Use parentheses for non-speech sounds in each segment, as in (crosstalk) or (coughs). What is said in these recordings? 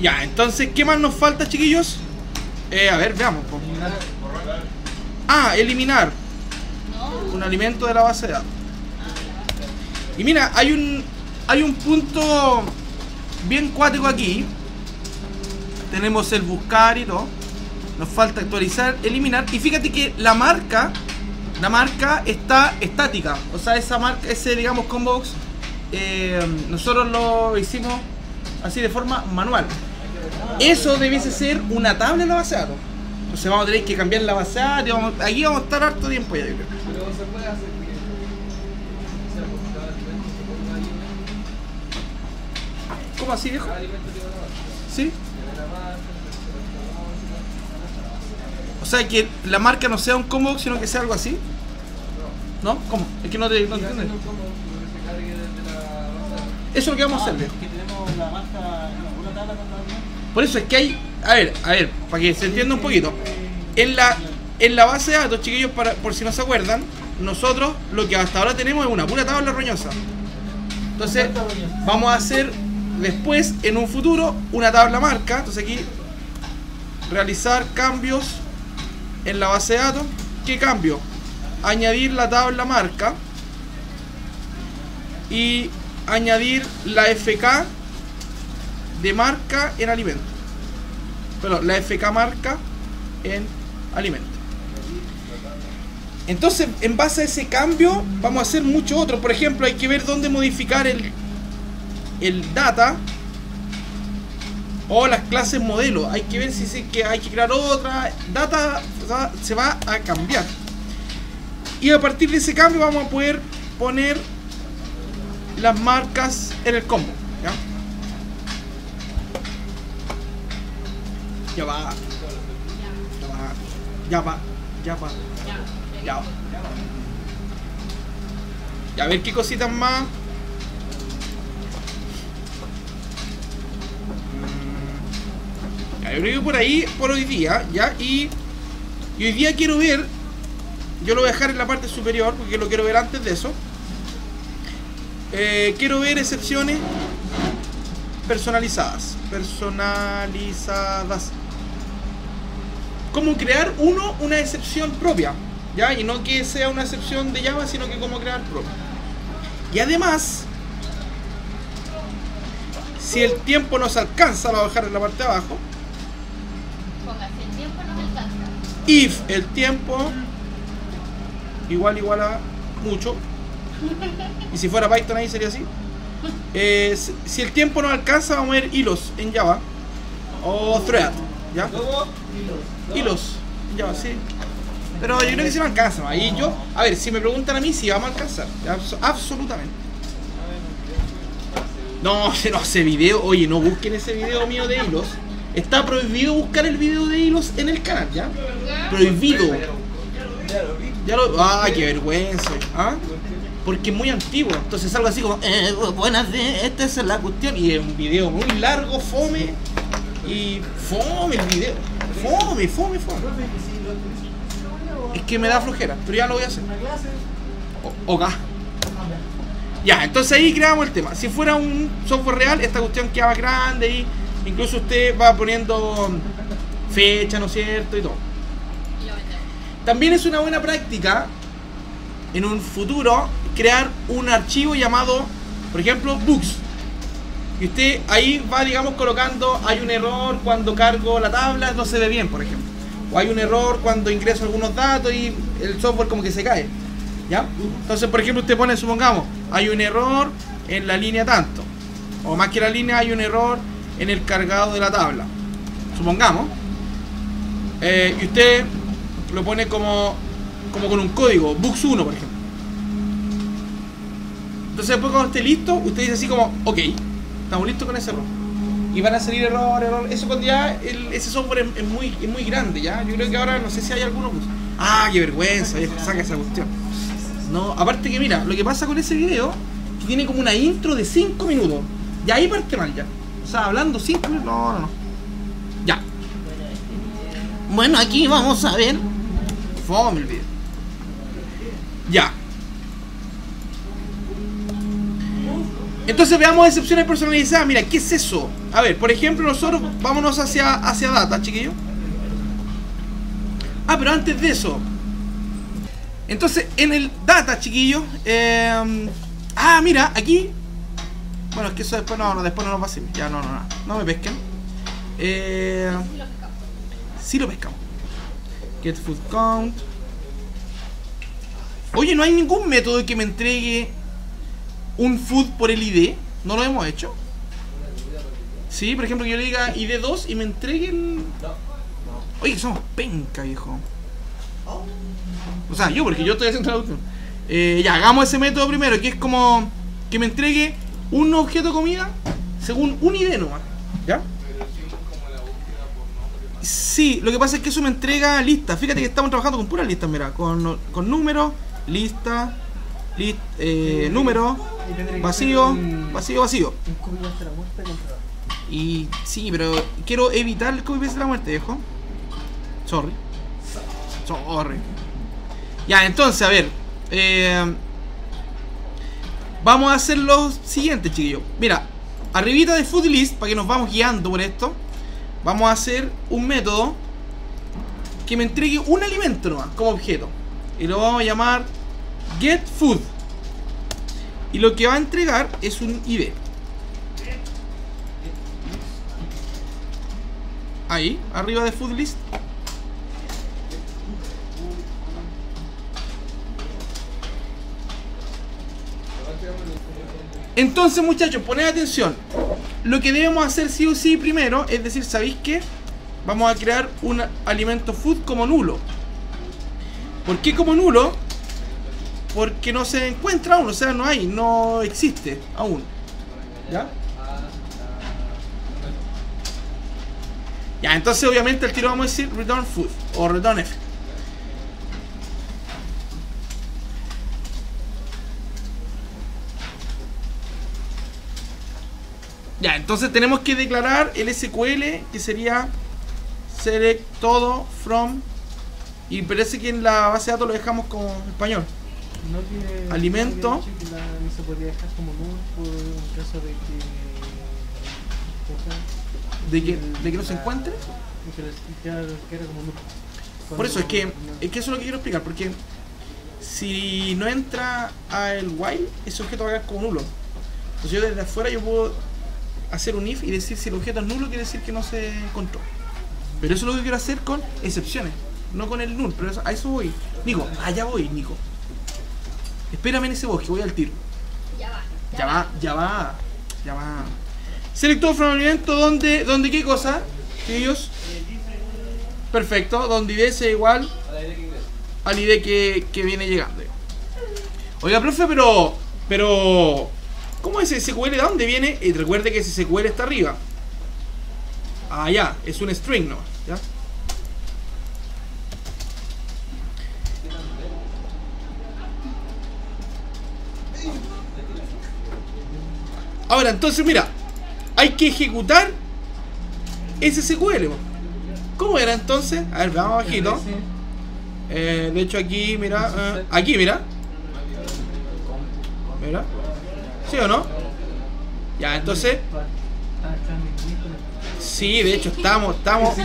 Ya, entonces, ¿qué más nos falta, chiquillos? Eh, a ver, veamos. Ah, eliminar un alimento de la base de datos. Y mira, hay un hay un punto bien cuático aquí. Tenemos el buscar y todo. Nos falta actualizar, eliminar. Y fíjate que la marca, la marca está estática. O sea, esa marca, ese digamos combo box, eh, nosotros lo hicimos así de forma manual. Eso debiese ser una tabla en la base de datos. Entonces vamos a tener que cambiar la base de datos. vamos- aquí vamos a estar harto tiempo ya, yo creo. Pero se puede hacer ¿Cómo así, viejo? ¿Sí? O sea, que la marca no sea un combo, sino que sea algo así. ¿No? ¿Cómo? Es que no te, no te entiendes. Eso es lo que vamos a hacer, Ah, viejo. que tenemos la marca, una tabla con la Por eso es que hay. A ver, a ver, para que se entienda un poquito. En la, en la base de datos, chiquillos, para, por si no se acuerdan, nosotros lo que hasta ahora tenemos es una pura tabla roñosa. Entonces, vamos a hacer después, en un futuro, una tabla marca. Entonces aquí, realizar cambios en la base de datos. ¿Qué cambio? Añadir la tabla marca y añadir la FK de marca en alimento. Pero la FK marca en alimento. Entonces, en base a ese cambio, vamos a hacer mucho otro. Por ejemplo, hay que ver dónde modificar el, el data o las clases modelo. Hay que ver si se, que hay que crear otra. Data se va a cambiar. Y a partir de ese cambio vamos a poder poner las marcas en el combo. ¿Ya? Va. Ya va. Ya va. Ya va. Ya va. Ya a ver qué cositas más. Mm. Yo creo que por ahí, por hoy día, ya. Y, y hoy día quiero ver. Yo lo voy a dejar en la parte superior porque lo quiero ver antes de eso. Eh, quiero ver excepciones personalizadas. Personalizadas. Cómo crear uno una excepción propia. ¿Ya? Y no que sea una excepción de Java, sino que cómo crear propia. Y además, si el tiempo nos alcanza, lo voy a dejar en la parte de abajo. Póngase, el tiempo no me alcanza. If el tiempo igual igual a mucho. Y si fuera Python ahí sería así. Eh, si- si el tiempo no alcanza, vamos a ver hilos en Java. O thread. ¿Ya? Hilos en Java, sí. Pero yo creo que sí me alcanza. ¿no? Ahí yo, a ver, si me preguntan a mí, sí vamos a alcanzar. Abs- absolutamente. No, no, ese video, oye, no busquen ese video mío de hilos. Está prohibido buscar el video de hilos en el canal, ¿ya? Prohibido. Ya lo. ¡Ah, qué vergüenza! ¿Ah? Porque es muy antiguo. Entonces algo así como, eh, buenas, de, esta es la cuestión. Y es un video muy largo, fome. Y fome el video. Fome, fome, fome. Es que me da flojera, pero ya lo voy a hacer. O- Ok. Ya, entonces ahí creamos el tema. Si fuera un software real, esta cuestión queda más grande y incluso usted va poniendo fecha, ¿no es cierto? Y todo. También es una buena práctica en un futuro crear un archivo llamado, por ejemplo, books. Y usted ahí va, digamos, colocando, hay un error cuando cargo la tabla, no se ve bien, por ejemplo. O hay un error cuando ingreso algunos datos y el software como que se cae. ¿Ya? Entonces, por ejemplo, usted pone, supongamos, hay un error en la línea tanto. O más que la línea, hay un error en el cargado de la tabla. Supongamos. Eh, y usted lo pone como, como con un código, books 1 por ejemplo. Entonces después cuando esté listo, usted dice así como, ok, estamos listos con ese error. Y van a salir error, error. Eso cuando ya ese software es, muy, es muy grande ya. Yo creo que ahora no sé si hay alguno. Ah, qué vergüenza, saca esa cuestión. No, aparte que mira, lo que pasa con ese video, que tiene como una intro de 5 minutos. Y ahí parte mal ya. O sea, hablando 5 minutos. No, no, no. Ya. Bueno, aquí vamos a ver. Fome el video. Ya. Entonces veamos excepciones personalizadas. Mira, ¿qué es eso? A ver, por ejemplo, nosotros vámonos hacia, hacia data, chiquillo. Ah, pero antes de eso. Entonces, en el data, chiquillo. eh, ah, mira, aquí. Bueno, es que eso después no, no después no nos va. Ya, no, no, no. No me pesquen. Eh, sí lo pescamos. Get food count. Oye, no hay ningún método que me entregue un food por el ID. No lo hemos hecho. Sí, por ejemplo, que yo le diga ID2 y me entregue el. Oye, somos penca, viejo. O sea, yo, porque yo estoy haciendo traducción. Eh, ya, hagamos ese método primero, que es como que me entregue un objeto comida según un ID nomás. ¿Ya? Sí, lo que pasa es que eso me entrega listas. Fíjate que estamos trabajando con puras listas, mira, con, con números, lista, lit, eh, número, vacío, vacío, vacío. Y sí, pero quiero evitar el copy paste de la muerte, viejo. Sorry. Sorry. Ya, entonces, a ver. eh, vamos a hacer lo siguiente, chiquillos. Mira, arribita de food list, para que nos vamos guiando por esto, vamos a hacer un método que me entregue un alimento nomás, como objeto. Y lo vamos a llamar get food. Y lo que va a entregar es un ID. Ahí, arriba de food list. Entonces, muchachos, poned atención. Lo que debemos hacer sí o sí primero es decir, ¿sabéis qué? Vamos a crear un alimento food como nulo. ¿Por qué como nulo? Porque no se encuentra aún, o sea, no hay, no existe aún. ¿Ya? Ya, entonces obviamente al tiro vamos a decir return food o return F. Ya, entonces tenemos que declarar el SQL que sería select todo from y parece que en la base de datos lo dejamos como español. No. Alimento. que la- no se podía dejar como null por un caso de que. De que, de que no se encuentre. Que, era, era como. Por eso es que, es que eso es lo que quiero explicar, porque si no entra al while, ese objeto va a quedar como nulo. Entonces yo desde afuera yo puedo hacer un if y decir si el objeto es nulo quiere decir que no se encontró. Pero eso es lo que quiero hacer con excepciones, no con el null, pero eso- a eso voy. Nico, allá voy, Nico. Espérame en ese bosque, voy al tiro. Ya va. Ya va, ya va, ya va. Selector from alimento donde, donde qué cosa, ellos. Perfecto, donde ID sea igual al ID que, que viene llegando. Oiga, profe, pero. Pero. ¿Cómo es ese SQL? ¿De dónde viene? Y recuerde que ese SQL está arriba. Ah, ya, es un string, ¿no? ¿Ya? Ahora, entonces, mira, hay que ejecutar ese SQL. ¿Cómo era entonces? A ver, vamos bajito. Eh, de hecho, aquí, mira, eh, aquí, mira. Mira. ¿Sí o no? Ya, entonces, sí, de hecho, estamos, estamos.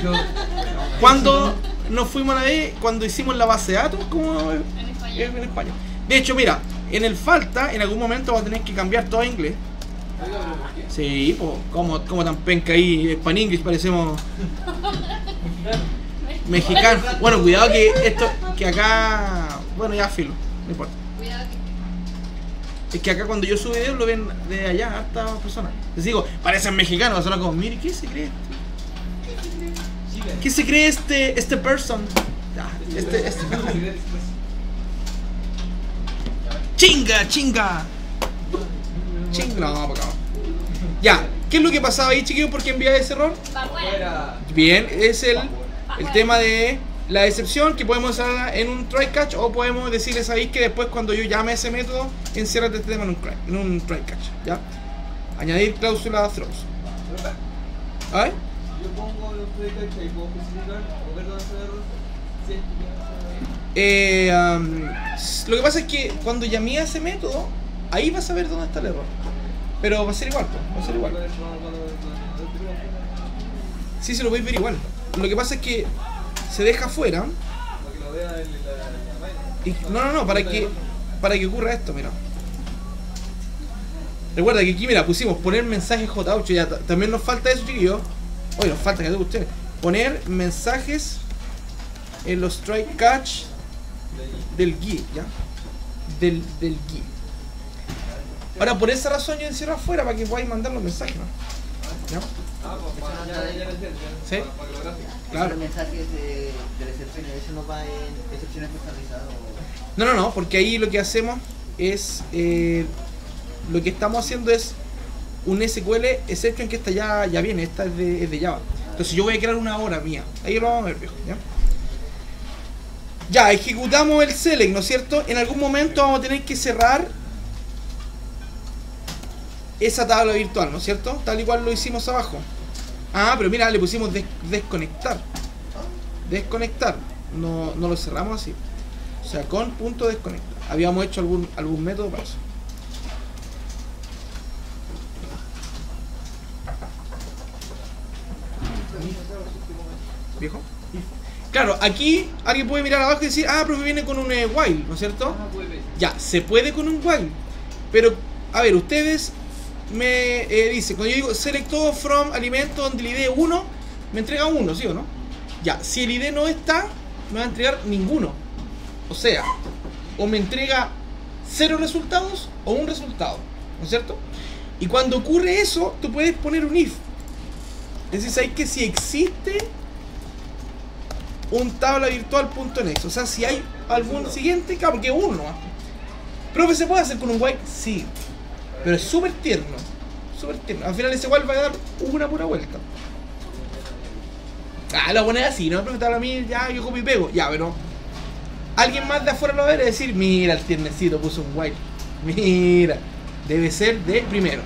Cuando nos fuimos a la vez, cuando hicimos la base de datos, como En español. De hecho, mira, en el falta, en algún momento vamos a tener que cambiar todo a inglés. Sí, pues, como, como tan penca ahí, pan inglés parecemos mexicanos. Bueno, cuidado que esto, que acá, bueno, ya filo, no importa. Cuidado que Es que acá cuando yo subo videos lo ven de allá, hartas personas. Les digo, parecen mexicanos, son como, mire, ¿qué se cree? ¿Qué se cree este, este person? Ya, este, este. (laughs) ¡Chinga, chinga! Chinga, no, por acá. Ya, ¿qué es lo que pasaba ahí, chiquillos? ¿Por qué enviaba ese error? Bien, es el, el tema de la excepción que podemos usar en un try catch o podemos decirles ahí que después cuando yo llame a ese método, enciérrate este tema en un, try, en un try catch, ¿ya? Añadir cláusula throws. ¿Ay? Yo pongo los predicats y puedo especificar o ver dónde está el error. Sí, Eh, um, lo que pasa es que cuando llamé a ese método, ahí vas a ver dónde está el error. Pero va a ser igual, va a ser igual. Sí, se lo podéis ver igual. Lo que pasa es que se deja vaina. Y, no, no, no, para que, para que ocurra esto, mira. Recuerda que aquí, mira, pusimos poner mensajes J8. Ya, ta- también nos falta eso, chiquillos. Oye, nos falta que te ustedes. Poner mensajes en los try catch del GUI, ¿ya? Del, del GUI. Ahora, por esa razón yo encierro afuera para que podáis mandar los mensajes, ¿no? Sí. Claro. Esos mensajes de, recepción, eso no va en excepciones personalizadas. No, no, no, porque ahí lo que hacemos es. eh, lo que estamos haciendo es un SQL exception que esta ya, ya viene, esta es de, es de Java. Entonces yo voy a crear una hora mía. Ahí lo vamos a ver, viejo, ¿ya? Ya, ejecutamos el select, ¿no es cierto? En algún momento vamos a tener que cerrar esa tabla virtual, ¿no es cierto? Tal y cual lo hicimos abajo. Ah, pero mira, le pusimos des- desconectar. Desconectar. No, no lo cerramos así. O sea, con punto desconectar. Habíamos hecho algún, algún método para eso. ¿Viejo? Claro, aquí alguien puede mirar abajo y decir, ah, pero viene con un eh, while, ¿no es cierto? Ah. Ya, se puede con un while. Pero, a ver, ustedes me eh, dicen, cuando yo digo select all from alimento donde el ID 1, me entrega uno, ¿sí o no? Ya, si el ID no está, me va a entregar ninguno. O sea, o me entrega cero resultados o un resultado, ¿no es cierto? Y cuando ocurre eso, tú puedes poner un if. Decir, sabes que si existe un tabla virtual.next, o sea, si hay algún siguiente, claro, porque uno. Profe, ¿se puede hacer con un while? Sí, pero es súper tierno, súper tierno. Al final ese while va a dar una pura vuelta. Ah, lo pones así, ¿no? Habla a mí, ya, yo copio y pego. Ya, pero alguien más de afuera lo va a ver y decir, mira, el tiernecito puso un while. Mira, debe ser de primero.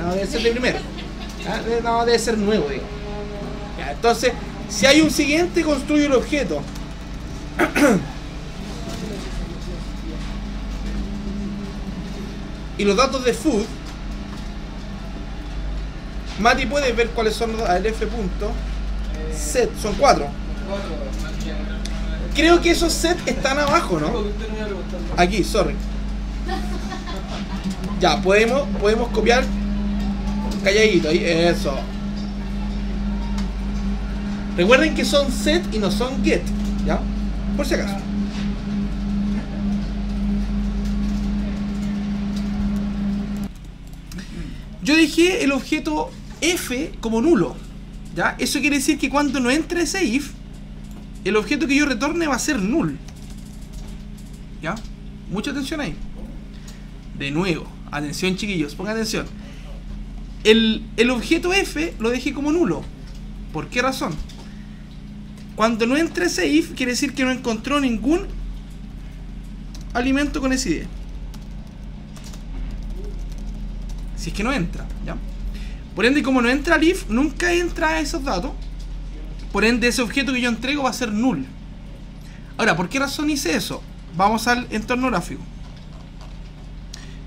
No, debe ser de primero. Ah, No, debe ser nuevo, digo. Entonces, si hay un siguiente, construye el objeto. (clears throat) y los datos de food. Mati puede ver cuáles son los F punto. Set, son cuatro. Creo que esos set están abajo, ¿no? Aquí, sorry. Ya, podemos, podemos copiar calladito ahí, eso. Recuerden que son set y no son get, ¿ya? Por si acaso. Yo dejé el objeto f como nulo, ¿ya? Eso quiere decir que cuando no entre ese if, el objeto que yo retorne va a ser null. ¿Ya? Mucha atención ahí. De nuevo, atención chiquillos, pongan atención. El, el objeto f lo dejé como nulo. ¿Por qué razón? Cuando no entra ese if, quiere decir que no encontró ningún alimento con esa idea. Si es que no entra, ¿ya? Por ende, como no entra el if, nunca entra esos datos. Por ende, ese objeto que yo entrego va a ser null. Ahora, ¿por qué razón hice eso? Vamos al entorno gráfico.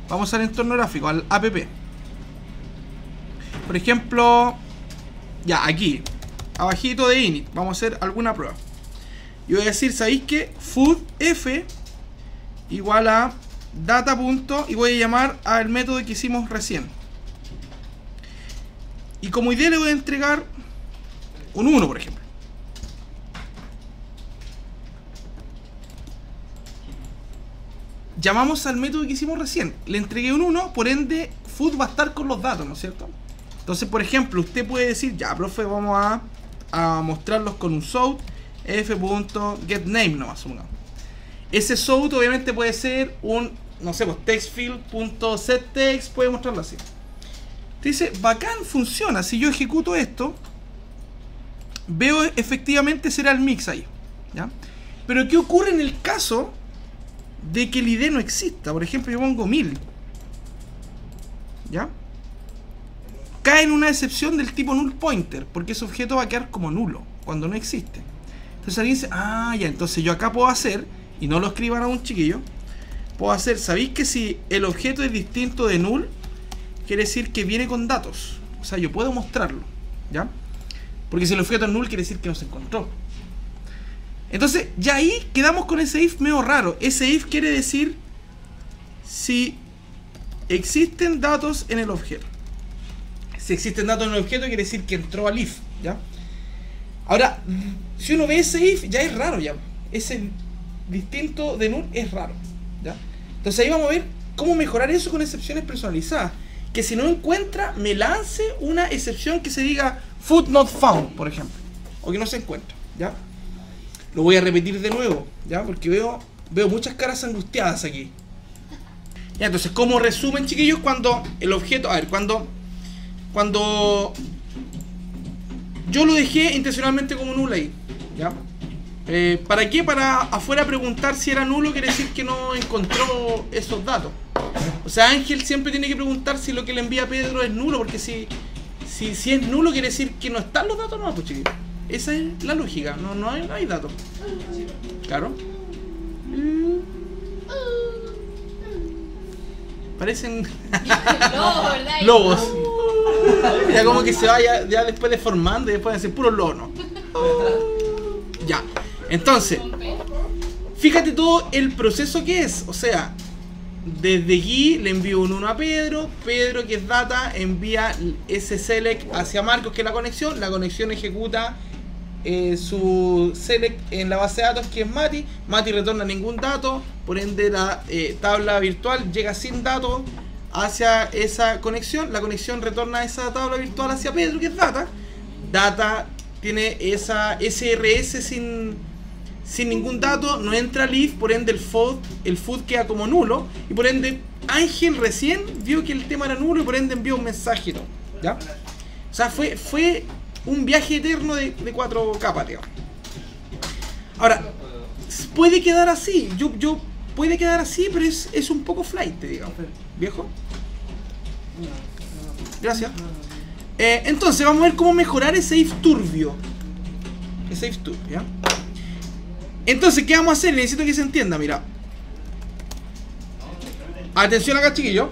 Vamos al entorno gráfico, al app. Por ejemplo, ya aquí, abajito de init, vamos a hacer alguna prueba. Y voy a decir, ¿sabéis qué? Food f igual a data punto y voy a llamar al método que hicimos recién. Y como idea le voy a entregar un 1, por ejemplo. Llamamos al método que hicimos recién. Le entregué un 1, por ende, food va a estar con los datos, ¿no es cierto? Entonces, por ejemplo, usted puede decir, ya, profe, vamos a, a mostrarlos con un south f.getName nomás. Ese south obviamente puede ser un, no sé, pues textfield.setText, puede mostrarlo así. Dice, bacán, funciona. Si yo ejecuto esto, veo efectivamente será el mix ahí. ¿ya? Pero ¿qué ocurre en el caso de que el ID no exista? Por ejemplo, yo pongo 1000. ¿Ya? Cae en una excepción del tipo null pointer, porque ese objeto va a quedar como nulo cuando no existe. Entonces alguien dice, ah, ya, entonces yo acá puedo hacer, y no lo escriban a un chiquillo, puedo hacer, ¿sabéis que si el objeto es distinto de null, quiere decir que viene con datos. O sea, yo puedo mostrarlo. ¿Ya? Porque si el objeto es null quiere decir que no se encontró. Entonces, ya ahí quedamos con ese if medio raro. Ese if quiere decir si existen datos en el objeto. Si existen datos en el objeto quiere decir que entró al if, ¿ya? Ahora, si uno ve ese if, ya es raro ya. Ese distinto de null es raro, ¿ya? Entonces ahí vamos a ver cómo mejorar eso con excepciones personalizadas. Que si no encuentra, me lance una excepción que se diga food not found, por ejemplo. O que no se encuentra, ¿ya? Lo voy a repetir de nuevo, ¿ya? Porque veo, veo muchas caras angustiadas aquí. Ya, entonces, como resumen, chiquillos, cuando el objeto, a ver, cuando, cuando yo lo dejé intencionalmente como nulo ahí, ¿ya? Eh, ¿Para qué? Para afuera preguntar si era nulo quiere decir que no encontró esos datos. O sea, Ángel siempre tiene que preguntar si lo que le envía a Pedro es nulo, porque si, si, si es nulo quiere decir que no están los datos, no, pues chiquillos. Esa es la lógica, no, no, hay, no hay datos. Claro. Parecen (laughs) lobos. Ya como que se vaya ya después deformando y después de ser puro lono. (laughs) Ya. Entonces, fíjate todo el proceso que es. O sea, desde aquí le envío un 1 a Pedro. Pedro, que es data, envía ese select hacia Marcos, que es la conexión. La conexión ejecuta eh, su select en la base de datos, que es Mati. Mati retorna ningún dato. Por ende, la eh, tabla virtual llega sin datos hacia esa conexión. La conexión retorna esa tabla virtual hacia Pedro, que es data. Data tiene esa SRS sin, sin ningún dato, no entra if, por ende el food, el food queda como nulo, y por ende Ángel recién vio que el tema era nulo y por ende envió un mensaje. ¿Ya? O sea, fue, fue un viaje eterno de, de cuatro capas, tío. Ahora, puede quedar así, yo, yo puede quedar así, pero es, es un poco flight, digamos. ¿Viejo? Gracias. Eh, entonces, vamos a ver cómo mejorar ese if turbio. Ese if turbio, ¿ya? Entonces, ¿qué vamos a hacer? Necesito que se entienda, mira. Atención acá, chiquillo.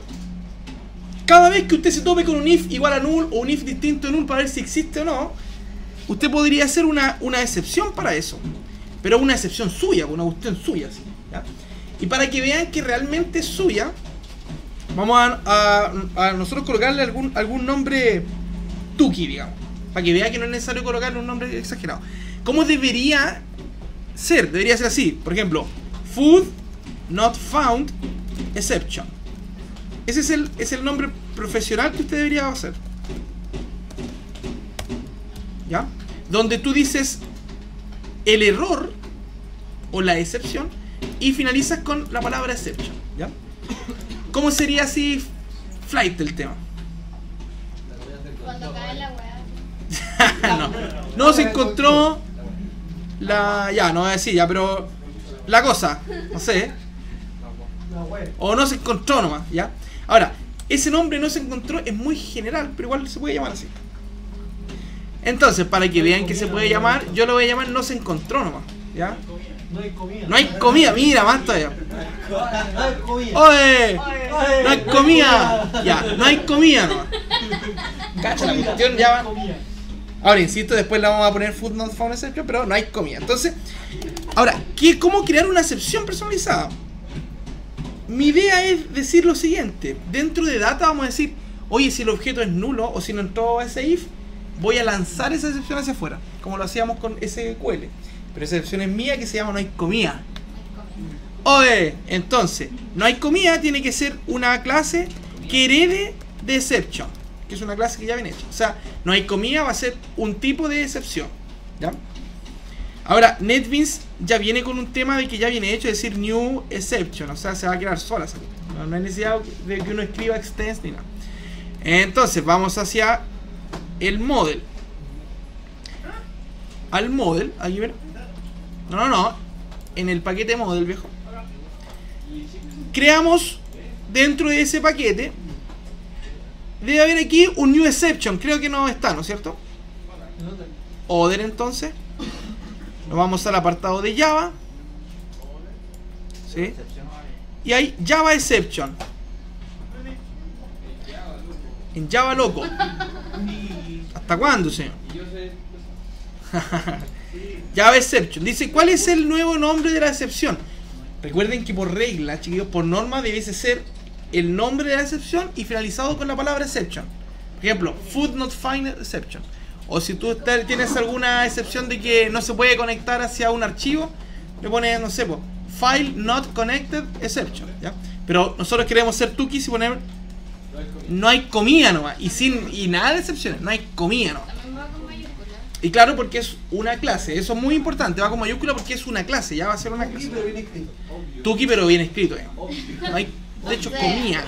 Cada vez que usted se tope con un if igual a null o un if distinto a null para ver si existe o no, usted podría hacer una, una excepción para eso. Pero una excepción suya, una cuestión suya. ¿sí? Y para que vean que realmente es suya, vamos a, a- a nosotros colocarle algún, algún nombre tuki, digamos. Para que vea que no es necesario colocarle un nombre exagerado. ¿Cómo debería ser? Debería ser así. Por ejemplo, food not found exception. Ese es el, es el nombre profesional que usted debería hacer. ¿Ya? Donde tú dices el error o la excepción y finalizas con la palabra exception. ¿Ya? ¿Cómo sería así flight el tema? Cuando cae la weá. (laughs) no, no se encontró la. Ya, no voy a decir ya, pero. La cosa, no sé. O no se encontró nomás, ¿ya? Ahora, ese nombre no se encontró es muy general, pero igual se puede llamar así. Entonces, para que vean que se puede llamar, yo lo voy a llamar no se encontró nomás, ¿ya? No hay comida. No hay comida, mira, más todavía. No hay comida. ¡Oye! ¡No hay comida! Ya, no hay comida nomás. Cacha, la cuestión ya va. Ahora, insisto, después la vamos a poner food not found exception, pero no hay comida. Entonces, ahora, ¿qué, ¿cómo crear una excepción personalizada? Mi idea es decir lo siguiente. Dentro de data vamos a decir, oye, si el objeto es nulo o si no entró ese if, voy a lanzar esa excepción hacia afuera, como lo hacíamos con SQL. Pero esa excepción es mía que se llama no hay comida. Oye, entonces, no hay comida tiene que ser una clase que herede de exception, que es una clase que ya viene hecha. O sea, no hay comida va a ser un tipo de excepción. ¿Ya? Ahora, NetBeans ya viene con un tema de que ya viene hecho, es decir, new exception, o sea, se va a crear sola. No, no hay necesidad de que uno escriba extends ni nada. Entonces, vamos hacia el model. Al model, aquí ven. No, no, no. En el paquete model, viejo. Creamos dentro de ese paquete. Debe haber aquí un new exception. Creo que no está, ¿no es cierto? Other entonces. Nos vamos al apartado de Java. ¿Sí? Y hay Java Exception. En Java loco. ¿Hasta cuándo, señor? (laughs) Java Exception. Dice, ¿cuál es el nuevo nombre de la excepción? Recuerden que por regla, chiquillos, por norma debiese ser el nombre de la excepción y finalizado con la palabra exception. Por ejemplo, food not find exception. O si tú estás- tienes alguna excepción de que no se puede conectar hacia un archivo, le pones, no sé, file not connected exception. ¿ya? Pero nosotros queremos ser tukis y poner No hay comida. nomás. Y, sin, y nada de excepciones, no hay comida nomás. Y claro, porque es una clase. Eso es muy importante. Va con mayúscula porque es una clase. Ya va a ser una clase. pero bien escrito. Obvio. Tuki, pero bien escrito. eh. No hay, de hecho, Villabuena.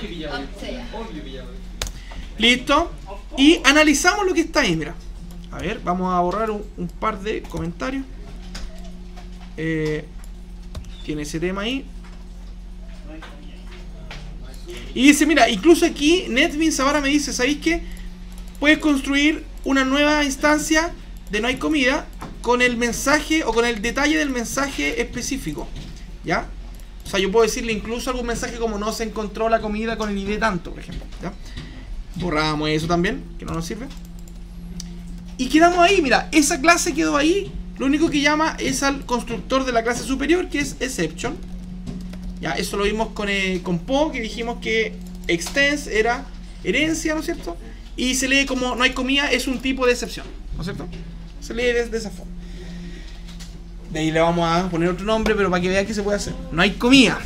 Listo. Y analizamos lo que está ahí, mira. A ver, vamos a borrar un, un par de comentarios. Eh, tiene ese tema ahí. Y dice, mira, incluso aquí NetBeans ahora me dice, ¿sabéis qué? Puedes construir una nueva instancia de no hay comida con el mensaje o con el detalle del mensaje específico. ¿Ya? O sea, yo puedo decirle incluso algún mensaje como no se encontró la comida con el ID tanto, por ejemplo. Borramos eso también, que no nos sirve. Y quedamos ahí, mira, esa clase quedó ahí. Lo único que llama es al constructor de la clase superior, que es exception. Ya, eso lo vimos con, eh, con Po, que dijimos que extends era herencia, ¿no es cierto? Y se lee como no hay comida, es un tipo de excepción, ¿no es cierto? Se lee de, de esa forma. De ahí le vamos a poner otro nombre, pero para que vean que se puede hacer. No hay comida,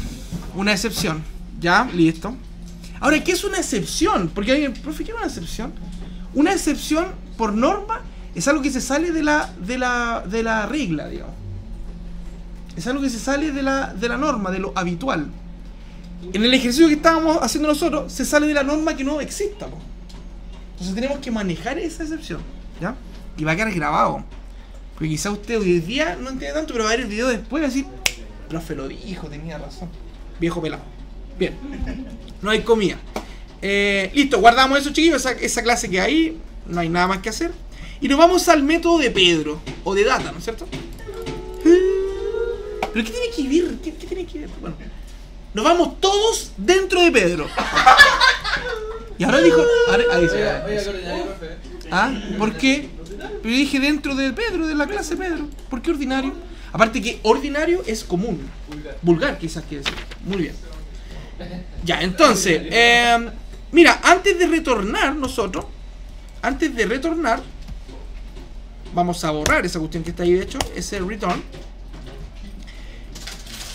una excepción. Ya, listo. Ahora, ¿qué es una excepción? Porque alguien, profe, ¿qué es una excepción? Una excepción, por norma, es algo que se sale de la, de la, de la regla, digamos. Es algo que se sale de la, de la norma, de lo habitual. En el ejercicio que estábamos haciendo nosotros, se sale de la norma que no exista. po. Entonces tenemos que manejar esa excepción. ¿Ya? Y va a quedar grabado. Porque quizá usted hoy día no entiende tanto, pero va a ver el video después y va a decir, profe lo dijo, tenía razón. Viejo pelado. Bien. No hay comida. Eh, listo, guardamos eso, chiquillos. Esa, esa clase que hay, no hay nada más que hacer. Y nos vamos al método de Pedro, o de Data, ¿no es cierto? ¿Pero qué tiene que ver? ¿Qué, qué tiene que ver? Bueno, nos vamos todos dentro de Pedro. Y ahora dijo. Ahora, ahí se profe. ¿Ah? ¿Por qué? Pero yo dije dentro de Pedro, de la clase Pedro. ¿Por qué ordinario? Aparte que ordinario es común. Vulgar. Quizás quiere decir. Muy bien. Ya, entonces, eh, mira, antes de retornar nosotros, antes de retornar, vamos a borrar esa cuestión que está ahí, de hecho, ese return.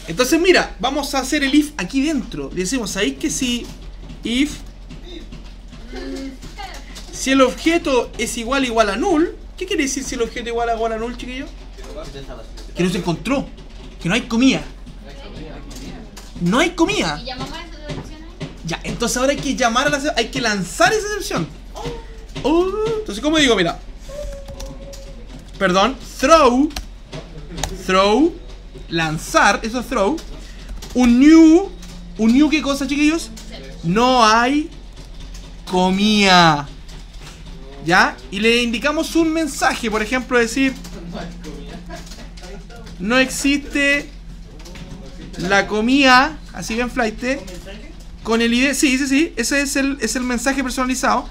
Entonces, mira, vamos a hacer el if aquí dentro. Decimos ahí que si if si el objeto es igual igual a null, ¿qué quiere decir si el objeto igual a igual a null, chiquillos? Que no se encontró, que no hay comida. No hay comida. ¿Y llamamos a esa traducción ahí? Ya, entonces ahora hay que llamar a la hay que lanzar esa excepción. Oh, entonces, ¿cómo digo? Mira. Perdón, throw. Throw. Lanzar, eso es throw. Un new. ¿Un new qué cosa, chiquillos? No hay comida. ¿Ya? Y le indicamos un mensaje, por ejemplo, decir. No existe la comida, así bien flight, con el ID, sí, sí, sí, ese es el, es el mensaje personalizado.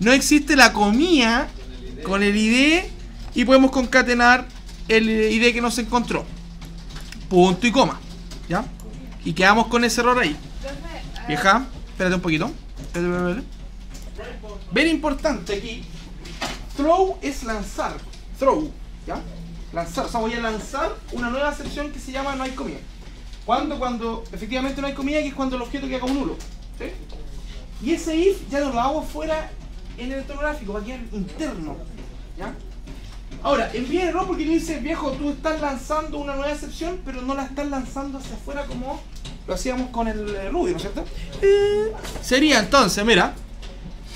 No existe la comida con el ID y podemos concatenar el ID que nos encontró. Punto y coma, ¿ya? Y quedamos con ese error ahí. Vieja, espérate un poquito. Importante aquí. Throw es lanzar. Throw, ¿ya? Lanzar. O sea, voy a lanzar una nueva sección que se llama no hay comida. ¿Cuándo? Cuando efectivamente no hay comida, que es cuando el objeto queda como nulo. ¿sí? Y ese if ya no lo hago fuera en el entorno gráfico, va a quedar interno. ¿Ya? Ahora, envía error porque tú dices, viejo, tú estás lanzando una nueva excepción, pero no la estás lanzando hacia afuera como lo hacíamos con el Ruby, ¿no es cierto? Eh, sería entonces, mira,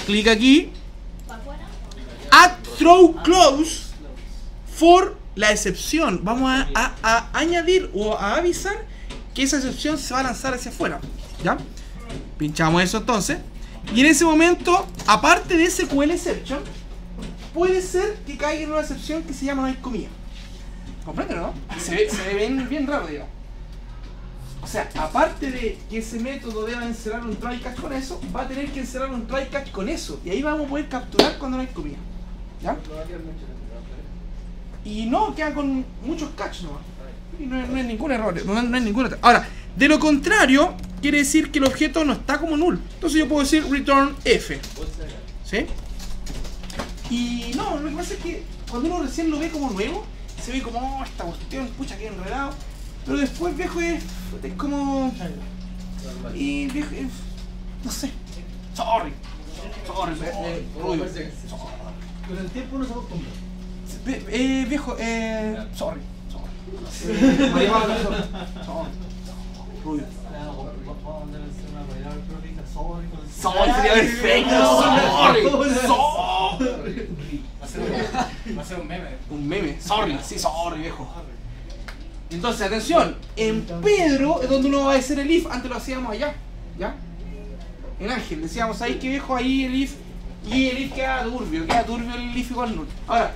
clic aquí. Add throw close for la excepción. Vamos a, a- a añadir o a avisar que esa excepción se va a lanzar hacia afuera. ¿Ya? Pinchamos eso entonces. Y en ese momento, aparte de SQL exception, puede ser que caiga en una excepción que se llama no hay comida. ¿Comprenden, no? Se ve, se ve bien, bien raro, digamos. O sea, aparte de que ese método deba encerrar un try catch con eso, va a tener que encerrar un try catch con eso. Y ahí vamos a poder capturar cuando no hay comida. Y no queda con muchos catch nomás. Y no, no es ningún error, no, no es ningún. Ahora, de lo contrario, quiere decir que el objeto no está como null. Entonces yo puedo decir return F. ¿Sí? Y no, lo que pasa es que cuando uno recién lo ve como nuevo, se ve como, oh, esta cuestión, pucha, que enredado. Pero después, viejo, es, como. Y viejo, es, no sé. Sorry. Sorry. Con el tiempo uno se acostumbra. Ve- eh, viejo, eh. Sorry. (laughs) Sorry. Sorry. Sorry. Rubio. Sorry, sería perfecto. Sorry. Sorry. Va a ser un meme. Un meme. Sorry, sí, sorry, viejo. Entonces, atención. En Pedro es donde uno va a hacer el if. Antes lo hacíamos allá. ¿Ya? En Ángel. Decíamos ahí que viejo, ahí el if. Y el if queda turbio. Queda turbio el if igual null. Ahora,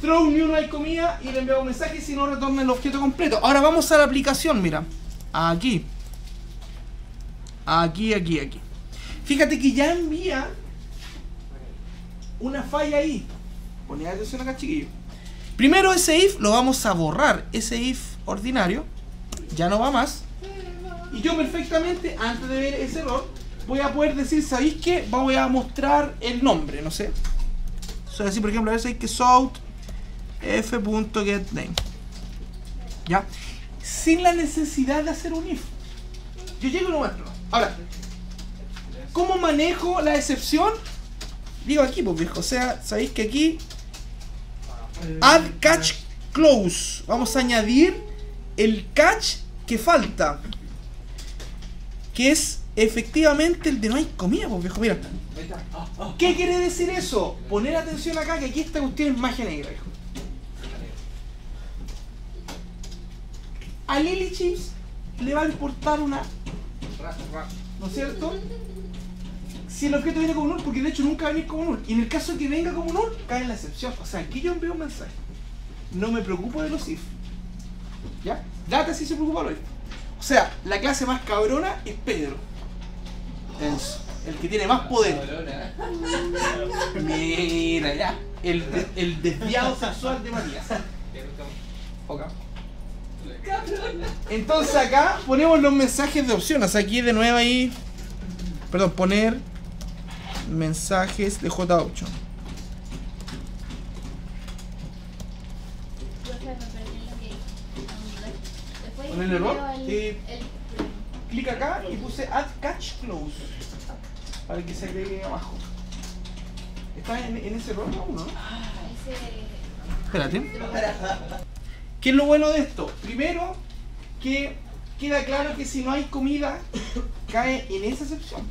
throw new no hay comida y le enviamos un mensaje si no retorna el objeto completo. Ahora vamos a la aplicación, mira. Aquí. Aquí, aquí, aquí. Fíjate que ya envía una falla ahí. Poned atención acá, chiquillo. Primero ese if lo vamos a borrar. Ese if ordinario ya no va más. Y yo perfectamente, antes de ver ese error, voy a poder decir, ¿sabéis qué? Voy a mostrar el nombre, no sé. Soy así, por ejemplo, a ver si que south f.getName. ¿Ya? Sin la necesidad de hacer un if. Yo llego y lo muestro. Ahora, ¿cómo manejo la excepción? Digo aquí, pues viejo. O sea, sabéis que aquí add catch close. Vamos a añadir el catch que falta. Que es efectivamente el de no hay comida, pues viejo. Mira. ¿Qué quiere decir eso? Poner atención acá que aquí esta cuestión es magia negra, viejo. A Lily Chips le va a importar una. ¿No es cierto? Si el objeto viene como null, porque de hecho nunca va a venir como null. Y en el caso de que venga como null, cae en la excepción. O sea, aquí yo envío un mensaje. No me preocupo de los if. ¿Ya? Data sí se preocupa de los if. O sea, la clase más cabrona es Pedro. El que tiene más poder. Mira, ya. El, el desviado sexual de Matías. Entonces acá ponemos los mensajes de opción. O sea, aquí de nuevo ahí. Perdón, poner mensajes de J option. Profe, me perdí lo que Después ¿Con el error? Sí. Clic acá y puse add catch close. Para que se agregue abajo. ¿Está en, en ese error aún, no? Espérate. ¿Qué es lo bueno de esto? Primero, que queda claro que si no hay comida, cae en esa excepción.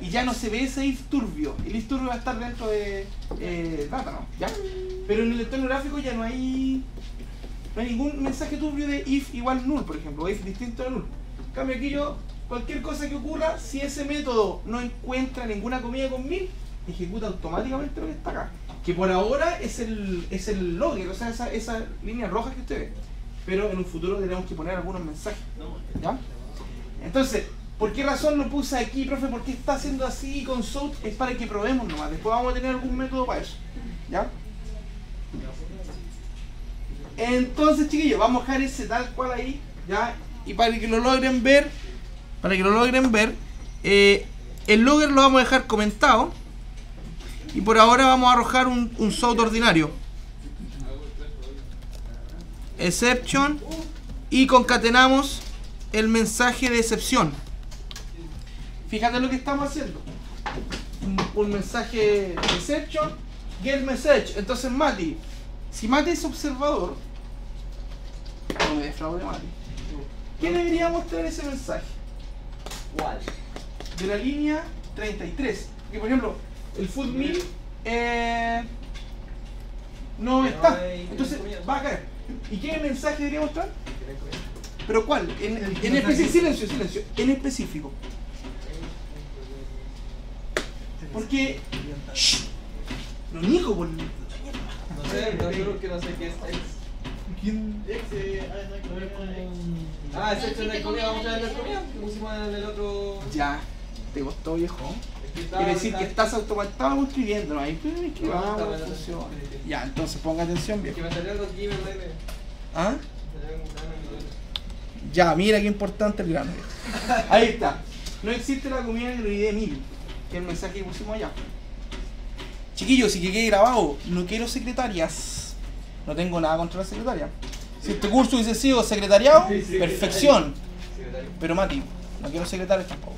Y ya no se ve ese if turbio. El if turbio va a estar dentro de eh. ¿Ya? Pero en el entorno gráfico ya no hay, no hay ningún mensaje turbio de if igual null, por ejemplo, o if distinto de null. Cambio aquí yo, cualquier cosa que ocurra, si ese método no encuentra ninguna comida con mil, ejecuta automáticamente lo que está acá. Que por ahora es el, es el logger, o sea, esa, esa línea roja que usted ve. Pero en un futuro tenemos que poner algunos mensajes. ¿Ya? Entonces, ¿por qué razón lo puse aquí, profe? ¿Por qué está haciendo así con South? Es para que probemos nomás. Después vamos a tener algún método para eso. ¿Ya? Entonces, chiquillos, vamos a dejar ese tal cual ahí. ¿Ya? Y para que lo logren ver, para que lo logren ver, eh, el logger lo vamos a dejar comentado. Y por ahora vamos a arrojar un, un south ordinario. Exception. Y concatenamos el mensaje de excepción. Fíjate lo que estamos haciendo. Un, mensaje de exception, get message. Entonces Mati, si Mati es observador, me defraude Mati. ¿Qué debería mostrar ese mensaje? ¿Cuál? de la línea 33. Que por ejemplo, el food meal eh, no está. Entonces va a caer. ¿Y qué mensaje debería mostrar? ¿Pero cuál? En, en específico, silencio, silencio. En específico. Porque. Shh, lo niego por. No sé, no creo que no sé qué es. ¿Quién? Ese, ah, ese hecho de comida, vamos a ver la comida que pusimos en el otro. Ya, te costó viejo. Quiere decir que estás automatizado escribiendo ahí. pues, que. Ya, entonces ponga atención, Que viejo. ¿Ah? Ya, mira qué importante el grano. viejo. Ahí está. No existe la comida que lo de mil. Que es el mensaje que pusimos allá. Chiquillos, si que quede grabado, no quiero secretarias. No tengo nada contra la secretaria. Si este curso hubiese sido secretariado, perfección. Pero Mati, no quiero secretarios tampoco.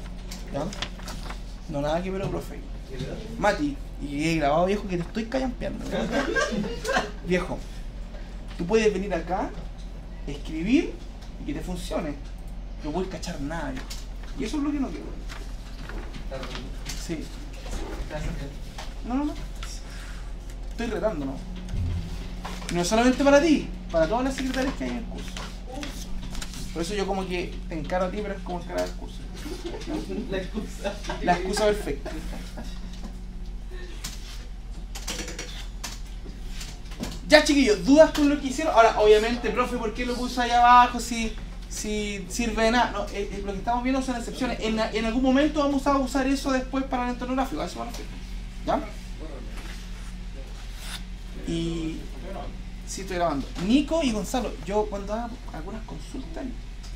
¿Ya? No nada que pero profe. Mati, y quede grabado viejo que te estoy callampeando. (laughs) viejo, tú puedes venir acá, escribir y que te funcione. No puedes cachar nada, viejo. Y eso es lo que no quiero. Sí. No, no, no. Estoy retando, ¿no? No solamente para ti, para todas las secretarias que hay en el curso. Por eso yo como que te encaro a ti, pero es como encarar el curso. La excusa. La excusa perfecta. Ya chiquillos, ¿dudas con lo que hicieron? Ahora, obviamente, profe, ¿por qué lo puso ahí abajo? Si, si sirve de nada. No, eh, eh, lo que estamos viendo son excepciones. En, en algún momento vamos a usar eso después para el entorno gráfico. A eso. ¿Ya? Y... Sí, estoy grabando. Nico y Gonzalo, yo cuando haga algunas consultas,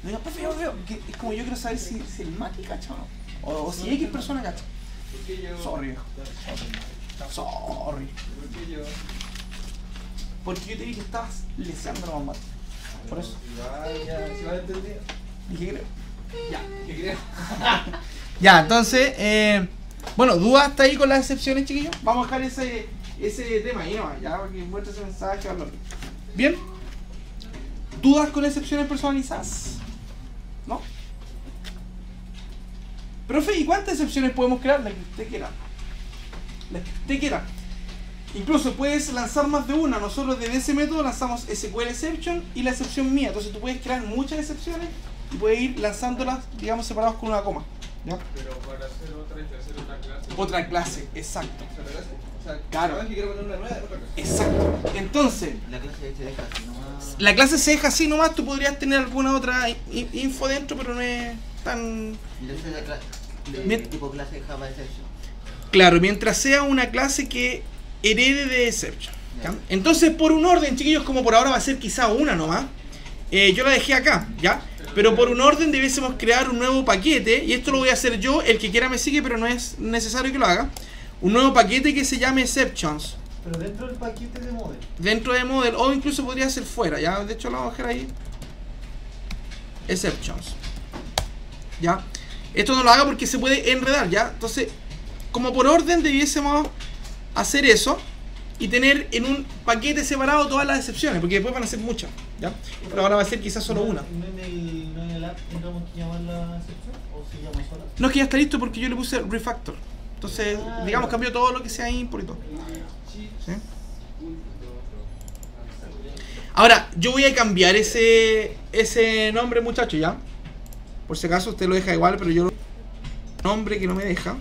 digo, profe, yo veo, que es como yo quiero saber si, si el Mati cacha o no. O, o si X persona cacha. Sorry, viejo. Sorry. Porque yo te dije que estabas leseando a Mati. Por eso. Si. Dije creo. Ya, ¿qué crees? (laughs) Ya, entonces, eh, bueno, dudas hasta ahí con las excepciones, chiquillos. Vamos a dejar ese, ese tema ahí nomás, ya, para que muestre ese mensaje. Bien. ¿Dudas con excepciones personalizadas? ¿No? Profe, ¿y cuántas excepciones podemos crear? Las que usted quiera. Las que usted quiera. Incluso puedes lanzar más de una. Nosotros desde ese método lanzamos SQL Exception y la excepción mía. Entonces tú puedes crear muchas excepciones y puedes ir lanzándolas, digamos, separados con una coma. ¿Ya? Pero para hacer otra hay que hacer otra clase. Otra clase, exacto. ¿Otra clase? O sea, Claro. cada vez que quiero poner una nueva, otra clase. Exacto. Entonces, La clase se deja así nomás. la clase se deja así nomás. Tú podrías tener alguna otra info dentro, pero no es tan. Entonces la clase de Mien- tipo clase Java Exception. Claro, mientras sea una clase que herede de exception. ¿ya? Entonces, por un orden, chiquillos, como por ahora va a ser quizá una nomás, eh, yo la dejé acá, ¿ya? Pero por un orden debiésemos crear un nuevo paquete, y esto lo voy a hacer yo, el que quiera me sigue, pero no es necesario que lo haga. Un nuevo paquete que se llame exceptions. Pero dentro del paquete de model. dentro de model o incluso podría ser fuera, ya de hecho lo vamos a dejar ahí. Exceptions. Ya. Esto no lo haga porque se puede enredar, ya. Entonces, como por orden debiésemos hacer eso y tener en un paquete separado todas las excepciones, porque después van a ser muchas, ya. Pero ahora va a ser quizás solo una. ¿No en el, no en el app tendremos que llamar la excepción? ¿O se llama sola? No es que ya está listo porque yo le puse refactor. Entonces, digamos, cambió todo lo que sea por y todo. ¿Sí? Ahora, yo voy a cambiar ese, ese nombre, muchacho, ¿ya? Por si acaso usted lo deja igual, pero yo lo... Nombre que no me deja.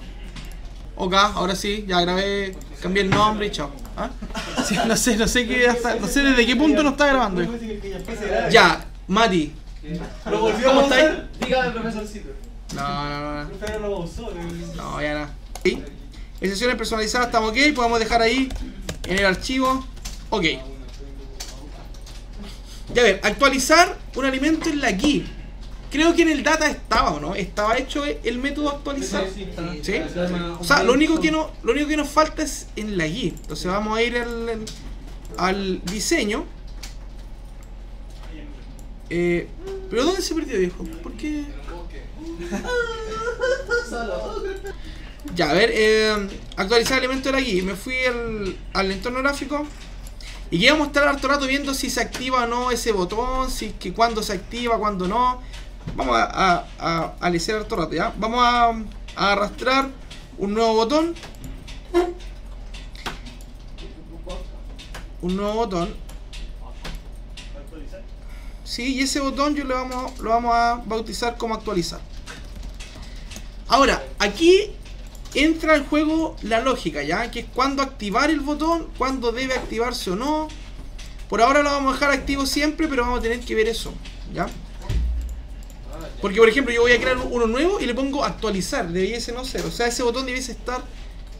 Ok, ahora sí, ya grabé, cambié el nombre y chao. ¿Ah? (laughs) Sí, no sé, no sé qué hasta, no sé desde qué punto no está grabando. Ya, Mati. Lo volvió ¿Cómo estáis? Dígame, profesorcito. No, no, no, no. Eh. No, ya no. ¿Sí? Excepciones personalizadas, estamos ok. Podemos dejar ahí en el archivo. Ok. Ya ver, actualizar un alimento en la GUI. Creo que en el data estaba o no. Estaba hecho el método actualizar. Sí. O sea, lo único que no, lo único que nos falta es en la GUI. Entonces vamos a ir al, al- al diseño. Eh, pero ¿dónde se perdió viejo? ¿Por qué? Ya, a ver, eh, actualizar elementos de la GUI. Me fui al, al entorno gráfico. Y que íbamos a estar harto rato viendo si se activa o no ese botón, si que cuándo se activa, cuándo no. Vamos a, a, a, harto rato, ¿ya? Vamos a, a arrastrar un nuevo botón. Un nuevo botón. Sí, y ese botón yo le vamos, lo vamos a bautizar como actualizar. Ahora, aquí entra en juego la lógica, ¿ya? Que es cuándo activar el botón, cuándo debe activarse o no. Por ahora lo vamos a dejar activo siempre, pero vamos a tener que ver eso, ¿ya? Porque, por ejemplo, yo voy a crear uno nuevo y le pongo actualizar, debiese no ser. O sea, ese botón debiese estar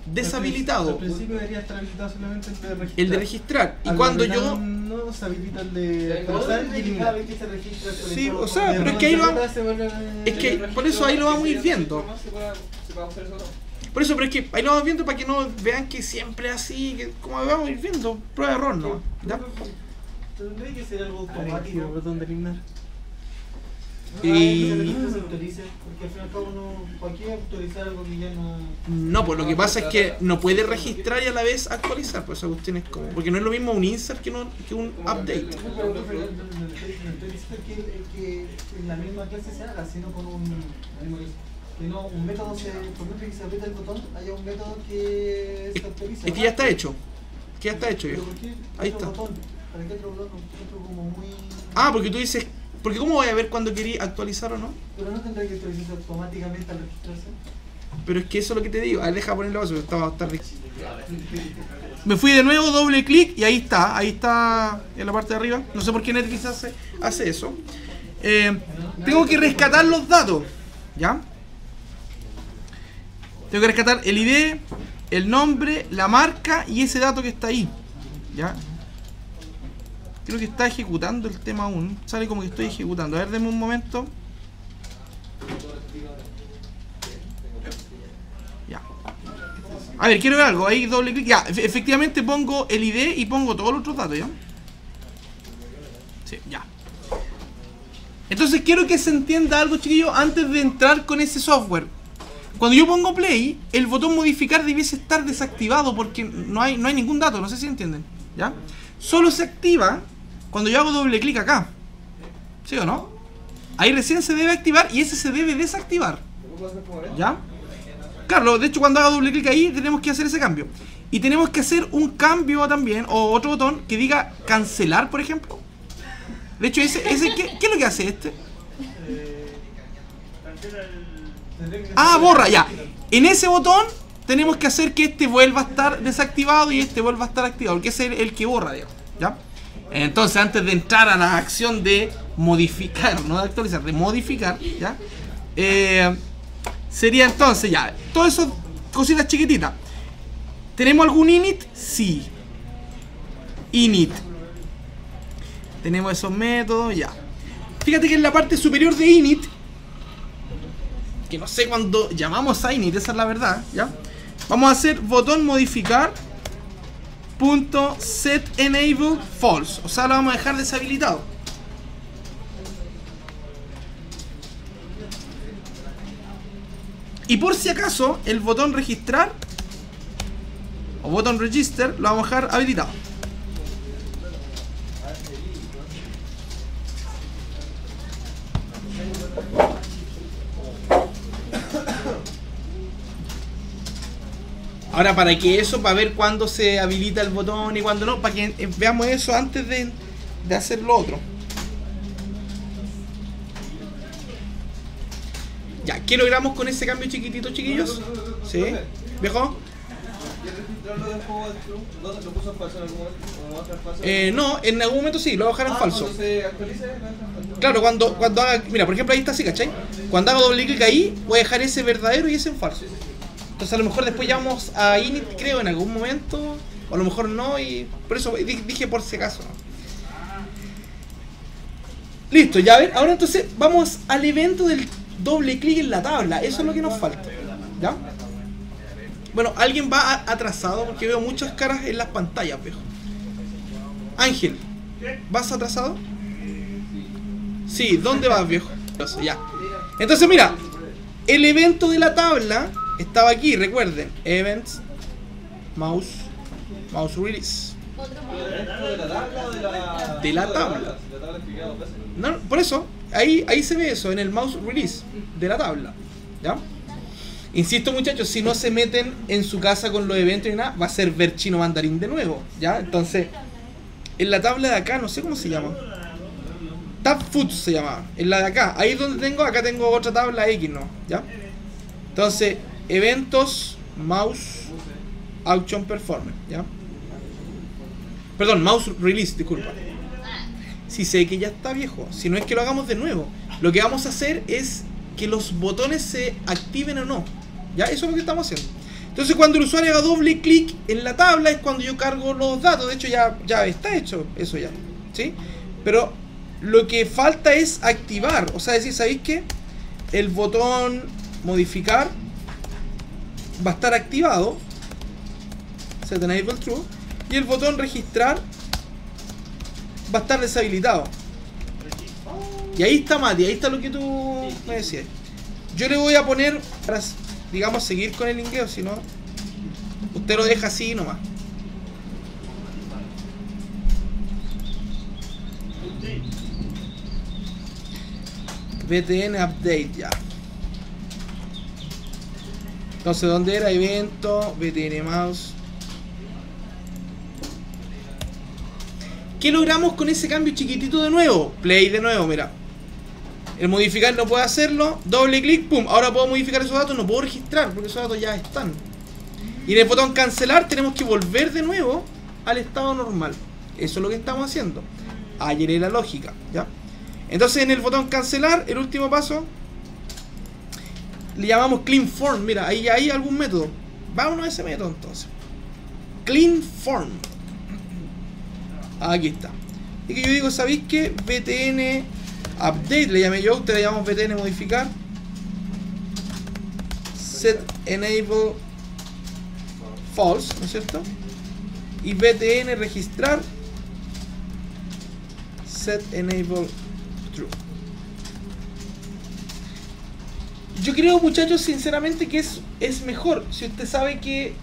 deshabilitado. Al principio debería estar habilitado solamente el de registrar. El de registrar. Y Al cuando yo... No se habilita el de Cada actualizar y vez eliminar. que se registra el Sí, o sea, pero es que ahí lo Cuando vuelve- Es que por eso ahí lo vamos a ir viendo. Por eso, pero es que ahí lo vamos viendo para que no vean que siempre es así, que como vamos a ir viendo, prueba de error, ¿no? ¿Ya? Tendría que ser algo automático, botón de eliminar. Y- Ah, no. Pues lo que pasa es que no puede registrar y a la vez actualizar, pues esa cuestión es como... Porque no es lo mismo un insert que, no, que un update. Que, la misma clase se haga, sino con un. Que no, un método se. Por ejemplo, que se aprieta el botón, haya un método que se autoriza. Es que ya está hecho. Que ya está hecho, viejo. ¿por qué Ahí está. botón? ¿Para qué otro botón? Otro como muy. Ah, porque tú dices... Porque ¿cómo voy a ver cuando quería actualizar o no? Pero no tendrá que actualizarse automáticamente al registrarse. Pero es que eso es lo que te digo. A ver, deja ponerlo eso, estaba estar Me fui de nuevo, doble clic y ahí está. Ahí está en la parte de arriba. No sé por qué Netflix hace, hace eso. Eh, tengo que rescatar los datos. ¿Ya? Tengo que rescatar el ID, el nombre, la marca y ese dato que está ahí. ¿Ya? Creo que está ejecutando el tema aún. Sale como que estoy ejecutando. A ver, denme un momento. Ya. A ver, quiero ver algo. Ahí doble clic. Ya, efe- efectivamente pongo el ID y pongo todos los otros datos, ¿ya? Sí, ya. Entonces quiero que se entienda algo, chiquillos, antes de entrar con ese software. Cuando yo pongo play, el botón modificar debiese estar desactivado porque no hay, no hay ningún dato, no sé si entienden. ¿Ya? Solo se activa cuando yo hago doble clic acá. ¿Sí o no? Ahí recién se debe activar y ese se debe desactivar. ¿Ya? Claro, de hecho cuando haga doble clic ahí tenemos que hacer ese cambio. Y tenemos que hacer un cambio también, o otro botón que diga cancelar, por ejemplo. De hecho, ese, ese ¿qué, qué es lo que hace este? Ah, borra, ya. En ese botón tenemos que hacer que este vuelva a estar desactivado y este vuelva a estar activado, porque es el, que borra. ¿Ya? Entonces, antes de entrar a la acción de modificar, no de actualizar, de modificar, ¿ya? Eh, sería entonces, ya, todas esas cositas chiquititas. ¿Tenemos algún init? Sí. Init. Tenemos esos métodos, ya. Fíjate que en la parte superior de init que no sé cuándo llamamos a init, esa es la verdad, ¿ya? Vamos a hacer botón modificar punto set enable false, o sea, lo vamos a dejar deshabilitado. Y por si acaso, el botón registrar o botón register lo vamos a dejar habilitado. Ahora, para que eso, para ver cuándo se habilita el botón y cuándo no, para que eh, veamos eso antes de, de hacer lo otro. Ya, ¿qué logramos con ese cambio chiquitito, chiquillos? ¿Sí? ¿Viejo? ¿Y el registrarlo del juego del club? ¿Dónde lo puso en en. Eh, no, en algún momento sí, lo voy a dejar en Ah, estar falso. Claro, cuando, cuando haga. Mira, por ejemplo, ahí está así, ¿cachai? Cuando haga doble clic ahí, voy a dejar ese verdadero y ese en falso. Entonces, a lo mejor después llamamos a init, creo, en algún momento. O a lo mejor no, y. Por eso di- dije por si acaso. Listo, ya a ver. Ahora entonces vamos al evento del doble clic en la tabla. Eso es lo que nos falta. ¿Ya? Bueno, alguien va atrasado porque veo muchas caras en las pantallas, viejo. Ángel, ¿vas atrasado? Sí, ¿dónde vas, viejo? Ya. Entonces, mira, el evento de la tabla estaba aquí, recuerden. Events, mouse, mouse release. Otro ¿Dentro de la tabla no, por eso, ahí, ahí se ve eso, en el mouse release de la tabla. ¿Ya? Insisto, muchachos, si no se meten en su casa con los eventos y nada, va a ser ver chino mandarín de nuevo. ¿Ya? Entonces, en la tabla de acá, no sé cómo se llama. Tab Foods se llamaba. En la de acá. Ahí es donde tengo, acá tengo otra tabla X, ¿no? ¿Ya? Entonces, eventos, mouse, action performance, ¿ya? Perdón, mouse release, disculpa. Si sé que ya está viejo, si no es que lo hagamos de nuevo. Lo que vamos a hacer es que los botones se activen o no. ¿Ya? Eso es lo que estamos haciendo. Entonces cuando el usuario haga doble clic en la tabla es cuando yo cargo los datos. De hecho ya, ya está hecho eso ya. ¿Sí? Pero lo que falta es activar. O sea, decir, ¿sabéis qué? El botón modificar va a estar activado. Set enable true. Y el botón registrar va a estar deshabilitado. Y ahí está Mati, ahí está lo que tú me decías. Yo le voy a poner, para, digamos, seguir con el inglés, si no, usted lo deja así nomás. BTN Update ya. Entonces, ¿dónde era? Evento, BTN Mouse. ¿Qué logramos con ese cambio chiquitito de nuevo? Play de nuevo, mira. El modificar no puede hacerlo. Doble clic, pum. Ahora puedo modificar esos datos, no puedo registrar porque esos datos ya están. Y en el botón cancelar tenemos que volver de nuevo al estado normal. Eso es lo que estamos haciendo. Ayer era lógica, ¿ya? Entonces en el botón cancelar, el último paso, le llamamos clean form. Mira, ahí hay algún método. Vámonos a ese método entonces. Clean form. Aquí está. Y que yo digo, ¿sabéis qué? BTN update le llamé yo, ustedes le llamamos BTN modificar. Set enable false, ¿no es cierto? Y BTN registrar set enable Yo creo, muchachos, sinceramente que es, es mejor. Si usted sabe que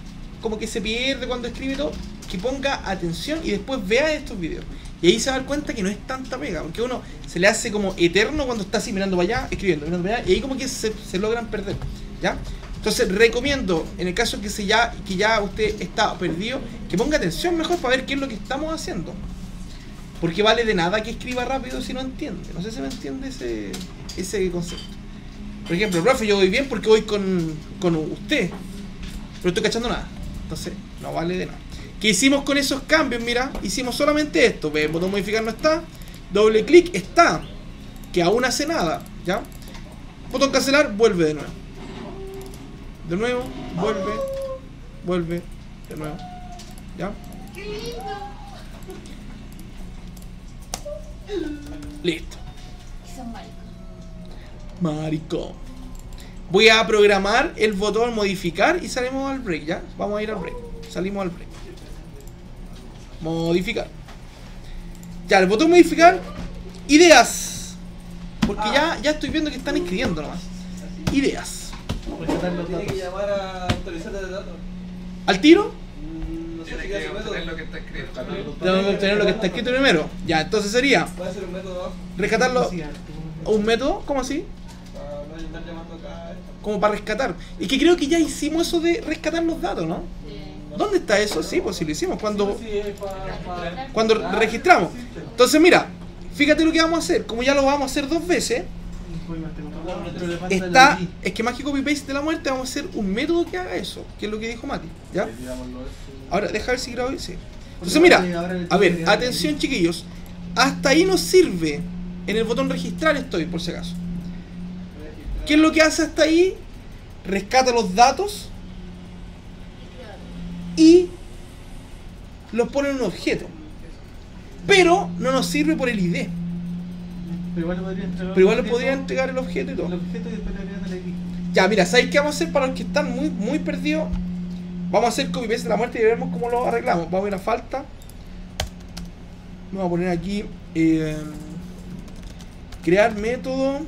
como que se pierde cuando escribe todo, que ponga atención y después vea estos videos. Y ahí se va a dar cuenta que no es tanta pega, porque uno se le hace como eterno cuando está así mirando para allá, escribiendo, mirando allá, y ahí como que se, se logran perder. ¿Ya? Entonces recomiendo, en el caso que, se ya, que ya usted está perdido, que ponga atención mejor para ver qué es lo que estamos haciendo. Porque vale de nada que escriba rápido si no entiende. No sé si me entiende ese, ese concepto. Por ejemplo, profe, yo voy bien porque voy con, con usted. Pero estoy cachando nada. Entonces, no vale de nada. ¿Qué hicimos con esos cambios? Mira, hicimos solamente esto. Botón modificar no está. Doble clic está. Que aún hace nada. ¿Ya? Botón cancelar, vuelve de nuevo. De nuevo, vuelve. Vuelve. De nuevo. ¿Ya? ¡Qué lindo! Listo. Son Maricón. Voy a programar el botón modificar y salimos al break, ¿ya? Vamos a ir al break. Salimos al break. Modificar. Ya, el botón modificar. Ideas. Porque ya, ya estoy viendo que están escribiendo nomás. Ideas. Rescatar los Tiene que datos. llamar a actualizar de datos. ¿Al tiro? Mm, No sé Tiene si que obtener lo que está escrito. Tengo que obtener lo que está escrito primero. Ya, entonces sería rescatarlo. ¿Un método? ¿Cómo así? Para llamando acá. Como para rescatar. Y que creo que ya hicimos eso de rescatar los datos, ¿no? ¿Dónde está eso? Sí, pues sí lo hicimos. Cuando. Sí, es pa- pa- cuando Ah, registramos. Entonces, mira, fíjate lo que vamos a hacer. Como ya lo vamos a hacer dos veces, está. Es que más que copy paste de la muerte, vamos a hacer un método que haga eso, que es lo que dijo Mati. ¿Ya? Ahora, deja ver si grabo sí. Entonces, mira, a ver, atención chiquillos. Hasta ahí nos sirve. En el botón registrar estoy, por si acaso. ¿Qué es lo que hace hasta ahí? Rescata los datos y los pone en un objeto. Pero no nos sirve por el ID. Pero igual le podría entregar. Pero igual le el podría objeto, entregar el objeto y El todo. objeto y después le el ID. Ya, mira, ¿sabéis qué vamos a hacer para los que están muy, muy perdidos? Vamos a hacer copy paste de la muerte y veremos cómo lo arreglamos. Vamos a ir a falta. Vamos a poner aquí eh, crear método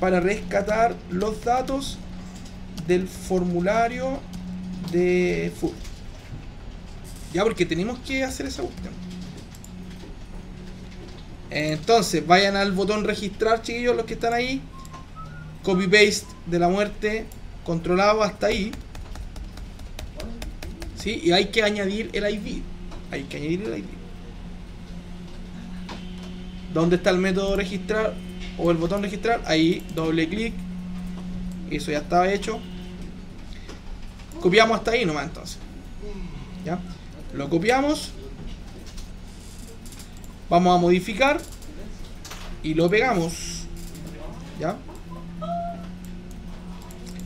para rescatar los datos del formulario de full. Ya, porque tenemos que hacer esa cuestión. Entonces, vayan al botón registrar, chiquillos, los que están ahí. Copy paste de la muerte controlado hasta ahí. ¿Sí? Y hay que añadir el ID. Hay que añadir el ID. ¿Dónde está el método registrar? O el botón registrar. Ahí, doble clic. Eso ya estaba hecho. Copiamos hasta ahí nomás entonces. ¿Ya? Lo copiamos. Vamos a modificar y lo pegamos. ¿Ya?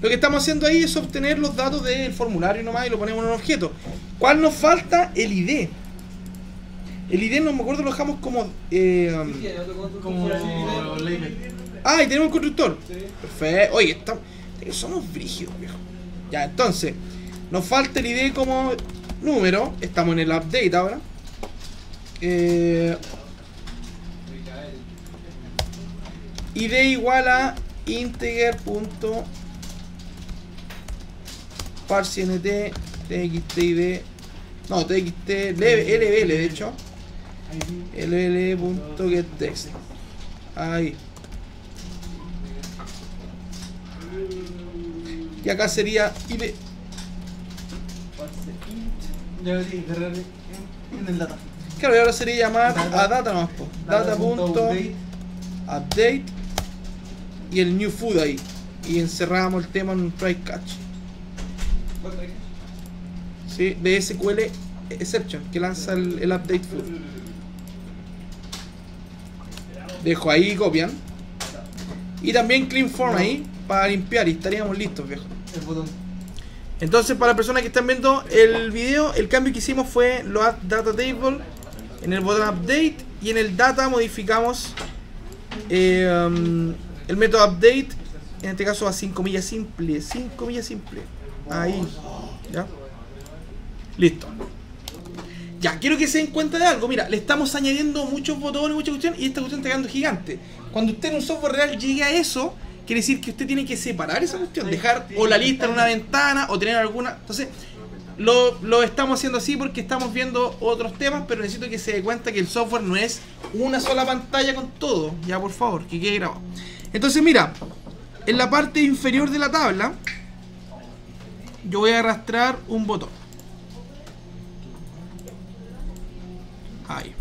Lo que estamos haciendo ahí es obtener los datos del formulario nomás y lo ponemos en un objeto. ¿Cuál nos falta? El ID. El ID no me acuerdo lo dejamos como... eh, um, Como. Ah, y tenemos un constructor. Perfecto. Oye, estamos, somos brígidos, viejo. Ya, entonces, nos falta el ID como número. Estamos en el update ahora. Eh, ID igual a integer.parseNT txt no txt lbl de hecho lbl.getText ahí y acá sería id en el data. claro y ahora sería llamar Data. a data nomás po. data punto update. update y el new food ahí y encerramos el tema en un try catch ¿sí? de SQL exception que lanza el, el update food dejo ahí copian. Y también clean form ahí para limpiar y estaríamos listos viejo. El botón. entonces para las personas que están viendo el video el cambio que hicimos fue lo add data table en el botón update y en el data modificamos eh, um, el método update en este caso a 5 millas simple 5 millas simple. Ahí ya listo ya, quiero que se den cuenta de algo. Mira, le estamos añadiendo muchos botones, muchas cuestiones, y esta cuestión está quedando gigante. Cuando usted en un software real llegue a eso, quiere decir que usted tiene que separar esa cuestión, dejar o la lista en una ventana o tener alguna. Entonces, lo, lo estamos haciendo así porque estamos viendo otros temas, pero necesito que se dé cuenta que el software no es una sola pantalla con todo. Ya, por favor, que quede grabado. Entonces, mira, en la parte inferior de la tabla, yo voy a arrastrar un botón. Ahí.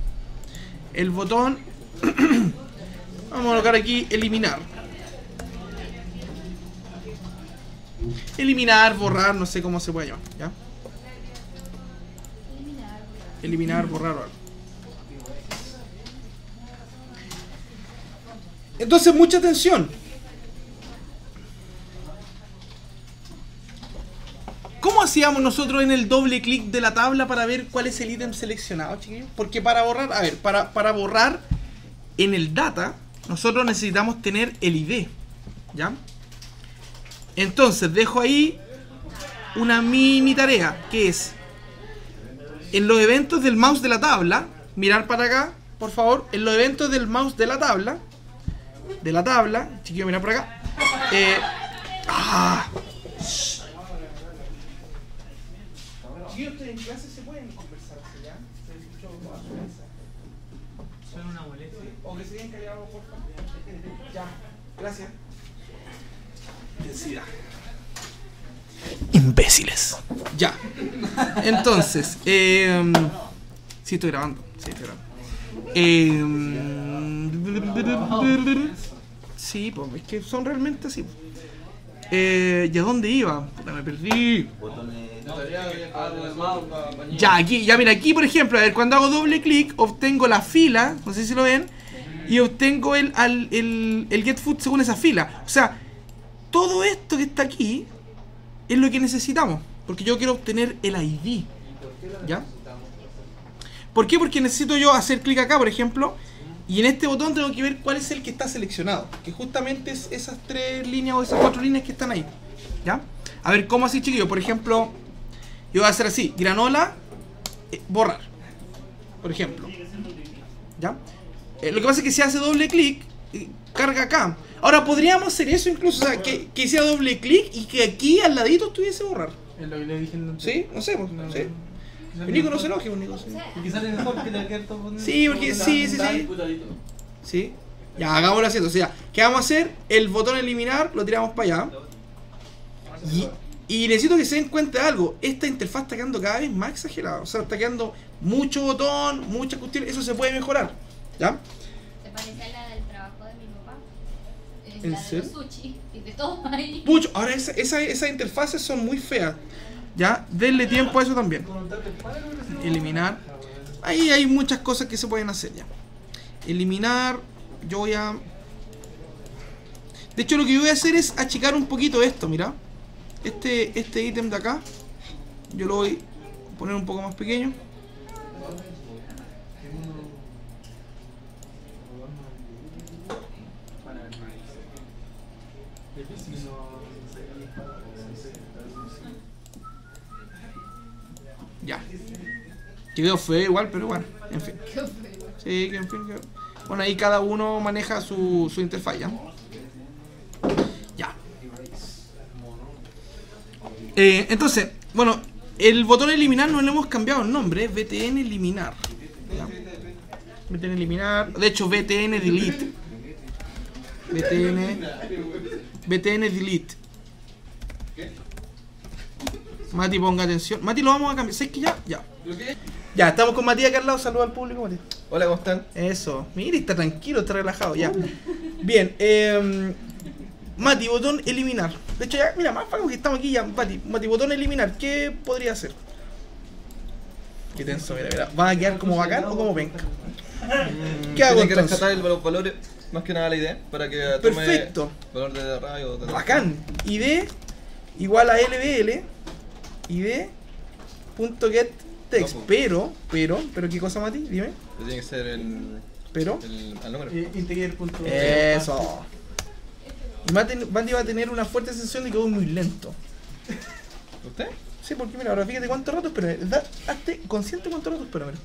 El botón. (clears throat) Vamos a colocar aquí eliminar. Eliminar, borrar, no sé cómo se puede llamar. ¿ya? Eliminar. Borrar o algo. Entonces, mucha atención. ¿Cómo hacíamos nosotros en el doble clic de la tabla para ver cuál es el ítem seleccionado, chiquillos? Porque para borrar, a ver, para, para borrar en el data, nosotros necesitamos tener el ID. ¿Ya? Entonces, dejo ahí una mini tarea, que es en los eventos del mouse de la tabla, mirar para acá, por favor, en los eventos del mouse de la tabla, de la tabla, chiquillo, mirar por acá. Eh, ah. Chiquillos, ustedes en clase se pueden conversar, ¿ya? Se escuchó a su mesa. Son una queden callados, por favor. Ya, gracias. Densidad. Imbéciles. Ya. Entonces, eh, sí estoy grabando. Sí estoy grabando. Eh, sí, pues es que son realmente así. Eh, ¿Y a dónde iba? Puta, me perdí. Ya, aquí, ya mira, aquí por ejemplo, a ver, cuando hago doble clic, obtengo la fila, no sé si lo ven, y obtengo el, el, el get food según esa fila. O sea, todo esto que está aquí es lo que necesitamos, porque yo quiero obtener el ID. ¿Ya? ¿Por qué? Porque necesito yo hacer clic acá, por ejemplo, y en este botón tengo que ver cuál es el que está seleccionado, que justamente es esas tres líneas o esas cuatro líneas que están ahí. ¿Ya? A ver, ¿cómo así, chiquillo? Por ejemplo, yo voy a hacer así, granola, eh, borrar, por ejemplo. ¿Ya? Eh, lo que pasa es que si hace doble clic, carga acá. Ahora podríamos hacer eso incluso, o sea, que, que hiciera doble clic y que aquí al ladito estuviese borrar. Es lo que le dije en el ¿Sí? No sé, pues, No, sí. Nico no se enoje, Nico, sí. Y quizás en el top que te Sí, porque sí, sí, sí. Sí. Ya, hagámoslo así. O sea, ¿qué vamos a hacer? El botón eliminar lo tiramos para allá. Y, y necesito que se den cuenta de algo. Esta interfaz está quedando cada vez más exagerada. O sea, está quedando mucho botón, muchas cuestiones. Eso se puede mejorar. ¿Ya? Se parece a la del trabajo de mi papá. Es ¿En la de los sushi. Y de todo ahí. Mucho. Ahora, esa- esa- esas interfaces son muy feas. ¿Ya? Denle tiempo a eso también. Eliminar. Ahí hay muchas cosas que se pueden hacer ya. eliminar. Yo voy a. De hecho, lo que yo voy a hacer es achicar un poquito esto, mira. Este este ítem de acá. Yo lo voy a poner un poco más pequeño. Ya. Quedó feo igual, pero bueno, en fin. Sí, que en fin. que- Bueno, ahí cada uno maneja su, su interfaz, ¿ya? Ya. Eh, entonces, bueno, el botón eliminar no le hemos cambiado el nombre, es BTN eliminar. ¿ya? BTN eliminar, de hecho BTN delete. BTN BTN delete. Mati, ponga atención. Mati, lo vamos a cambiar. ¿Sabes que ya? Ya. Ya, estamos con Matías acá al lado. Saluda al público, Matías. Hola, ¿cómo están? Eso. Mira, está tranquilo, está relajado, ya. Bien, eh, Mati, botón eliminar. De hecho, ya, mira, más para que estamos aquí ya. Mati, Mati, botón eliminar. ¿Qué podría hacer? Qué tenso, mira, mira. ¿Van a quedar como bacán o como penca? ¿Qué hago Tienen que entonces? rescatar el- los valores, más que nada la idea, para que tome Perfecto. valor de radio. de- Bacán. ID igual a LBL. ID punto get text. No, po. Pero, pero, pero, ¿qué cosa, Mati? Dime. que Tiene que ser el, Pero. el, al número. Eh, Eso. Y Mati, Mati va a tener una fuerte sensación de que voy muy lento. ¿Usted? Sí, porque mira, ahora fíjate cuánto rato espera. Da, hazte consciente cuánto rato espera, mira.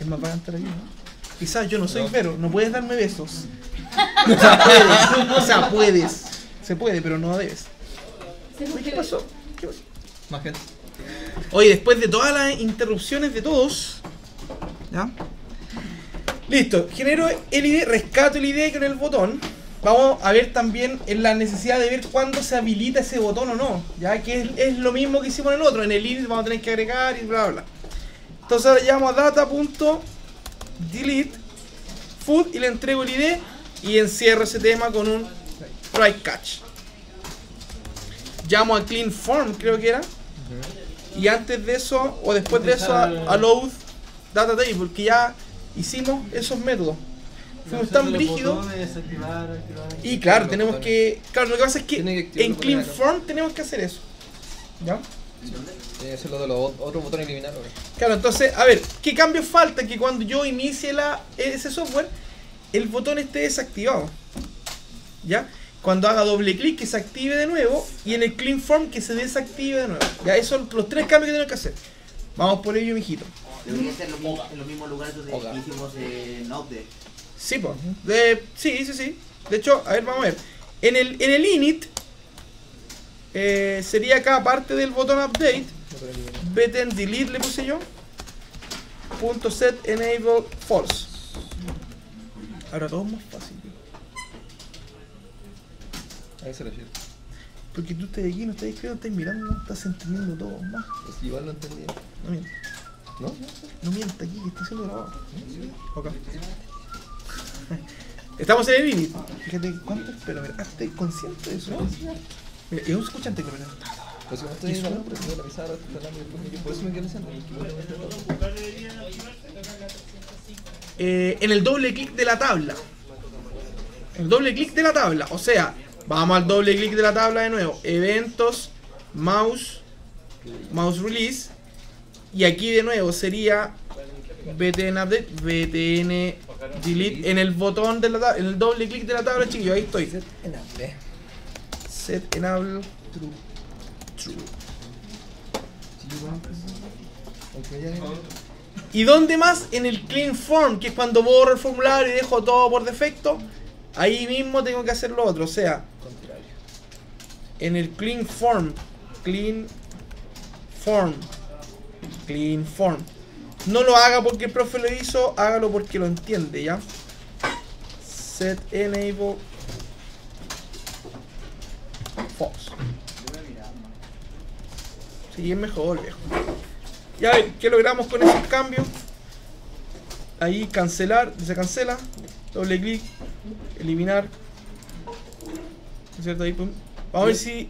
Es más bacán estar aquí, ¿no? Quizás yo no soy No. Vero, no puedes darme besos. (laughs) O sea, puedes. O sea, puedes. Se puede, pero no debes. Uy, ¿Qué pasó? ¿Qué pasó? Más gente. Oye, después de todas las interrupciones de todos, ¿ya? Listo, genero el ID, rescato el ID con el botón. Vamos a ver también en la necesidad de ver cuándo se habilita ese botón o no, ya que es, es lo mismo que hicimos en el otro. En el ID vamos a tener que agregar y bla bla bla. Entonces ahora llamo a data.delete food y le entrego el ID y encierro ese tema con un try catch. Llamo a clean form, creo que era. Y antes de eso, o después de eso, a, a load data table, que ya hicimos esos métodos. Fuimos tan brígidos. Y claro, tenemos que. Claro, lo que pasa es que, en clean form tenemos que hacer eso. ¿Ya? Tiene que ser lo de los ot- otros botones eliminar ahora. Claro, entonces, a ver, ¿qué cambios falta? Que cuando yo inicie la, ese software, el botón esté desactivado. ¿Ya? Cuando haga doble clic que se active de nuevo y en el clean form que se desactive de nuevo. Ya, esos son los tres cambios que tenemos que hacer. Vamos por ello, mijito. Debería ser lo mismo- en los mismos lugares donde hicimos eh, en Update. Sí, pues. De, sí, sí, sí. De hecho, a ver, vamos a ver. En el, en el init eh, sería acá parte del botón update. btn delete le puse yo. Punto set enable false. Ahora todo es más fácil. A eso. Porque tú estás aquí, no estás escribiendo, estás mirando, no estás entendiendo todo más. Pues igual lo entendí. No mientas. ¿No? No mientas aquí, que está siendo grabado. (laughs) Estamos en el init. Fíjate cuánto espero, mira, hazte consciente de eso. Aún se escucha antes que lo Pues la pizarra, estoy después yo por eso me quedé eh, en el doble clic de la tabla. El doble clic de la tabla. O sea, vamos al doble clic de la tabla de nuevo. Eventos, mouse, mouse release. Y aquí de nuevo sería btn update, btn delete en el botón de la tabla, en el doble clic de la tabla, chiquillos. Ahí estoy. Set enable true. True. ¿Y dónde más? En el clean form, que es cuando borro el formulario y dejo todo por defecto. Ahí mismo tengo que hacer lo otro. O sea, contrario. en el clean form. Clean form. Clean form. No lo haga porque el profe lo hizo, hágalo porque lo entiende, ¿ya? Set enable false. Sí, es mejor, viejo. Ya ¿qué logramos con esos cambios? Ahí cancelar, se cancela, doble clic, eliminar. ¿No es cierto? Ahí, pum. Vamos a ver si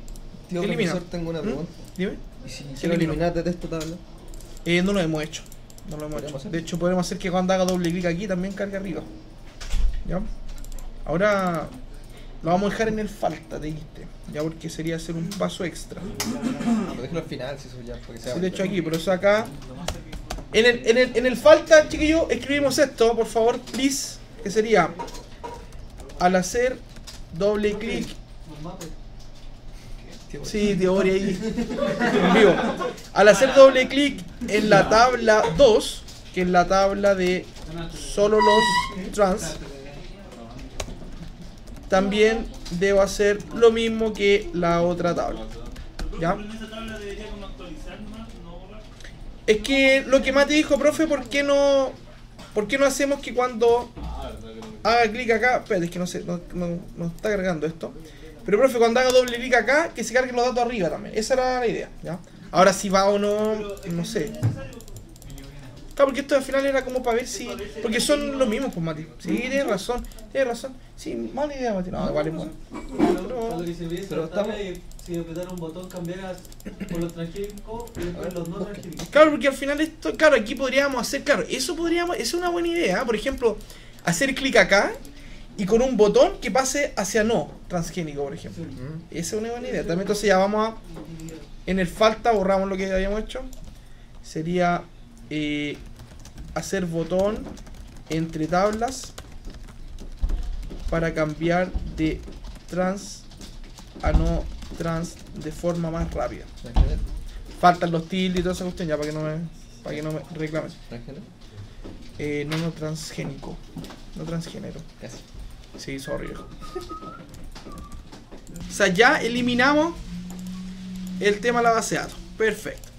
Tío elimina. profesor, tengo una ¿Mm? Dime. ¿Y si quiero eliminar desde esta tabla? Eh, no lo hemos hecho. No lo hemos Podríamos hecho. hacer. De hecho, podemos hacer que cuando haga doble clic aquí también cargue arriba. ¿Ya? Ahora lo vamos a dejar en el falta de este. Ya porque sería hacer un paso extra. Lo dejo al final, si eso ya, porque sea. Sí, de hecho aquí, pero eso acá. En el, en el, en el falta, chiquillos, escribimos esto, por favor, please. Que sería al hacer doble clic. Sí, teoría ahí. En vivo. Al hacer doble clic en la tabla 2, que es la tabla de solo los trans, también debo hacer lo mismo que la otra tabla. ¿Ya? Es que lo que Mati dijo, profe, ¿por qué no, por qué no hacemos que cuando haga clic acá, espérate, es que no sé, no, no- no está cargando esto. Pero profe, cuando haga doble clic acá, que se carguen los datos arriba también. Esa era la idea, ¿ya? Ahora si va o no, no sé. Claro, porque esto al final era como para ver si. Porque son los mismos, pues Mati. Sí, tienes razón, tienes razón. Sí, mala idea, Mati. No, igual es bueno. Pero tabla estamos- si apretara un botón cambiara por los transgénicos y después los no transgénicos. Claro, porque al final esto, claro, aquí podríamos hacer, claro, eso podríamos, es una buena idea, por ejemplo, hacer clic acá y con un botón que pase hacia no transgénico, por ejemplo. Mm. Esa es una buena idea. También entonces ya vamos a, en el falta, borramos lo que habíamos hecho. Sería eh, hacer botón entre tablas para cambiar de trans a no trans de forma más rápida. Faltan los tildes y toda esa cuestión ya para que no me, para que no me reclamen. Eh, no, no transgénico. No transgénero. Sí, sorry. O sea, ya eliminamos el tema de la base de datos. Perfecto.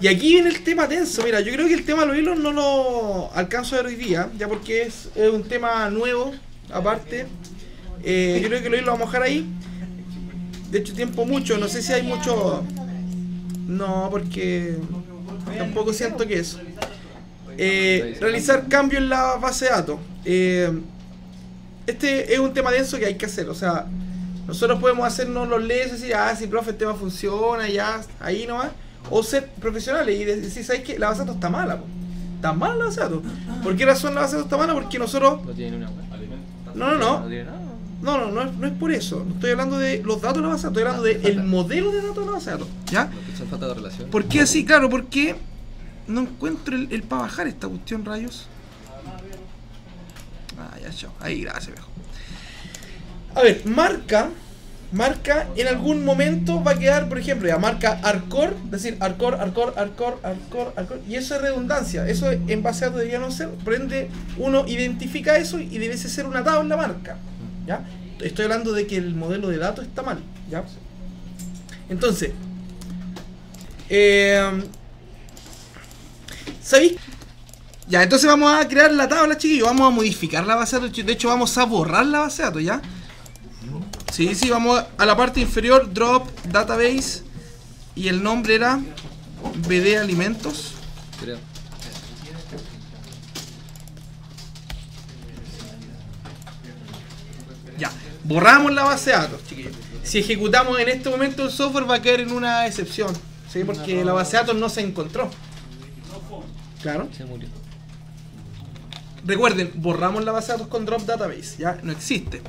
Y aquí viene el tema tenso. Mira, yo creo que el tema de los hilos no lo alcanzo a ver hoy día, ya porque es, es un tema nuevo, aparte. Eh, yo creo que los hilos lo vamos a dejar ahí. De hecho, tiempo mucho. No sé si hay mucho. No, porque tampoco siento que eso. Eh, realizar cambios en la base de datos. Eh, este es un tema denso que hay que hacer. O sea, nosotros podemos hacernos los leyes y decir, ah, si profe, el tema funciona, ya, ahí nomás. O ser profesionales y decir, ¿sabes qué? La base de datos está mala. po. Está mala la base de datos. ¿Por qué razón la base de datos está mala? Porque nosotros. No tiene una. No, no, no. No. No, no, es, no es por eso. No estoy hablando de los datos de la base de datos, estoy hablando del (laughs) modelo de datos de la base de datos. ¿Ya? Falta de relación. ¿Por qué así? Claro, porque no encuentro el, el para bajar esta cuestión, rayos. Ah, ya, chao. Ahí, gracias, viejo. A ver, marca. Marca en algún momento va a quedar, por ejemplo, ya marca Arcor, decir, Arcor, Arcor, Arcor, Arcor, Arcor, y eso es redundancia, eso en base a debería no ser, por ende, uno identifica eso y debe ser una tabla marca, ¿ya? Estoy hablando de que el modelo de datos está mal, ¿ya? Entonces, eh, ¿Sabéis? Ya, entonces vamos a crear la tabla, chiquillos. Vamos a modificar la base de datos. De hecho, vamos a borrar la base de datos, ¿ya? Sí, sí, vamos a la parte inferior, drop, database. Y el nombre era BD Alimentos. Creo. Ya, borramos la base de datos, chiquillos. Si ejecutamos en este momento el software va a caer en una excepción. ¿Sí? Porque la base de datos no se encontró. Claro. Se murió. Recuerden, borramos la base de datos con drop database, ya no existe.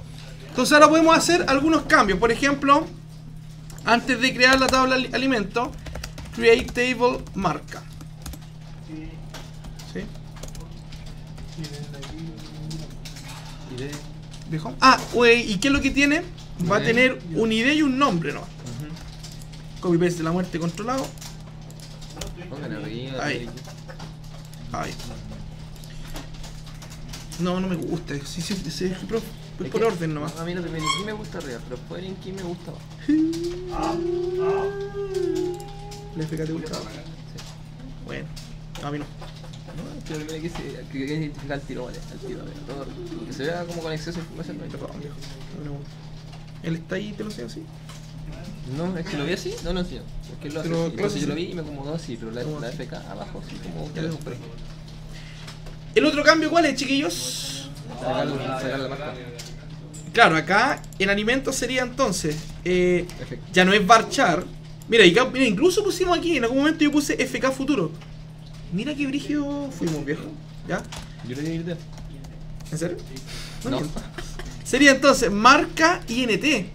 Entonces ahora podemos hacer algunos cambios. Por ejemplo, antes de crear la tabla ali- alimento, create table marca. ¿Sí? ¿Dijo? Ah, wey, ¿y qué es lo que tiene? Va a tener un ID y un nombre, ¿no? Copy paste de la muerte controlado. Ahí. Ay. No, no me gusta. Sí, sí, sí, pero es por orden nomás. A mí lo Beniki me gusta arriba, pero después Beniki me gusta abajo. Le FK te gusta. Bueno, no, a mí no. No, es que lo que se que que identificar el tiro, vale, al tiro, vale, todo. Que se vea como con exceso de información, no hay Perdón, viejo. No me gusta. Él está ahí, te lo sé así. No, es que lo vi así, no, no, sí. Es que lo hace Pero así. Entonces yo lo vi y me acomodó así, pero la, ¿Cómo la? FK abajo, así como. Ya le compré. El otro cambio, ¿cuál es, chiquillos? Sacar, sacar la marca. Claro, acá en alimentos sería entonces. eh, ya no es varchar. Mira, y acá- mira, incluso pusimos aquí, en algún momento yo puse FK futuro. Mira qué brígido fuimos, viejo. ¿Ya? Yo le di idea. ¿En serio? No. Sería entonces marca INT.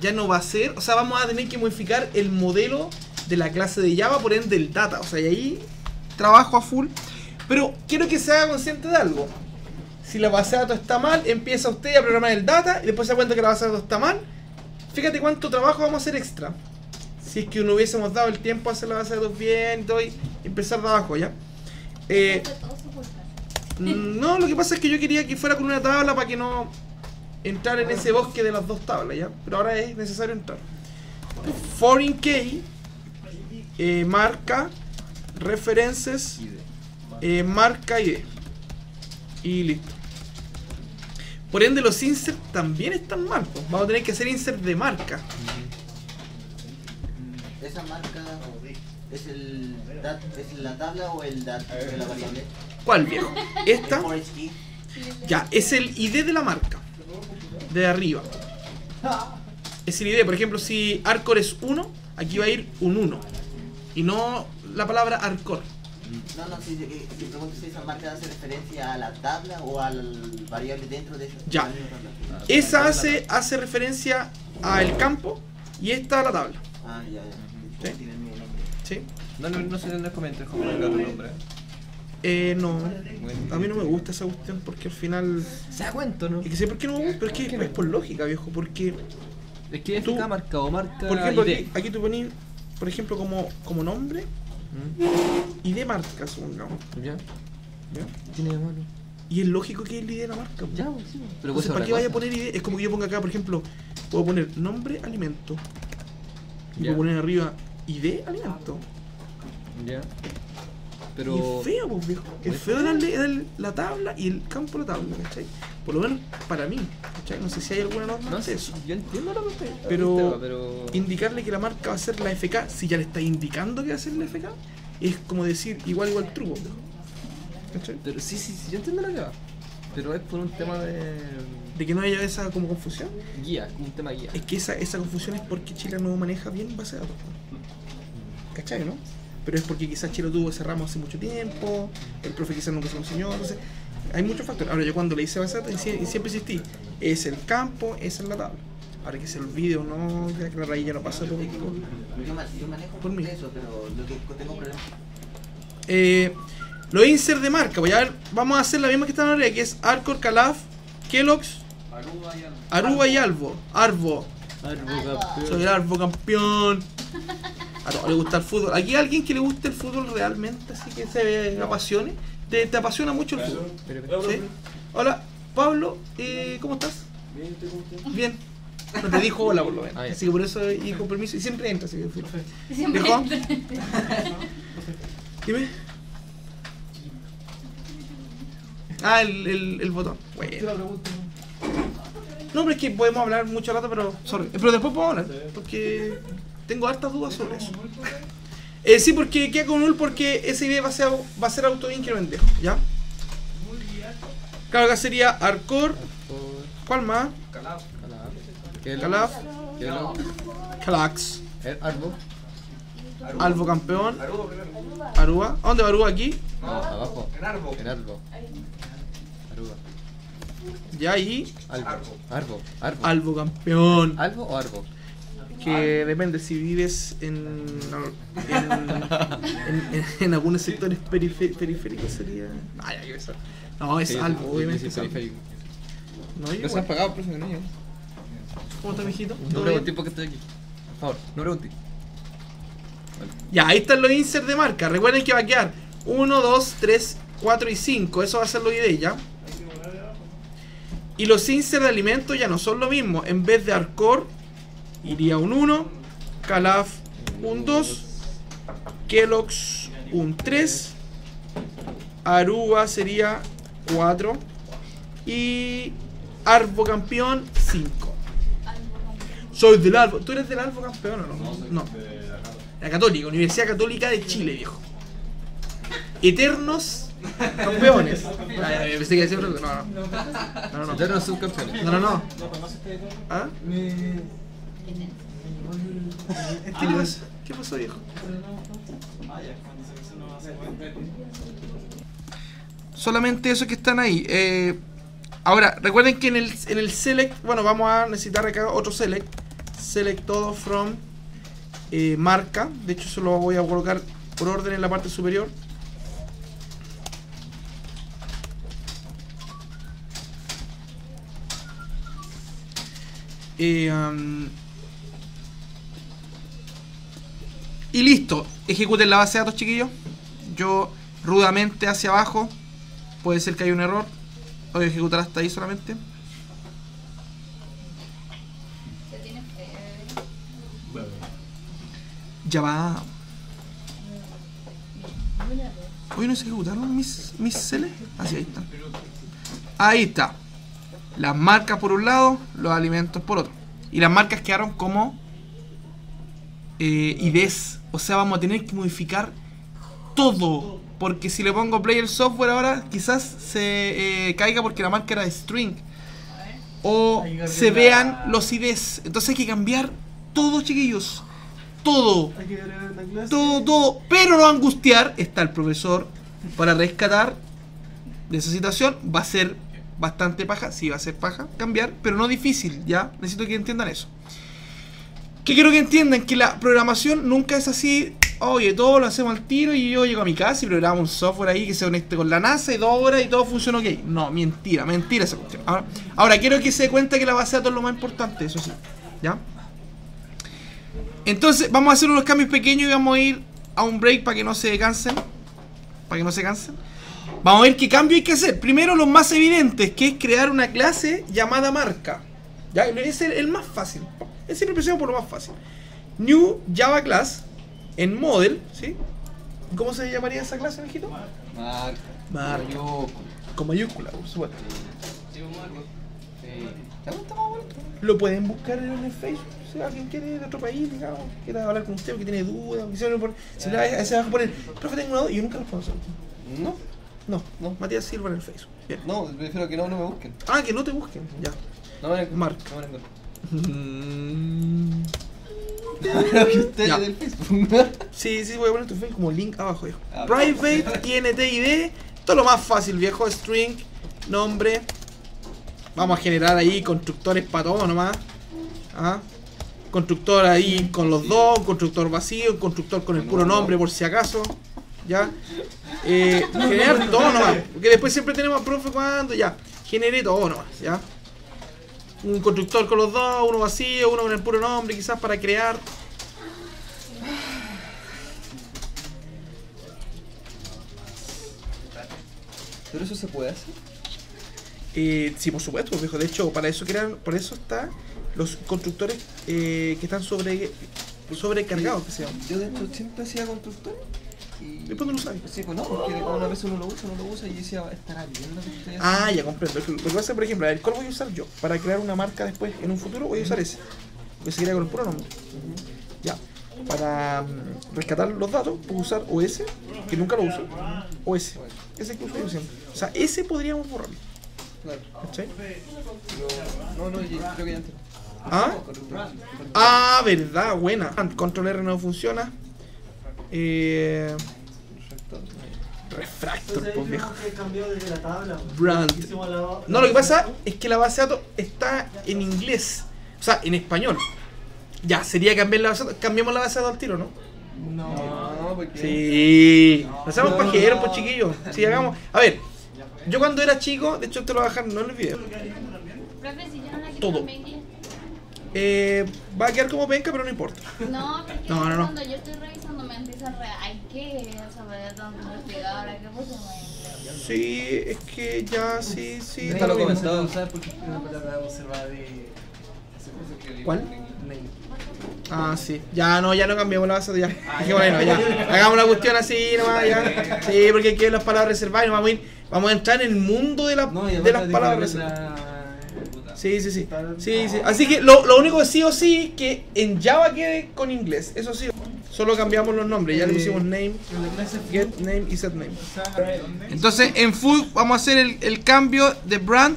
Ya no va a ser, o sea, vamos a tener que modificar el modelo de la clase de Java, por ende el data. O sea, y ahí trabajo a full. Pero quiero que se haga consciente de algo. Si la base de datos está mal, empieza usted a programar el data y después se da cuenta que la base de datos está mal. Fíjate cuánto trabajo vamos a hacer extra. Si es que no hubiésemos dado el tiempo a hacer la base de datos bien y empezar de abajo, ¿ya? Eh, Fue todo su culpa. Mm, No, lo que pasa es que yo quería que fuera con una tabla para que no entrar en ese bosque de las dos tablas, ¿ya? Pero ahora es necesario entrar. Foreign key, eh, marca, references, eh, marca ID. Y listo. Por ende, los insert también están mal. pues. Vamos a tener que hacer insert de marca. Esa marca es el dat, es la tabla o el dat de la variable. ¿Cuál viejo? Esta. Ya, es el ID de la marca. De arriba. Es el ID. Por ejemplo, si Arcor es 1, aquí va a ir un 1. Y no la palabra Arcor. No, no, si, si, si pregunto si esa marca hace referencia a la tabla o al variable dentro de esa Ya. tabla. Esa hace, hace referencia al campo y esta a la tabla. Ah, ya, ya. ¿Sí? Tiene el mismo nombre. ¿Sí? No, no, no se les comentes cómo el otro nombre. Eh, no. A mí no me gusta esa cuestión porque al final. Se da cuenta, ¿no? Y que sé por qué no me gusta, pero es que es por lógica, viejo. Porque, Es que Tú- marca o marca por ejemplo, aquí, aquí tú pones, por ejemplo, como, como nombre ¿Mm? y de marca, supongamos. ¿Ya? ¿ya? ¿Qué tiene de malo? Y es lógico que ID de la marca. Ya, pues, sí. Pero Entonces, ¿para qué vaya a poner ID? Es como que yo ponga acá, por ejemplo, puedo poner nombre alimento. Y Ya. puedo poner arriba ID alimento. Ya. Y Pero. es feo, pues viejo. Es feo darle, darle la tabla y el campo a la tabla, ¿cachai? Por lo menos para mí, ¿cachai? No sé si hay alguna norma No sé, eso. yo entiendo lo que usted Pero- el tema, pero. Indicarle que la marca va a ser la FK, si ya le está indicando que va a ser la FK, es como decir igual, igual truco. ¿cachai? Pero sí, sí, sí, yo entiendo lo que va. Pero es por un tema de. De que no haya esa como confusión. guía, un tema guía. Es que esa, esa confusión es porque Chile no maneja bien base de datos. po. ¿Cachai, no? Pero es porque quizás Chile tuvo ese ramo hace mucho tiempo, el profe quizás nunca se lo enseñó, entonces hay muchos factores. Ahora yo cuando le hice base de datos sie- siempre insistí, es el campo, es en la tabla. Ahora que se olvide o no, ya que la raíz ya no pasa por... por- Yo, ma- yo manejo Por mí. eso, pero lo que tengo problemas. Eh, los insert de marca, voy a ver, vamos a hacer la misma que está en arriba, que es Arcor, Calaf, Kellogg's, Aruba y algo. Aruba y. Soy el Arvo campeón. A todos les gusta el fútbol. ¿Aquí hay alguien que le guste el fútbol realmente? Así que se apasione. ¿Te, te apasiona mucho el fútbol? ¿Sí? Hola, Pablo, eh, ¿cómo estás? Bien. Bien. No te dijo hola por lo menos. Ah. Así que por eso, y con permiso, y siempre entra, así que filo. Siempre ¿Dejó? entra. (laughs) Dime. Ah, el, el, el botón. Bueno. No, pero es que podemos hablar mucho rato, pero. Sorry. Pero después podemos hablar. Porque tengo hartas dudas sobre eso. Eh, sí, porque queda con null porque esa idea va a ser, va a ser autoincrementejo, ¿ya? Claro, acá sería Arcor. ¿Cuál más? Calaf. Kelo. Calax. Arbo. Alvo campeón. Aruba primero. Aruba. ¿A dónde va Aruba? Aquí. No, abajo. En Arbo. En Arbo. Aruba. Ya ahí. Albo. Arbo. Arbo. Arbo. Alvo campeón. ¿Albo o Arbo? Que depende si vives en, en, en, en- algunos sectores periféricos sería. Ah, eso. No, es Sí, algo, obviamente. es periférico. No, se igual. han pagado, por eso que no. ¿Cómo está, mijito? No ¿Todo pregunté por qué estoy aquí. Por favor, no pregunté. Ya, ahí están los inserts de marca. Recuerden que va a quedar 1, 2, 3, 4 y 5. Eso va a ser lo ID ya. Y los inserts de alimentos ya no son lo mismo. En vez de Arcor, iría un 1. Calaf, un 2. Kellogg's, un 3. Aruba sería 4. Y Arbo campeón, 5. Soy del Albo. ¿Tú eres del Albo campeón o no? No. La Católica, Universidad Católica de Chile, viejo. Eternos campeones. (laughs) Ah, ya, pensé que decía otro- No, no. No, no, no. no son campeones. No, no, no. ¿No conoces este editor? ¿Ah? ¿Qué le pasa? ¿Qué pasó, viejo? Solamente esos que están ahí. Eh, ahora, recuerden que en el, en el select, bueno, vamos a necesitar acá otro select. Select todo from eh, marca. De hecho, eso lo voy a colocar por orden en la parte superior. Eh, um, y listo. Ejecuten la base de datos, chiquillos. Yo rudamente hacia abajo. Puede ser que haya un error. Voy a ejecutar hasta ahí solamente. Ya va. Hoy no se ejecutaron mis, mis. Así ahí están. Ahí está. Las marcas por un lado, los alimentos por otro. Y las marcas quedaron como eh, IDs. O sea, vamos a tener que modificar todo. Porque si le pongo player software ahora, quizás se eh, caiga porque la marca era de string. O se vean los IDs. Entonces hay que cambiar todo, chiquillos. Todo. Todo, todo. Pero no angustiar. Está el profesor para rescatar de esa situación. Va a ser bastante paja. Sí, va a ser paja cambiar. Pero no difícil, ¿ya? Necesito que entiendan eso. Que quiero que entiendan que la programación nunca es así. Oye, todo lo hacemos al tiro y yo llego a mi casa y programo un software ahí que se conecte con la NASA y dos horas y todo funciona ok. No, mentira, mentira esa cuestión. Ahora, ahora quiero que se dé cuenta que la base de datos es lo más importante, eso sí. ¿Ya? Entonces, vamos a hacer unos cambios pequeños y vamos a ir a un break para que no se cansen. Para que no se cansen. Vamos a ver qué cambio hay que hacer. Primero, los más evidentes, que es crear una clase llamada marca. ¿Ya? Es el, el más fácil. Es siempre empecemos por lo más fácil. New Java Class en Model, ¿sí? ¿Cómo se llamaría esa clase, mijito? Marca. Marca. Yo. Con mayúscula, por supuesto. Sí. Lo pueden buscar en el Facebook. Si alguien quiere de otro país, digamos, quiere hablar con usted, que tiene dudas, que se poner- le va a- se va a poner, profe, tengo una duda, y yo nunca respondo. No, No, no, Matías Silva en el Facebook. Bien. no, prefiero que no, no me busquen. Ah, que no te busquen, ya. No me. Marca. No me. Mm, Pero que usted es del Facebook. Sí, sí, voy a poner tu Facebook como link abajo, viejo. Ah, Private, INTID, todo lo más fácil, viejo. String, nombre. Vamos a generar ahí constructores para todo nomás. Ah. Constructor ahí con los dos, un constructor vacío, un constructor con el puro nombre por si acaso. ¿Ya? Eh, generar todo nomás. Porque después siempre tenemos profe cuando ya. Generé todo nomás, ¿ya? Un constructor con los dos, uno vacío, uno con el puro nombre, quizás para crear. Pero eso se puede hacer. Eh, sí, por supuesto, viejo. De hecho, para eso crean, por eso está los constructores eh, que están sobre sobrecargados, que se llaman. Yo de hecho siempre hacía constructores. Y... Después no lo sabes. Sí, pues no, porque una vez uno lo usa, uno lo usa y decía, estará bien lo que estoy haciendo. Ah, ya comprendo. Lo que pasa, por ejemplo, a ver, ¿cuál voy a usar yo? Para crear una marca después, en un futuro, voy a usar ese. Que se crea con el puro nombre. Ya. Para mm, rescatar los datos, puedo usar o ese, que nunca lo uso, o ese. Ese que uso yo siempre. O sea, ese podríamos borrarlo. Claro. ¿Cachai? No, no, yo creo que ya entendí. ¿Ah? Ah, verdad, buena. Control R no funciona. Eh, refractor, pues viejo. que desde la tabla. Brand. La- No, lo que pasa es que la base de datos está en inglés. O sea, en español. Ya, sería cambiar la base de datos. Cambiamos la base de datos al tiro, ¿no? No, porque. Sí. Hacemos pajeros, pues chiquillos. (laughs) Sí, hagamos. A ver, yo cuando era chico, de hecho te lo voy a dejar, no en el video. No Todo. Eh, va a quedar como penca, pero no importa. No, porque (laughs) No, no, no. cuando yo estoy revisando me empieza a re... Hay que saber dónde investigar ahora qué inglés. Sí, es que ya, sí, sí. Está lo comentado. ¿Sabes por qué una palabra observada de. ¿Cuál? Ah, sí. Ya no, ya no cambiamos la base, ya. Dejémosla ahí, no, ya. (laughs) Hagamos la cuestión así nomás, ya. Sí, porque hay que ver las palabras reservadas y nos vamos a ir, vamos a entrar en el mundo de, la- de las palabras reservadas. Sí, sí, sí. Sí, sí. Así que lo, lo único que sí o sí que en Java quede con inglés. Eso sí. Solo cambiamos los nombres. Ya le pusimos name, get name y set name. Entonces en full vamos a hacer el, el cambio de brand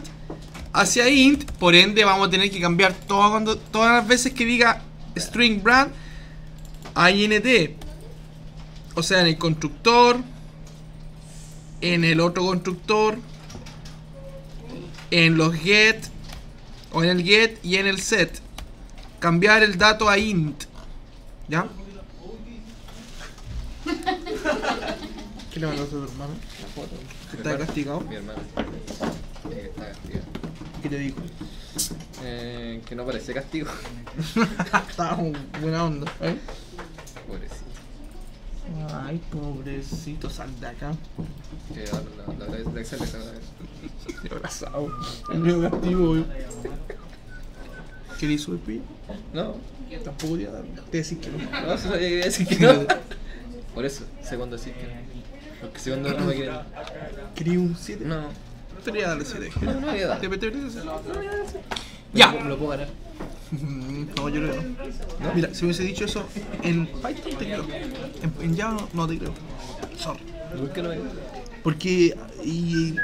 hacia int. Por ende vamos a tener que cambiar todo cuando, todas las veces que diga string brand int. O sea, en el constructor, en el otro constructor, en los get, o en el get y en el set. Cambiar el dato a int. ¿Ya? (laughs) ¿Qué le mandaste a tu hermano? La foto. ¿Que Mi está castigado? Mi hermano. Eh, está castigado. ¿Qué te dijo? Eh, que no parece castigo. (laughs) Estaba buena onda. ¿eh? Pobrecito. Ay, pobrecito, sal de acá. Que la, la, la, la, la Excel esa, la- Estoy abrazado. El mío castigo, weón. ¿Queréis subir? No, Tampoco te decís que no. no, eso sabía que decir que (laughs) no. Por eso, segundo decir que no. Porque segundo no me quieren. ¿Queréis un 7? No, Te voy a darle 7. no, no voy a dar. ¿Te? Me Ya. lo puedo ganar. No, yo creo que no. Mira, si hubiese dicho eso en Python te creo. En, en Java no, no te creo. Sorry. ¿Por qué no me Porque, y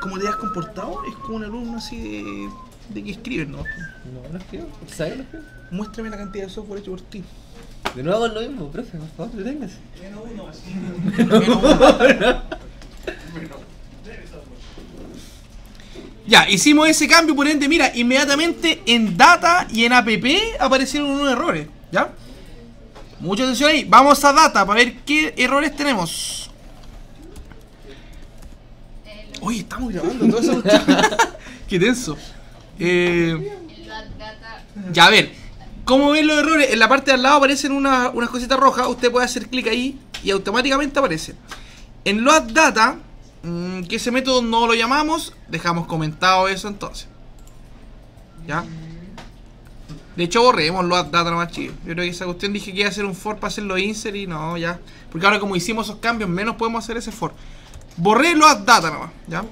como te has comportado, es como un alumno así de, de que escribes, ¿no? No, no escribo. ¿Sabes lo escribo? Muéstrame la cantidad de software hecho por ti. De nuevo hago lo mismo, profe, por favor, deténgase. (laughs) (laughs) Ya, hicimos ese cambio, por ende, mira, inmediatamente en data y en app aparecieron unos errores, ¿ya? Mucha atención ahí. Vamos a data para ver qué errores tenemos. Oye, estamos grabando todo eso. (laughs) qué tenso. Eh, ya, a ver. ¿Cómo ven los errores? En la parte de al lado aparecen una- unas cositas rojas. Usted puede hacer clic ahí y automáticamente aparece. En Load Data, mm, que ese método no lo llamamos, dejamos comentado eso entonces. ¿Ya? De hecho, borremos Load Data nomás, chicos. Yo creo que esa cuestión dije que iba a hacer un for para hacerlo insert y no, ya. Porque ahora, como hicimos esos cambios, menos podemos hacer ese for. Borré Load Data nomás, ¿ya?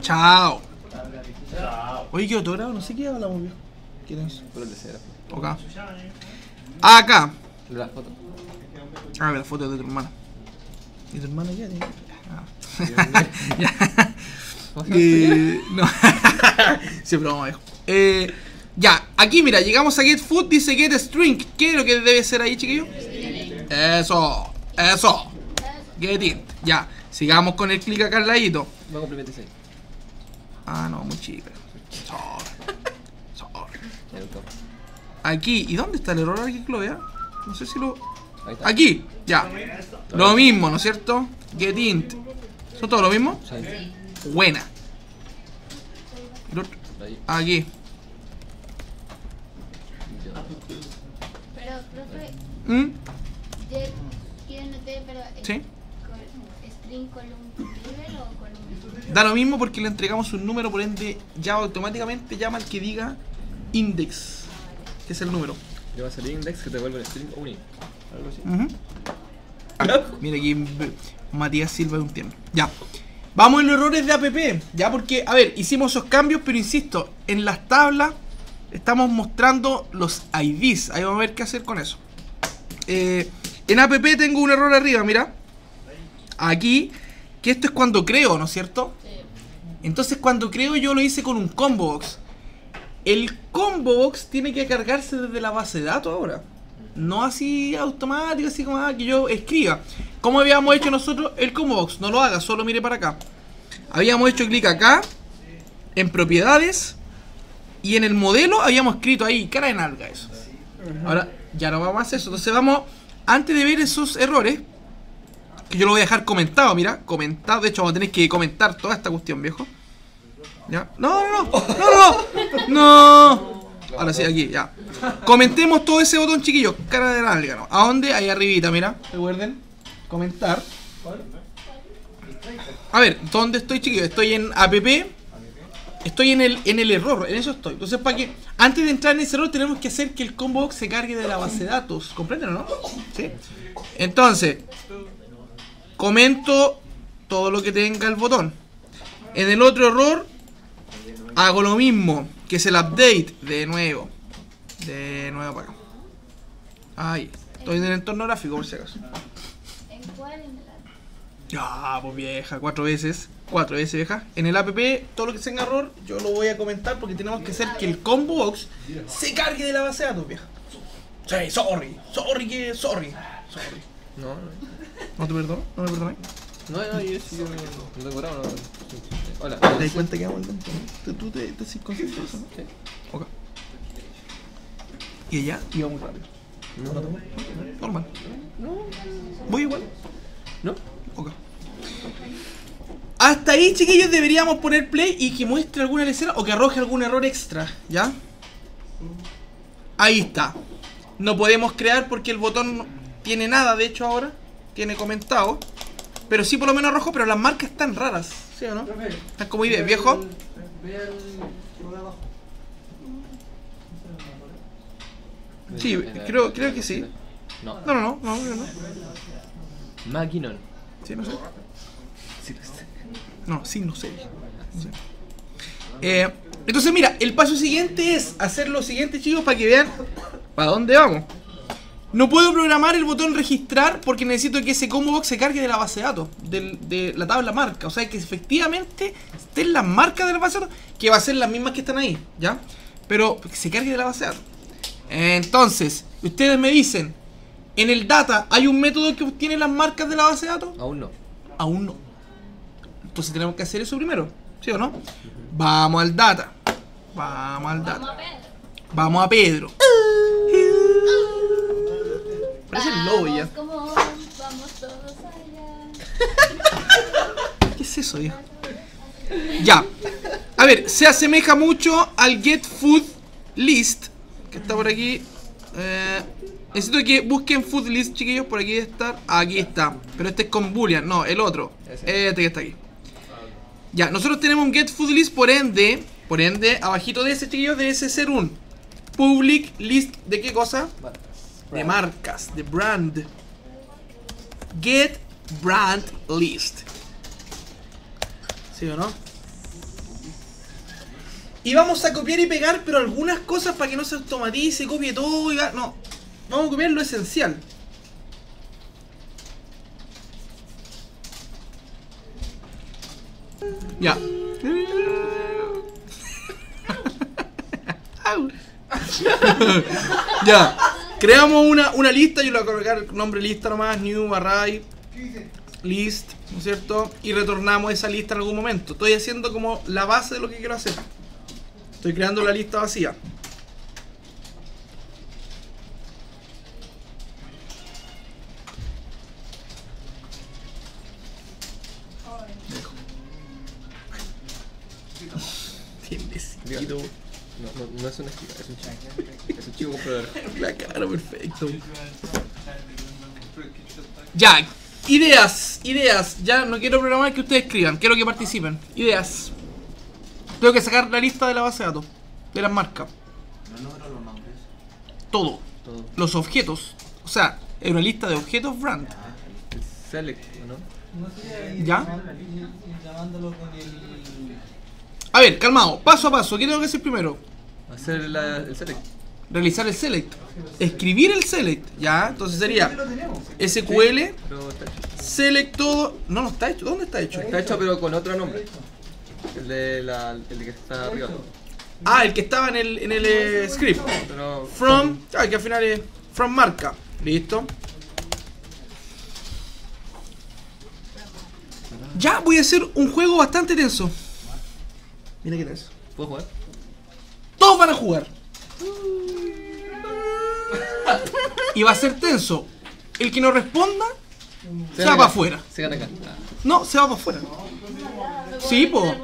Chao. Oye, ¿qué otro grado? No sé qué hablamos, viejo. ¿Quién es? Acá. Acá. La foto. Ah, la foto de tu hermana. ¿Y tu hermana ya? tiene? Ah. Ya. ¿Cómo se llama Eh, no. (laughs) Siempre vamos viejo. Eh, ya, aquí mira, llegamos a get food, dice get string. ¿Qué es lo que debe ser ahí, chiquillo? Eso, eso. Get it. Ya, sigamos con el clic acá al ladito. Cumplir 26. Ah, no, muy chica. Aquí, ¿y dónde está el error? ¿Alguien que lo vea? No sé si lo. Ahí está. Aquí, ya. Lo mismo, ¿no es cierto? Get int. ¿Son todos lo mismo? Sí. Buena. Aquí. Pero, profe, ¿Mm? Eh, Sí. ¿String column libre o column? Da lo mismo porque le entregamos un número, por ende, ya automáticamente llama al que diga index, que es el número. Le va a salir index que te vuelve el string o un int. Algo así. Ah, mira aquí Matías Silva de un tiempo. Ya. Vamos en los errores de app. Ya, porque, a ver, hicimos esos cambios, pero insisto, en las tablas estamos mostrando los IDs. Ahí vamos a ver qué hacer con eso. Eh, en app tengo un error arriba, mira. Aquí, que esto es cuando creo, ¿no es cierto? Entonces, cuando creo, yo lo hice con un combo box. El combo box tiene que cargarse desde la base de datos ahora. No así automático, así como ah, que yo escriba. Como habíamos hecho nosotros el combo box. No lo haga, solo mire para acá. Habíamos hecho clic acá, en propiedades, y en el modelo habíamos escrito ahí, cara de nalga eso. Ahora ya no vamos a hacer eso. Entonces vamos, antes de ver esos errores, que yo lo voy a dejar comentado, mira, comentado. De hecho, vamos a tener que comentar toda esta cuestión, viejo. ¿Ya? No, no, no, no, no, no. Ahora sí, aquí, ya. Comentemos todo ese botón, chiquillos. Cara de nalga. ¿A dónde? Ahí arribita, mira. Recuerden, comentar. A ver, ¿dónde estoy, chiquillos? Estoy en app. Estoy en el, en el error, en eso estoy. Entonces, para que antes de entrar en ese error, tenemos que hacer que el combo se cargue de la base de datos. ¿Comprenden o no? Sí. Entonces, comento todo lo que tenga el botón. En el otro error, hago lo mismo, que es el update, de nuevo. De nuevo para acá. Ahí. Estoy en el entorno gráfico, por si acaso. ¿En cuál? En el Ya, pues vieja, cuatro veces. Cuatro veces, vieja. En el app, todo lo que tenga error, yo lo voy a comentar porque tenemos que hacer que el combo box se cargue de la base de datos, vieja. Sí, sorry. Sorry que. Sorry. Sorry. No, no. ¿No te perdono? ¿No me perdonáis? No, no, yo sí, yo no, no tengo grado, no. Hola. ¿Te das cuenta que vamos al dentro? ¿no? ¿Tú te, haces consciente de eso, no? Sí. Ok. Y ella iba muy rápido. No, Normal. no, Voy igual. no. Ok. Hasta ahí, chiquillos, deberíamos poner play y que muestre alguna escena o que arroje algún error extra, ¿ya? Ahí está. No podemos crear porque el botón no tiene nada, de hecho, ahora. Tiene comentado. Pero sí por lo menos rojo, pero las marcas están raras, ¿sí o no? Están como ideas, viejo. Sí, creo- creo que sí. No. No, no, no, no, no, no. Maquinon. Sí, no sé. No, sí, no sé. No sé. Eh, entonces, mira, el paso siguiente es hacer lo siguiente, chicos, para que vean para dónde vamos. No puedo programar el botón registrar porque necesito que ese combo box se cargue de la base de datos, de la tabla marca. O sea, que efectivamente estén las marcas de la base de datos, que va a ser las mismas que están ahí, ¿ya? Pero que se cargue de la base de datos. Entonces, ustedes me dicen, en el data, ¿hay un método que obtiene las marcas de la base de datos? Aún no. Aún no. Entonces tenemos que hacer eso primero, ¿sí o no? Vamos al data. Vamos al Vamos data. a ver. Vamos a Pedro. Parece el lobo ya. Como vamos todos allá. (laughs) ¿Qué es eso, viejo? Ya. A ver, se asemeja mucho al Get Food List, que está por aquí. Eh, necesito que busquen Food List, chiquillos, por aquí debe estar. Aquí está. Pero este es con Boolean, no, el otro. Este que está aquí. Ya, nosotros tenemos un Get Food List, por ende, por ende, abajito de ese, chiquillos, debe ser un Public List de qué cosa? De marcas, de brand. Get Brand List. ¿Sí o no? Y vamos a copiar y pegar, pero algunas cosas para que no se automatice, copie todo y va- No. Vamos a copiar lo esencial. Ya. (laughs) (laughs) Ya. Creamos una, una lista, yo le voy a colocar nombre lista nomás, new array, list, ¿no es cierto? Y retornamos esa lista en algún momento. Estoy haciendo como la base de lo que quiero hacer. Estoy creando la lista vacía. Qué imbécil. No, no, no es un esquiva, es un chico. (laughs) La cara, perfecto. Ya, ideas, ideas. Ya no quiero programar que ustedes escriban, quiero que participen. Ideas. Tengo que sacar la lista de la base de datos, de las marcas. Los números, los nombres. Todo. Todo. Los objetos. O sea, es una lista de objetos brand. El select, ¿o ¿no? No ¿Ya? A ver, calmado, paso a paso. ¿Qué tengo que hacer primero? Hacer la, el select. Realizar el select. Escribir el select. Ya, entonces sería. SQL, select todo. No, no está hecho. ¿Dónde está hecho? Está hecho pero con otro nombre. El de la, el de que está arriba. Ah, el que estaba en el, en el eh, script. From, ah, que al final es from marca. Listo. Ya voy a hacer un juego bastante tenso. Mira qué tenso. ¿Puedo jugar? Todos van a jugar. Y va a ser tenso. El que no responda, se va para afuera. Se. Ah. No, se va para afuera. Sí, po.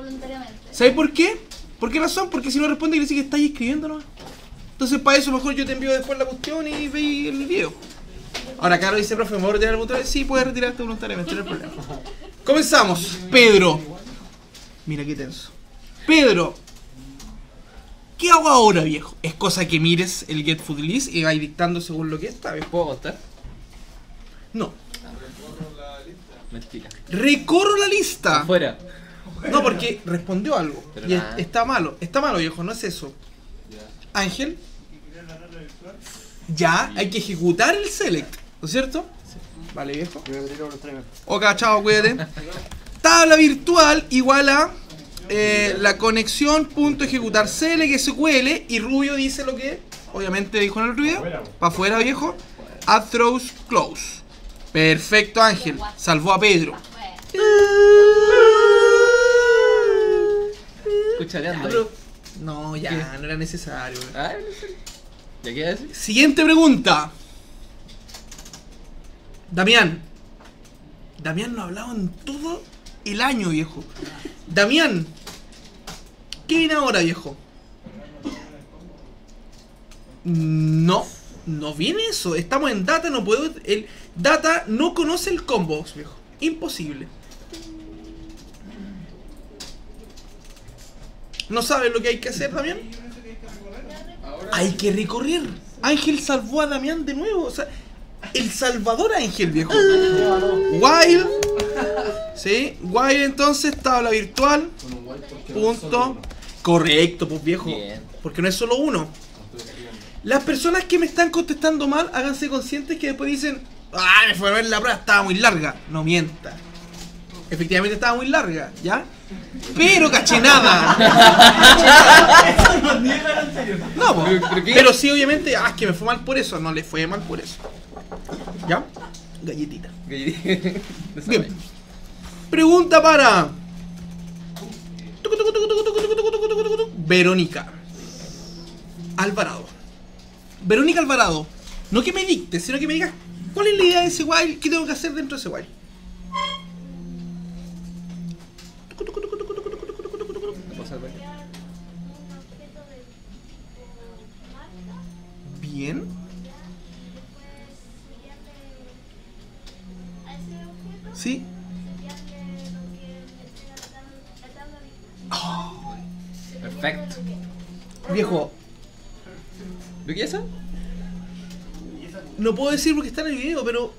¿Sabes por qué? ¿Por qué razón? Porque si no responde quiere decir que estáis escribiendo nomás. Entonces para eso mejor yo te envío después la cuestión y veis el video. Ahora Caro dice, profe, ¿me voy a retirar voluntariamente? Sí, puedes retirarte voluntariamente, no hay problema. Comenzamos. Pedro. Mira qué tenso. Pedro. ¿Qué hago ahora, viejo? Es cosa que mires el Get Food List y vais dictando según lo que está, viejo. ¿Puedo contar? No. Mentira. Recorro la lista. Afuera. No, porque respondió algo. Pero y nada. está malo. Está malo, viejo, no es eso. Ángel. Ya, hay que ejecutar el select, ¿no es cierto? Vale, viejo. Ok, chao, cuídate. Tabla virtual igual a eh, la conexión punto ejecutar select SQL y Rubio dice lo que obviamente dijo en el otro video. Para afuera, viejo. Add throws close. Perfecto, Ángel. Salvó a Pedro. Escuchareando. No, ya, no era necesario. Ah, no sé. ¿Ya qué decir? Siguiente pregunta. Damián. Damián no ha hablado en todo el año, viejo. Damián. ¿Qué viene ahora, viejo? No, no viene eso. Estamos en data, no puedo. El data no conoce el combo, viejo. Imposible. ¿No sabes lo que hay que hacer, Damián? Hay que recorrer. Ángel salvó a Damián de nuevo. O sea, el Salvador Ángel, viejo. Wild. Sí, Wild entonces, tabla virtual. Punto. Correcto, pues viejo. Bien. Porque no es solo uno. Las personas que me están contestando mal, háganse conscientes que después dicen, ah, me fue a ver la prueba, estaba muy larga. No mienta. Efectivamente estaba muy larga, ¿ya? Pero caché nada. No, po. ¿Pero- sí, obviamente, ah, es que me fue mal por eso. No le fue mal por eso. ¿Ya? Galletita. (laughs) Bien. Pregunta para. Verónica Alvarado. Verónica Alvarado. No que me dicte, sino que me digas cuál es la idea de ese wild, qué tengo que hacer dentro de ese wild. Bien. Sí. Perfecto. Viejo, ¿Lo que es eso? no puedo decir porque está en el video, pero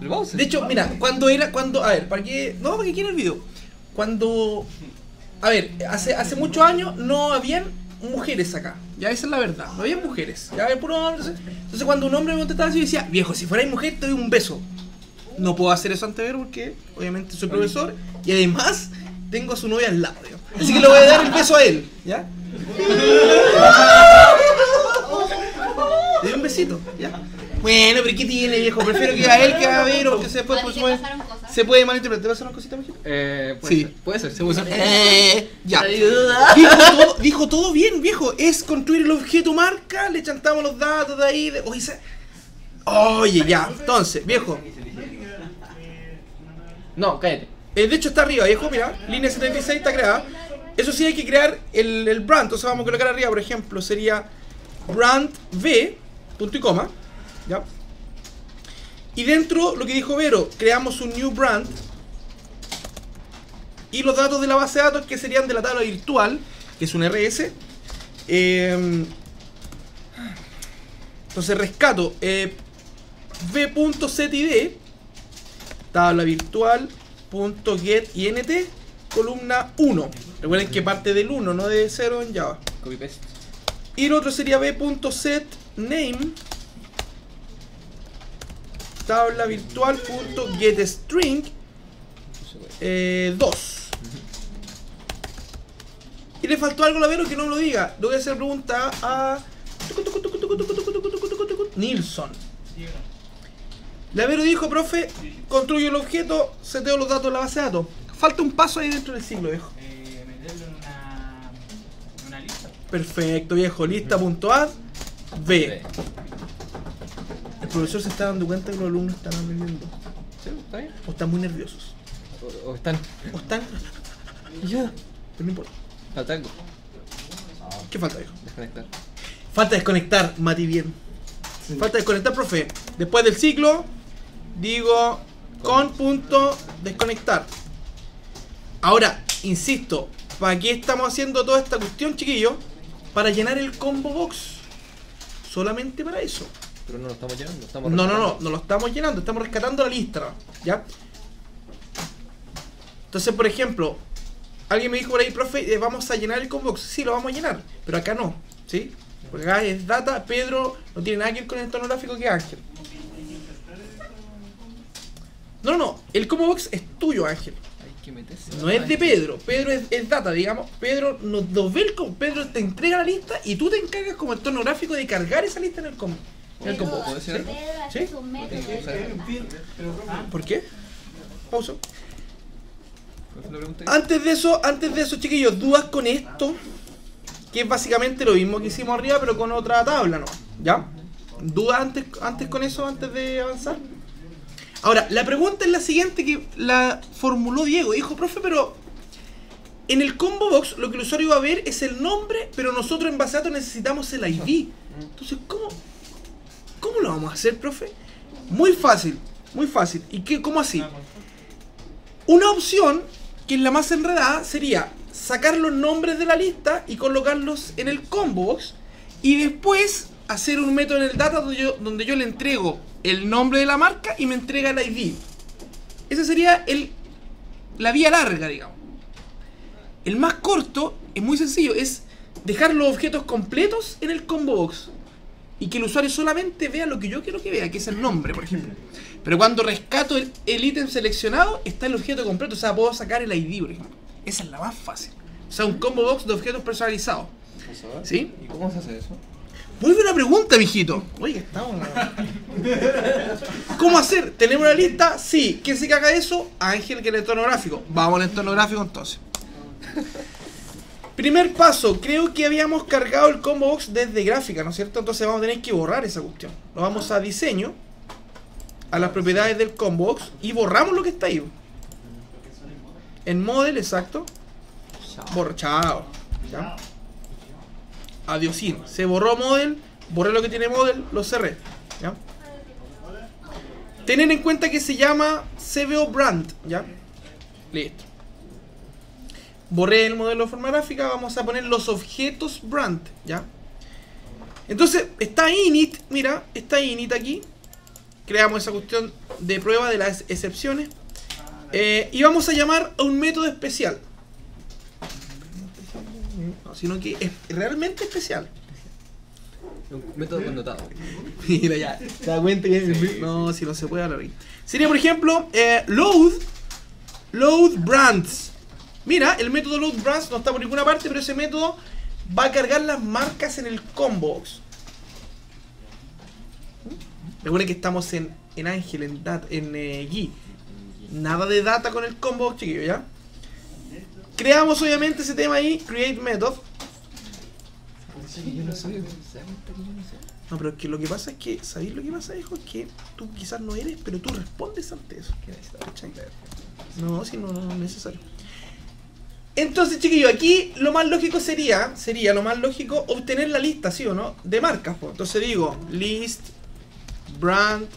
¿Lo vamos a hacer? De hecho, mira, cuando era, cuando, a ver, para que, no, para que quiera el video. Cuando, a ver, hace, hace muchos años no habían mujeres acá. Ya esa es la verdad, no había mujeres. Ya había puro hombres. Entonces cuando un hombre me contestaba así, decía, viejo, si fuerais mujer te doy un beso. No puedo hacer eso ante ver porque obviamente soy profesor y además tengo a su novia al lado. digamos. Así que le voy a dar el beso a él, ¿ya? Le doy un besito, ¿ya? Bueno, pero ¿qué tiene, viejo? Prefiero que a él que a Vero, porque se puede, te puede- se puede malinterpretar. ¿Te pasaron cositas, mijito? Eh, puede Sí. ser. Puede ser. Se puso. puede ser. Eh, ya. Dijo todo, dijo todo bien, viejo. Es construir el objeto marca, le chantamos los datos de ahí. De, oye, se- oye, ya. Entonces, viejo. No, cállate. Eh, de hecho está arriba, viejo, mira. Línea 76 está creada. Eso sí hay que crear el, el brand. Entonces vamos a colocar arriba, por ejemplo, sería brand V, punto y coma. Ya. Y dentro, lo que dijo Vero, creamos un new brand. Y los datos de la base de datos que serían de la tabla virtual, que es un RS. Eh, entonces rescato eh, tabla virtual, punto get int, columna 1. Recuerden que parte del 1, no de 0 en Java. Copy paste. Y el otro sería b.setName tabla virtual punto getString eh, 2 y le faltó algo a la Vero que no me lo diga le voy a hacer pregunta a Nilsson la Vero dijo profe construyo el objeto seteo los datos de la base de datos falta un paso ahí dentro del siglo viejo Eh, meterlo en una, en una lista. perfecto viejo lista.add B. El profesor se está dando cuenta que los alumnos están aprendiendo. Sí, está bien. O están muy nerviosos. O, o están. O están. Ya. Pero no importa. Falta algo. ¿Qué falta, viejo? Desconectar. Falta desconectar, Mati, bien. Falta desconectar, profe. Después del ciclo, digo con punto desconectar. Ahora, insisto, ¿para qué estamos haciendo toda esta cuestión, chiquillos? Para llenar el combo box. Solamente para eso. Pero no lo estamos llenando. Estamos No, no, no, no lo estamos llenando, estamos rescatando la lista. ¿ya? Entonces, por ejemplo, alguien me dijo por ahí, profe, eh, vamos a llenar el combox. Sí, lo vamos a llenar, pero acá no, ¿sí? Porque acá es data, Pedro no tiene nada que ver con el entorno gráfico que Ángel. No, no, no, el combo box es tuyo, Ángel. que meterse. No es de Pedro, Pedro es, es data, digamos. Pedro nos, nos ve el com- Pedro te entrega la lista y tú te encargas como entorno gráfico de cargar esa lista en el combo. En el combo. Pedro ¿Sí? Sí, profe, ¿Por qué? Pausa. Antes de eso, antes de eso, chiquillos, dudas con esto, que es básicamente lo mismo que hicimos arriba, pero con otra tabla, ¿no? ¿Ya? ¿Dudas antes, antes con eso, antes de avanzar? Ahora, la pregunta es la siguiente que la formuló Diego. Dijo, profe, pero en el combo box lo que el usuario va a ver es el nombre, pero nosotros en datos necesitamos el ID. Entonces, ¿cómo, cómo lo vamos a hacer, profe? Muy fácil, muy fácil. ¿Y qué, cómo así? Una opción, que es la más enredada, sería sacar los nombres de la lista y colocarlos en el combo box y después hacer un método en el data donde yo, donde yo le entrego el nombre de la marca y me entrega el ID. Esa sería el, la vía larga, digamos. El más corto es muy sencillo, es dejar los objetos completos en el combo box y que el usuario solamente vea lo que yo quiero que vea, que es el nombre, por ejemplo. Pero cuando rescato el, ítem seleccionado, está el objeto completo, o sea, puedo sacar el ID, por ejemplo. Esa es la más fácil. O sea, un combo box de objetos personalizados. ¿Sí? ¿Y cómo se hace eso? Muy buena pregunta, mijito. Oye, estamos. ¿Cómo hacer? ¿Tenemos una lista? Sí. ¿Quién se caga de eso? Ángel, que es el entorno gráfico. Vamos al entorno gráfico entonces. Primer paso, creo que habíamos cargado el combo box desde gráfica, ¿no es cierto? Entonces vamos a tener que borrar esa cuestión. Nos vamos a diseño, a las propiedades del combo box y borramos lo que está ahí. En model, exacto. Borra, chao. ¿Ya? Adiosín. Se borró model, borré lo que tiene model, lo cerré. ¿Ya? Tener en cuenta que se llama CBO Brand, ¿ya? Listo. Borré el modelo de forma gráfica, vamos a poner los objetos brand, ¿ya? Entonces, está init, mira, está init aquí. Creamos esa cuestión de prueba de las excepciones. Eh, y vamos a llamar a un método especial. No, sino que es realmente especial. Un método connotado. (laughs) Mira ya, te das cuenta que no, si no se puede hablar aquí. Sería por ejemplo eh, load load brands. Mira, el método load brands no está por ninguna parte, pero ese método va a cargar las marcas en el combo box. Recuerden que estamos en, en Ángel, en, dat, en eh, Gui. Nada de data con el combo box, chiquillo, ¿ya? Creamos obviamente ese tema ahí, create method. No pero es que lo que pasa es que, ¿sabéis lo que pasa, hijo? Es que tú quizás no eres, pero tú respondes ante eso. No, si no, no es necesario. Entonces, chiquillo, aquí lo más lógico sería, sería lo más lógico obtener la lista, ¿sí o no? De marcas, pues. Entonces digo, list, brand,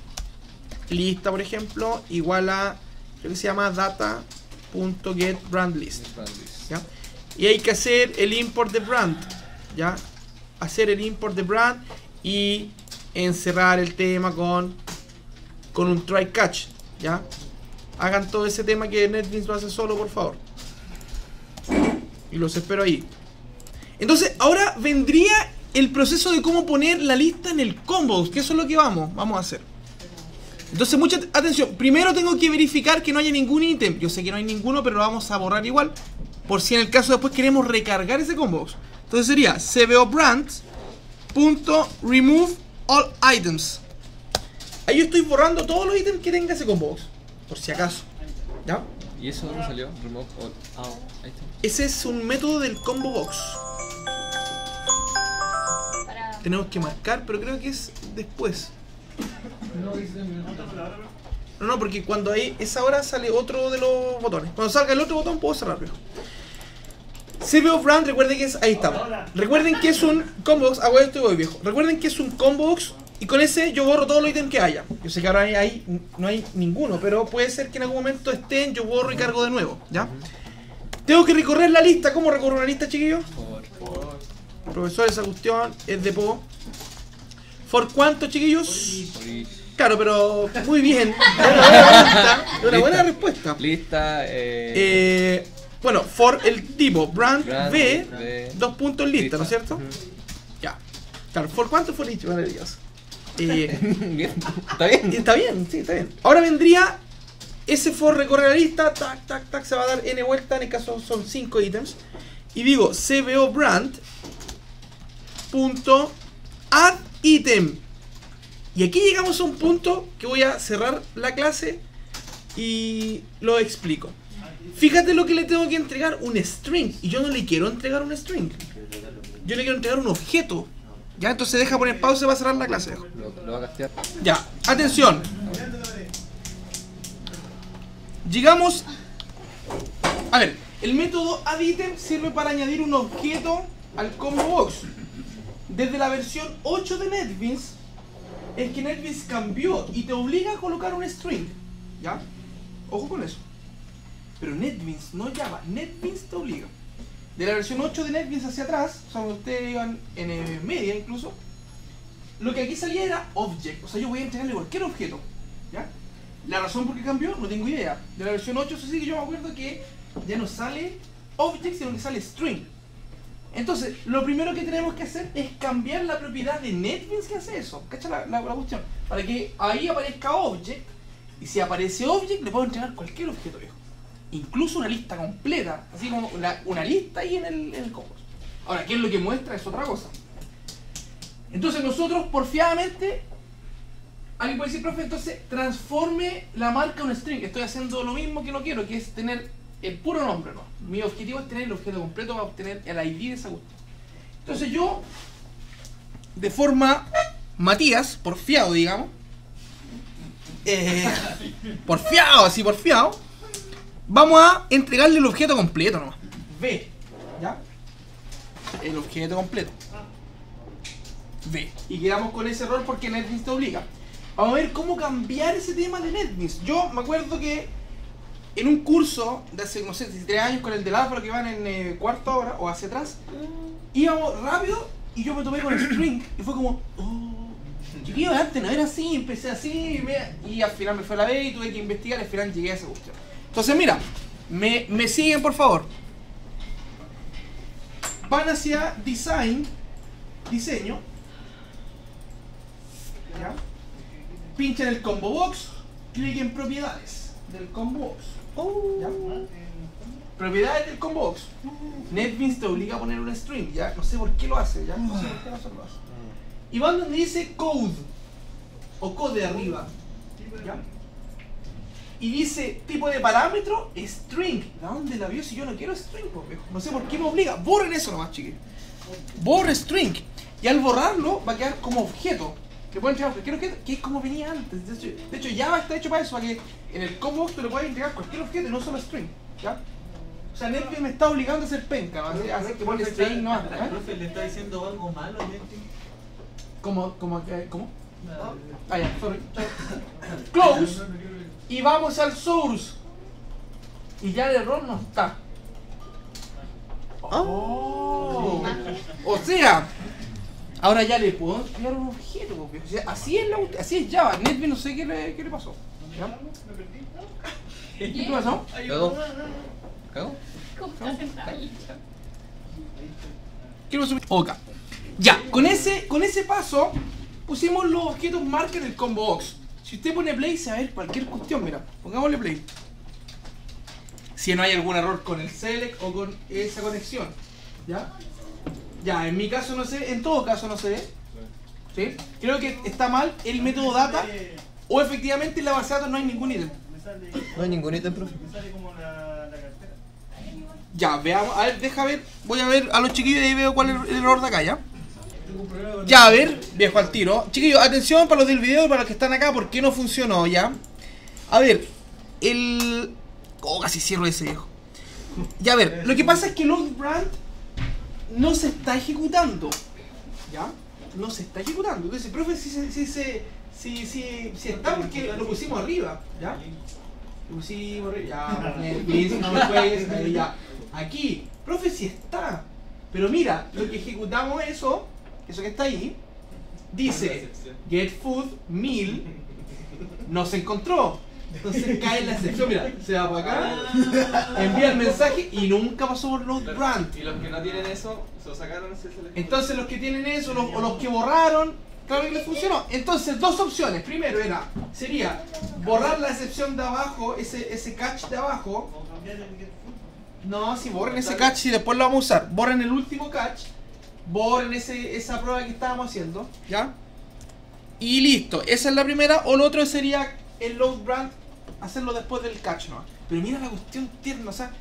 lista, por ejemplo, igual a, creo que se llama data.getBrandList. ¿ya? Y hay que hacer el import de brand, ¿ya? Hacer el import de brand y encerrar el tema con, con un try catch, ¿ya? Hagan todo ese tema que NetBeans lo hace solo, por favor. Y los espero ahí. Entonces, ahora vendría el proceso de cómo poner la lista en el combos, que eso es lo que vamos, vamos a hacer. Entonces, mucha atención. Primero tengo que verificar que no haya ningún ítem. Yo sé que no hay ninguno, pero lo vamos a borrar igual. Por si en el caso después queremos recargar ese combo. Entonces sería cbobrand.remove all items. Ahí yo estoy borrando todos los ítems que tenga ese combo. Por si acaso. ¿Ya? ¿Y eso dónde salió? Remove all. Ahí está. Ese es un método del combo box. Para... Tenemos que marcar, pero creo que es después. No, no, porque cuando hay esa hora sale otro de los botones. Cuando salga el otro botón puedo cerrar. Pero. CBO Brand, recuerden que es. Ahí estamos. Recuerden que es un combo box. Hago esto y voy viejo. Recuerden que es un combo box. Y con ese yo borro todos los ítems que haya. Yo sé que ahora hay, hay- no hay ninguno, pero puede ser que en algún momento estén, yo borro y cargo de nuevo. ¿Ya? Tengo que recorrer la lista. ¿Cómo recorro una lista, chiquillos? Por favor. Profesor, esa cuestión es de Po. ¿For cuánto, chiquillos? Por. Claro, pero muy bien. (laughs) Una buena respuesta. Una buena respuesta. Lista. Eh. Eh, bueno, for el tipo, brand, Brand, B, B, dos puntos lista, ¿no es lista. cierto? Ya. Claro, for cuánto for each, maravilloso. Eh, (laughs) Bien. Está bien. (laughs) está bien, sí, está bien. Ahora vendría ese for recorre la lista, tac, tac, tac, se va a dar n vueltas, en el caso son 5 ítems. Y digo cbo brand punto add item. Y aquí llegamos a un punto que voy a cerrar la clase y lo explico. Fíjate lo que le tengo que entregar, un string. Y yo no le quiero entregar un string. Yo le quiero entregar un objeto. Ya, entonces deja poner pausa para cerrar la clase. Lo, lo va a castear. Ya, atención. Llegamos. A ver, el método addItem sirve para añadir un objeto al combo box. Desde la versión 8 de NetBeans, es que NetBeans cambió y te obliga a colocar un string. ¿Ya? Ojo con eso. Pero NetBeans no Java, NetBeans te obliga. De la versión 8 de NetBeans hacia atrás, o sea, ustedes iban en media incluso, lo que aquí salía era object, o sea, yo voy a entregarle cualquier objeto, ¿ya? La razón por qué cambió, no tengo idea. De la versión 8, eso sí que yo me acuerdo que ya no sale object, sino que sale string. Entonces, lo primero que tenemos que hacer es cambiar la propiedad de NetBeans que hace eso. ¿Cacha la, la, la cuestión? Para que ahí aparezca object, y si aparece object, le puedo entregar cualquier objeto viejo. Incluso una lista completa, así como una, lista ahí en el, en combo. Ahora, ¿qué es lo que muestra? Es otra cosa. Entonces nosotros porfiadamente, alguien puede decir, profe, entonces transforme la marca a un string. Estoy haciendo lo mismo que no quiero, que es tener el puro nombre, ¿no? Mi objetivo es tener el objeto completo para obtener el ID de esa cuestión. Entonces yo, de forma Matías, porfiado, digamos, eh, (laughs) porfiado, así porfiado, vamos a entregarle el objeto completo nomás. V, ¿ya? El objeto completo. V. Y quedamos con ese error porque NetBeans te obliga. Vamos a ver cómo cambiar ese tema de NetBeans. Yo me acuerdo que en un curso de hace, no sé, 3 años con el del Álvaro que van en eh, cuarto hora o hacia atrás, íbamos rápido y yo me tomé con el string y fue como, oh, chiquillo, antes no era así, empecé así y, me- y al final me fue a la B y tuve que investigar y al final llegué a esa cuestión. Entonces, mira, me, me siguen por favor. Van hacia design, diseño. ¿Ya? Pinchan el combo box, clic en propiedades del combo box. ¿Ya? Propiedades del combo box. NetBeans te obliga a poner un string, ya no sé por qué lo hace, ya no sé por qué lo hace. Y van donde dice code o code arriba. Y dice tipo de parámetro string. ¿De dónde la vio si yo no quiero string? No sé por qué me obliga. Borren eso nomás, chiquillos. Borre string. Y al borrarlo va a quedar como objeto. Que pueden entregar, creo que, que es como venía antes. De hecho, de hecho, Java está hecho para eso, para que en el combo tú le puedas entregar cualquier objeto y no solo string. ¿Ya? O sea, NetBeans me está obligando a hacer penca, ¿no? Así, así que pone string no ¿eh? Profe, le está diciendo algo malo a Netflix. ¿Cómo? ¿Cómo? ¿Cómo? Ah, ya, sorry. Close. Y vamos al source. Y ya el error no está. Oh. O sea, ahora ya le puedo crear un objeto. porque, o sea, así es la así es Java. NetBeans no sé qué le, qué le pasó. ¿Ya? ¿Qué pasó? ¿Cagó? ¿Cagó? Quiero subir. Ok. Ya, con ese, con ese paso pusimos los objetos marca en el combo box. Si usted pone play, se va a ver cualquier cuestión. Mira, pongámosle play. Si no hay algún error con el select o con esa conexión. ¿Ya? Ya, en mi caso no se ve, en todo caso no se ve. ¿Sí? Creo que está mal el método data o efectivamente en la base de datos no hay ningún ítem. No hay ningún ítem, profe. Ya, veamos, a ver, deja ver, voy a ver a los chiquillos y ahí veo cuál es el error de acá, ¿ya? Ya, a ver, viejo al tiro. Chiquillos, atención para los del video y para los que están acá, ¿por qué no funcionó, ya? A ver, el... Oh, casi cierro ese viejo. Ya, a ver, lo que pasa es que Load Brand no se está ejecutando, ¿ya? No se está ejecutando. Entonces, profe, si se... Si, se- si, si, si está porque lo pusimos arriba, ¿ya? Lo pusimos arriba, ya, (laughs) no me juegues, ahí ya. Aquí, profe, si está. Pero mira, lo que ejecutamos eso, eso que está ahí, dice get food meal, no se encontró. Entonces cae la excepción, mira, se va para acá, envía el mensaje y nunca pasó por los brand. Y los que no tienen eso, se lo sacaron ese select. Entonces los que tienen eso, los, o los que borraron, Claro que les funcionó. Entonces, dos opciones. Primero era, sería borrar la excepción de abajo, ese, ese catch de abajo. No, si borren ese catch y después lo vamos a usar. Borren el último catch. Borren ese, esa prueba que estábamos haciendo. ¿Ya? Y listo. Esa es la primera. O lo otro sería el load brand. Hacerlo después del catch, ¿no? Pero mira la cuestión tierna, o sea.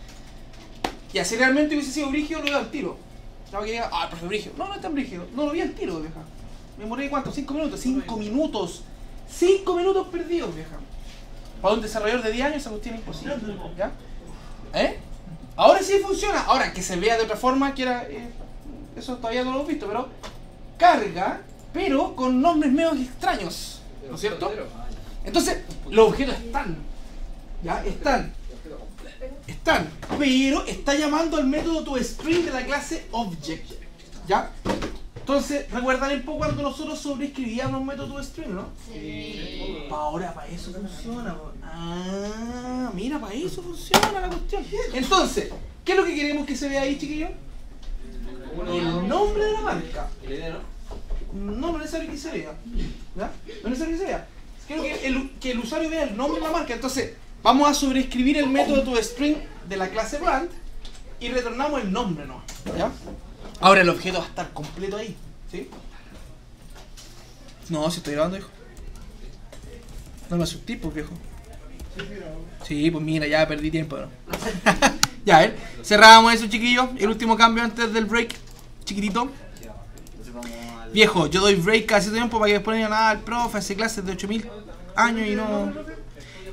Ya, si realmente hubiese sido brígido, lo veo al tiro. No que diga, ah, profe brígido. No, no es tan brígido. No lo vi al tiro, vieja. Me morí cuánto? Cinco minutos. Cinco minutos. Cinco minutos perdidos, vieja. Para un desarrollador de 10 años esa cuestión es imposible. ¿Ya? ¿Eh? Ahora sí funciona. Ahora, que se vea de otra forma, que era... eh, eso todavía no lo hemos visto, pero... Carga, pero con nombres medio extraños. ¿No es cierto? Entonces, los objetos están. ¿Ya? Están. Están. Pero está llamando al método toString de la clase object. ¿Ya? Entonces, ¿recuerdan un poco cuando nosotros sobreescribíamos un método toString, no? Sí. Pa' ahora, para eso funciona. Ah, mira, para eso funciona la cuestión. Entonces, ¿qué es lo que queremos que se vea ahí, chiquillos? El nombre de la marca. La idea, ¿no? No, no es necesario que se vea. ¿Ya? No es necesario que se vea. Quiero que el, que el usuario vea el nombre de la marca. Entonces, vamos a sobreescribir el método toString de la clase brand y retornamos el nombre, ¿no? ¿Ya? Ahora el objeto va a estar completo ahí. ¿Sí? No, si estoy grabando, hijo. No me asusté, pues, viejo. Sí, pues mira, ya perdí tiempo, ¿no? (laughs) ya, a ver. Cerrábamos eso, chiquillos. El último cambio antes del break. Chiquitito. Al... Viejo, yo doy break casi tiempo para que después no ah, el profe hace clases de 8000 años y no.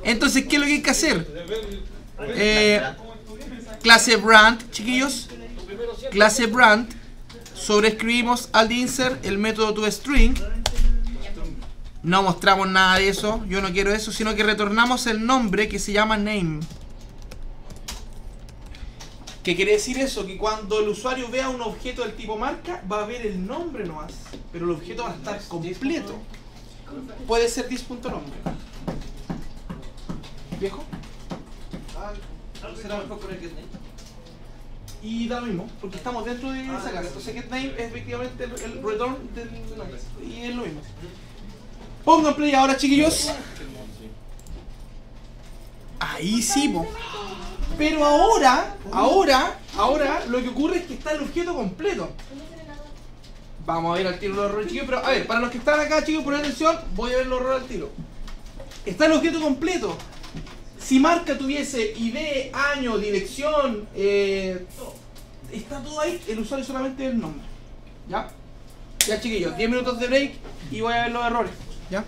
Entonces, ¿qué es lo que hay que hacer? Eh, clase brand, chiquillos. Clase brand. Sobreescribimos al insert el método toString. No mostramos nada de eso, yo no quiero eso, sino que retornamos el nombre que se llama name. ¿Qué quiere decir eso? Que cuando el usuario vea un objeto del tipo marca, va a ver el nombre nomás, pero el objeto va a estar completo. Puede ser dis.nombre. ¿Viejo? ¿Será mejor poner que Y da lo mismo, porque estamos dentro de esa clase. Entonces getName es efectivamente el, el return del nombre. Y es lo mismo. Pongan play ahora, chiquillos. Ahí sí, po. Pero ahora, ahora, ahora, lo que ocurre es que está el objeto completo. Vamos a ver al tiro los errores, chiquillos. Pero a ver, para los que están acá, chicos, ponen atención, voy a ver los errores al tiro. Está el objeto completo. Si marca tuviese ID, año, dirección, eh, está todo ahí, el usuario solamente el nombre. ¿Ya? Ya chiquillos, 10 minutos de break y voy a ver los errores. ¿Ya?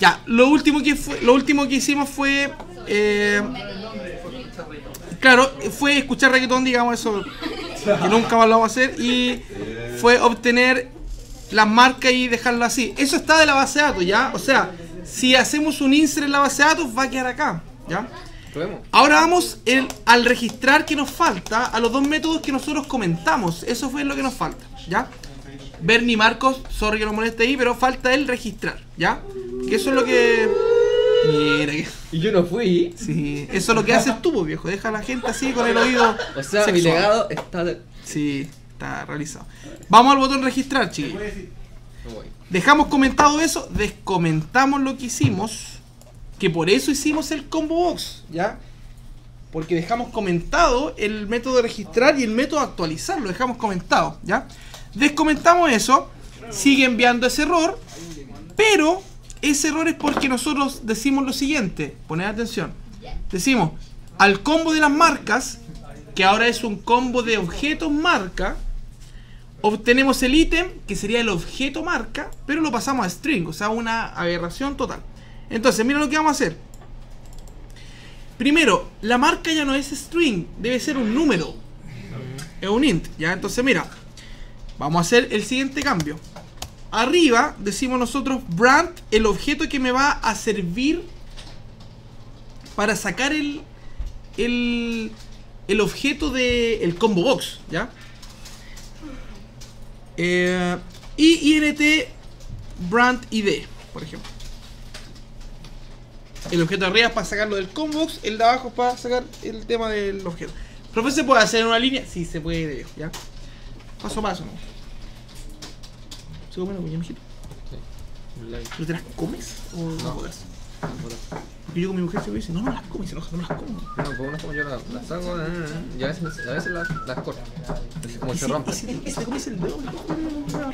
Ya, lo último que fue, lo último que hicimos fue eh, claro, fue escuchar reggaetón, digamos eso que nunca más lo vamos a hacer y fue obtener las marcas y dejarlo así. Eso está de la base de datos, ¿ya? O sea, si hacemos un insert en la base de datos va a quedar acá, ¿ya? Ahora vamos el- al registrar que nos falta a los dos métodos que nosotros comentamos. Eso fue lo que nos falta, ¿ya? Bernie Marcos, sorry que nos moleste ahí, pero falta el registrar, ¿ya? Que eso es lo que. Mira que. Y yo no fui. Sí, eso es lo que haces tú, viejo. Deja a la gente así con el oído. O sea, mi legado está. de- Sí, está realizado. Vamos al botón registrar, chicos. Dejamos comentado eso, descomentamos lo que hicimos, que por eso hicimos el combo box, ¿ya? Porque dejamos comentado el método de registrar y el método de actualizar, lo dejamos comentado, ¿ya? Descomentamos eso, sigue enviando ese error, pero ese error es porque nosotros decimos lo siguiente, poned atención, decimos al combo de las marcas, que ahora es un combo de objetos marca, obtenemos el ítem, que sería el objeto marca, pero lo pasamos a string, o sea, una aberración total. Entonces, mira lo que vamos a hacer. Primero, la marca ya no es string, debe ser un número. Es un int, ¿ya? Entonces, mira, vamos a hacer el siguiente cambio. Arriba decimos nosotros brand, el objeto que me va a servir para sacar el, el, el objeto del el combo box, ¿ya? Eh, y INT brand ID, por ejemplo. El objeto de arriba es para sacarlo del combox, el de abajo es para sacar el tema del objeto. ¿Profe, se puede hacer en una línea? Sí, se puede, ¿ya? paso a paso, ¿no? ¿Se come la cuña, mijito? Sí. Un like. ¿Pero te las comes o no, No. Porque yo con mi mujer se me dice, no, no las comes, se enoja, no las como. No, pues una como yo la, la saco eh, y a veces, a veces las, las corto. Como ¿Y se y si te, y comes el dedo?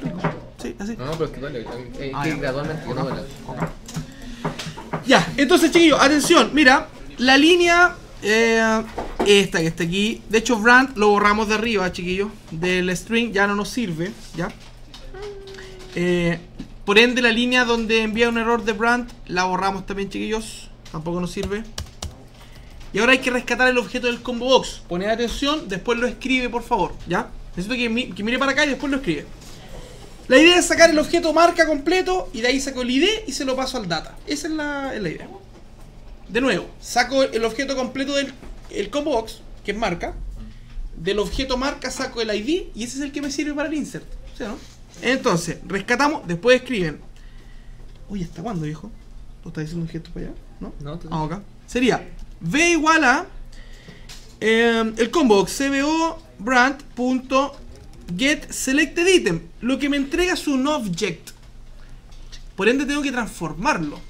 Rico. Sí, así. No, no, pero es que duele. Es Ah, que gradualmente que no duele. Ya, entonces chiquillos, atención, mira, la línea, eh, esta que está aquí, de hecho brand lo borramos de arriba, chiquillos, del string ya no nos sirve, ¿ya? Eh, por ende la línea donde envía un error de brand la borramos también, chiquillos, tampoco nos sirve. Y ahora hay que rescatar el objeto del combo box, poned atención, después lo escribe por favor, ¿ya? Necesito que, que mire para acá y después lo escribe. La idea es sacar el objeto marca completo y de ahí saco el ID y se lo paso al data. Esa es la, la idea. De nuevo, saco el objeto completo del el combo box, que es marca. Del objeto marca saco el ID y ese es el que me sirve para el insert. ¿Sí no? Entonces, rescatamos, después escriben. Oye, ¿hasta cuándo, viejo? ¿Tú estás diciendo un gesto para allá? ¿No? No, te- Ah, acá. Sería V igual a eh, el combo cbo brand.get selected item, lo que me entrega es un object. Por ende tengo que transformarlo.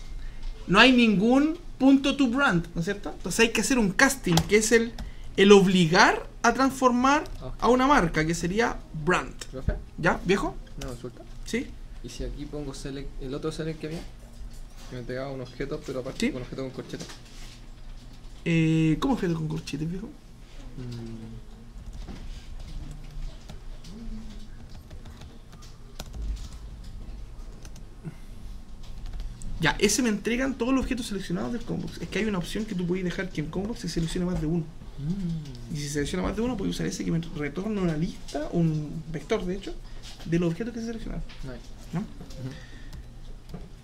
No hay ningún punto to brand, ¿no es cierto? Entonces hay que hacer un casting, que es el, el obligar a transformar a una marca, que sería brand. ¿Ya, viejo? No resulta. ¿Sí? Y si aquí pongo select, el otro select que había, que me entregaba un objeto, pero aparte Sí. un objeto con corchete. Eh, ¿Cómo objeto con corchetes, viejo? Mm, Ya, ese me entregan todos los objetos seleccionados del combox. Es que hay una opción que tú puedes dejar que el combox se seleccione más de uno. Y si selecciona más de uno, puedes usar ese que me retorna una lista, un vector de hecho, de los objetos que se seleccionaron.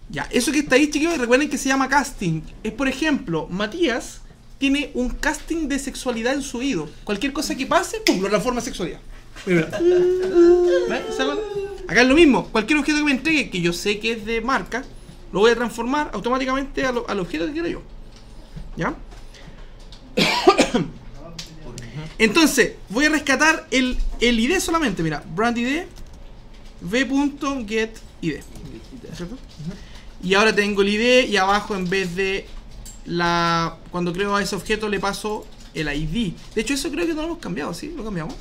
Ya, eso que está ahí, chiquillos, recuerden que se llama casting. Es, por ejemplo, Matías tiene un casting de sexualidad en su oído. Cualquier cosa que pase, pum, lo transforma en sexualidad. Acá es lo mismo. Cualquier objeto que me entregue, que yo sé que es de marca, lo voy a transformar automáticamente a lo- al objeto que quiero yo. ¿Ya? (coughs) Entonces, voy a rescatar el, el ID solamente. Mira, brand ID, v.get ID. ¿Cierto? Y ahora tengo el ID y abajo en vez de la... Cuando creo a ese objeto le paso el ID. De hecho eso creo que no lo hemos cambiado, ¿sí? ¿Lo cambiamos?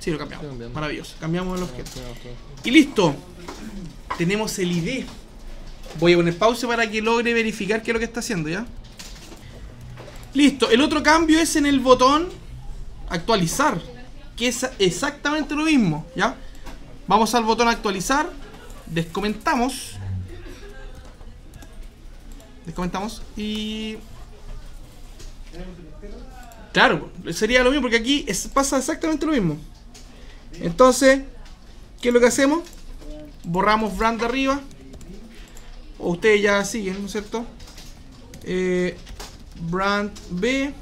Sí, lo cambiamos. Maravilloso. Cambiamos el objeto. Y listo. Tenemos el ID. Voy a poner pausa para que logre verificar qué es lo que está haciendo, ¿ya? Listo. El otro cambio es en el botón actualizar. Que es exactamente lo mismo, ¿ya? Vamos al botón actualizar. Descomentamos. Descomentamos. Y... Claro, sería lo mismo porque aquí pasa exactamente lo mismo. Entonces, ¿qué es lo que hacemos? Borramos brand de arriba. O ustedes ya siguen, ¿no es cierto? Eh, brand B.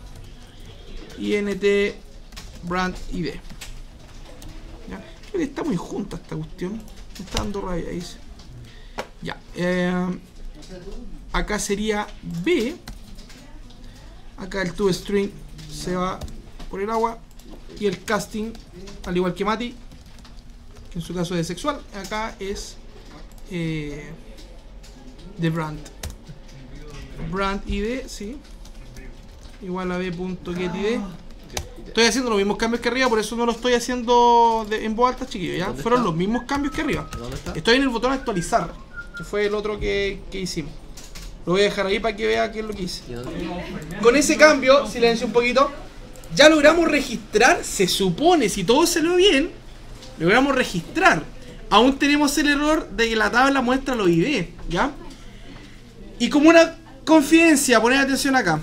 INT brand ID. Creo que está muy junta esta cuestión. Está dando rabia, dice. Ya. eh, acá sería B. Acá el toString se va por el agua. Y el casting, al igual que Mati, que en su caso es sexual, acá es eh, de brand. Brand ID, sí. Igual a b.getID. Estoy haciendo los mismos cambios que arriba, por eso no lo estoy haciendo de- en voz alta, chiquillos. ¿ya? ¿Dónde Fueron está? los mismos cambios que arriba. ¿Dónde está? Estoy en el botón actualizar, que fue el otro que, que hicimos. Lo voy a dejar ahí para que vea qué es lo que hice. Con ese cambio, silencio un poquito, ya logramos registrar, se supone, si todo salió bien, logramos registrar. Aún tenemos el error de que la tabla muestra los ID, ¿ya? Y como una confidencia, poned atención acá.